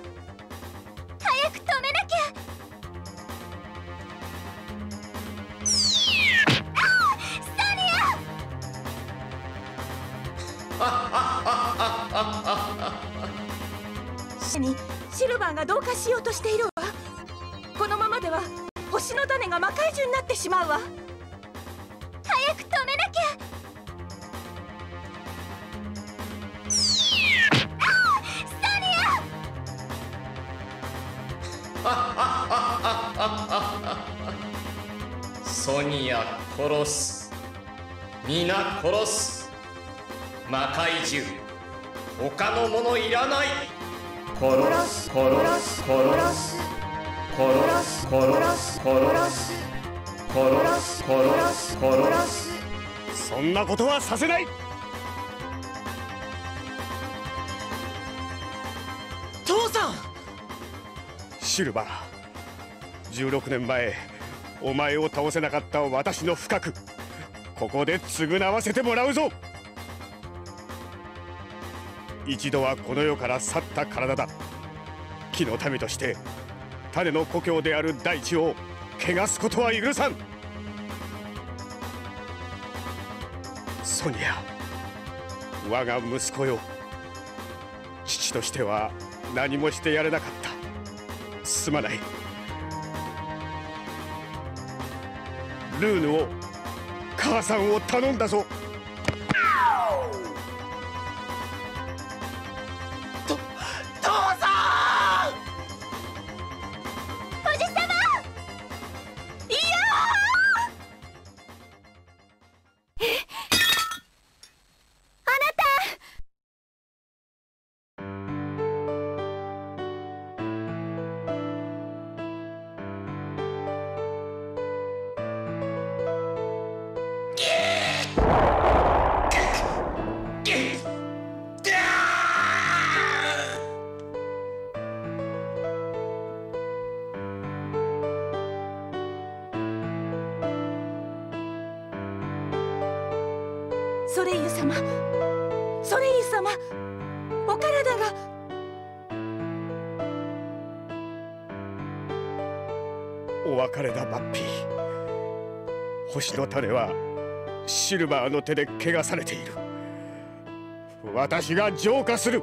シルバーが同化しようとしているわ。このままでは星の種が魔界獣になってしまうわ。早く止めなきゃ。ソニア殺す。皆殺す。魔界獣他のものいらない。殺す殺す殺す殺す殺す殺す殺す殺す殺すそんなことはさせない父さんシルバー16年前お前を倒せなかった私の不覚ここで償わせてもらうぞ一度はこの世から去った体だ。木の民として種の故郷である大地を汚すことは許さん。ソニア我が息子よ。父としては何もしてやれなかった。すまない。ルーヌを母さんを頼んだぞ。の種はシルバーの手で汚されている。私が浄化する。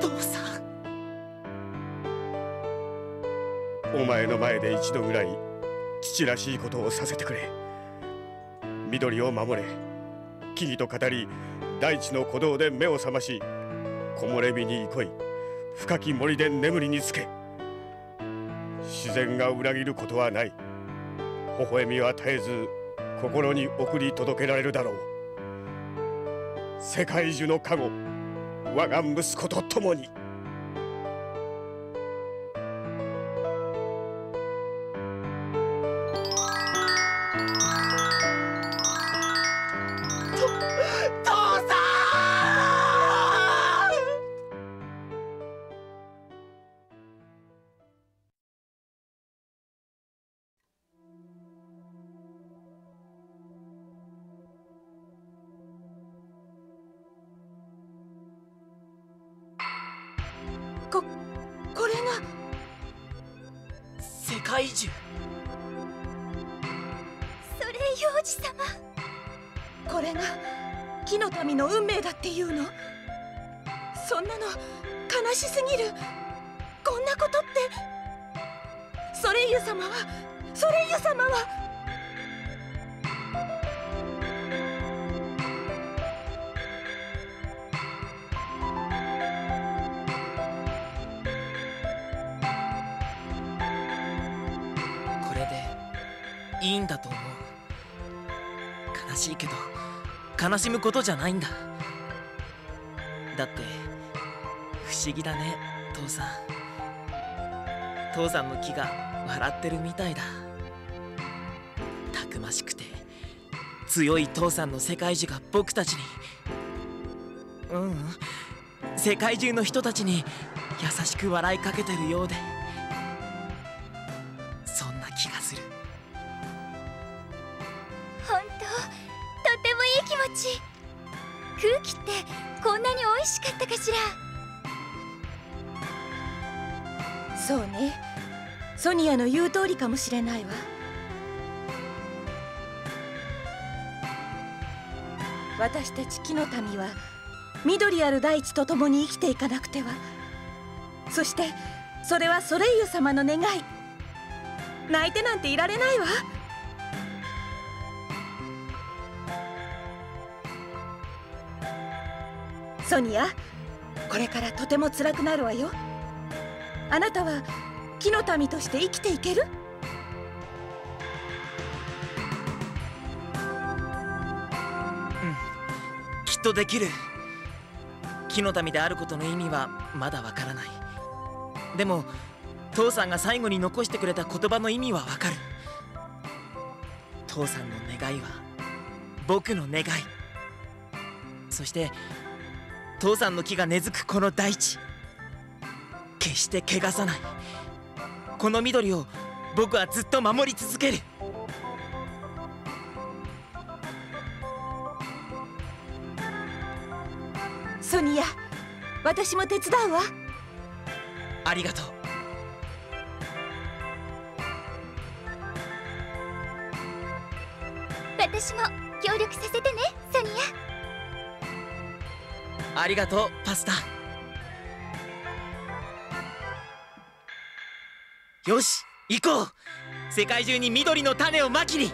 父さん。お前の前で一度ぐらい父らしいことをさせてくれ。緑を守れ。木々と語り大地の鼓動で目を覚まし木漏れ日に憩い。深き森で眠りにつけ自然が裏切ることはない。微笑みは絶えず心に送り届けられるだろう。世界中の加護我が息子と共に。王子様これが木の民の運命だっていうの？そんなの悲しすぎる。こんなことって。ソレイユ様はソレイユ様は。悲しむことじゃないんだ。だって不思議だね父さん。父さんの木が笑ってるみたいだ。たくましくて強い父さんの世界樹が僕たちに。ううん世界中の人たちに優しく笑いかけてるようで。アの言う通りかもしれないわ。私たち木の民は緑ある大地と共に生きていかなくては。そしてそれはソレイユ様の願い。泣いてなんていられないわ。ソニアこれからとても辛くなるわよ。あなたは木の民として生きていける？うん。きっとできる。木の民であることの意味はまだわからない。でも父さんが最後に残してくれた言葉の意味はわかる。父さんの願いは僕の願い。そして父さんの木が根付くこの大地。決して汚さない。この緑を僕はずっと守り続ける。ソニア私も手伝うわ。ありがとう。私も協力させてねソニありがとうパスタよし行こう。世界中に緑の種をまきに。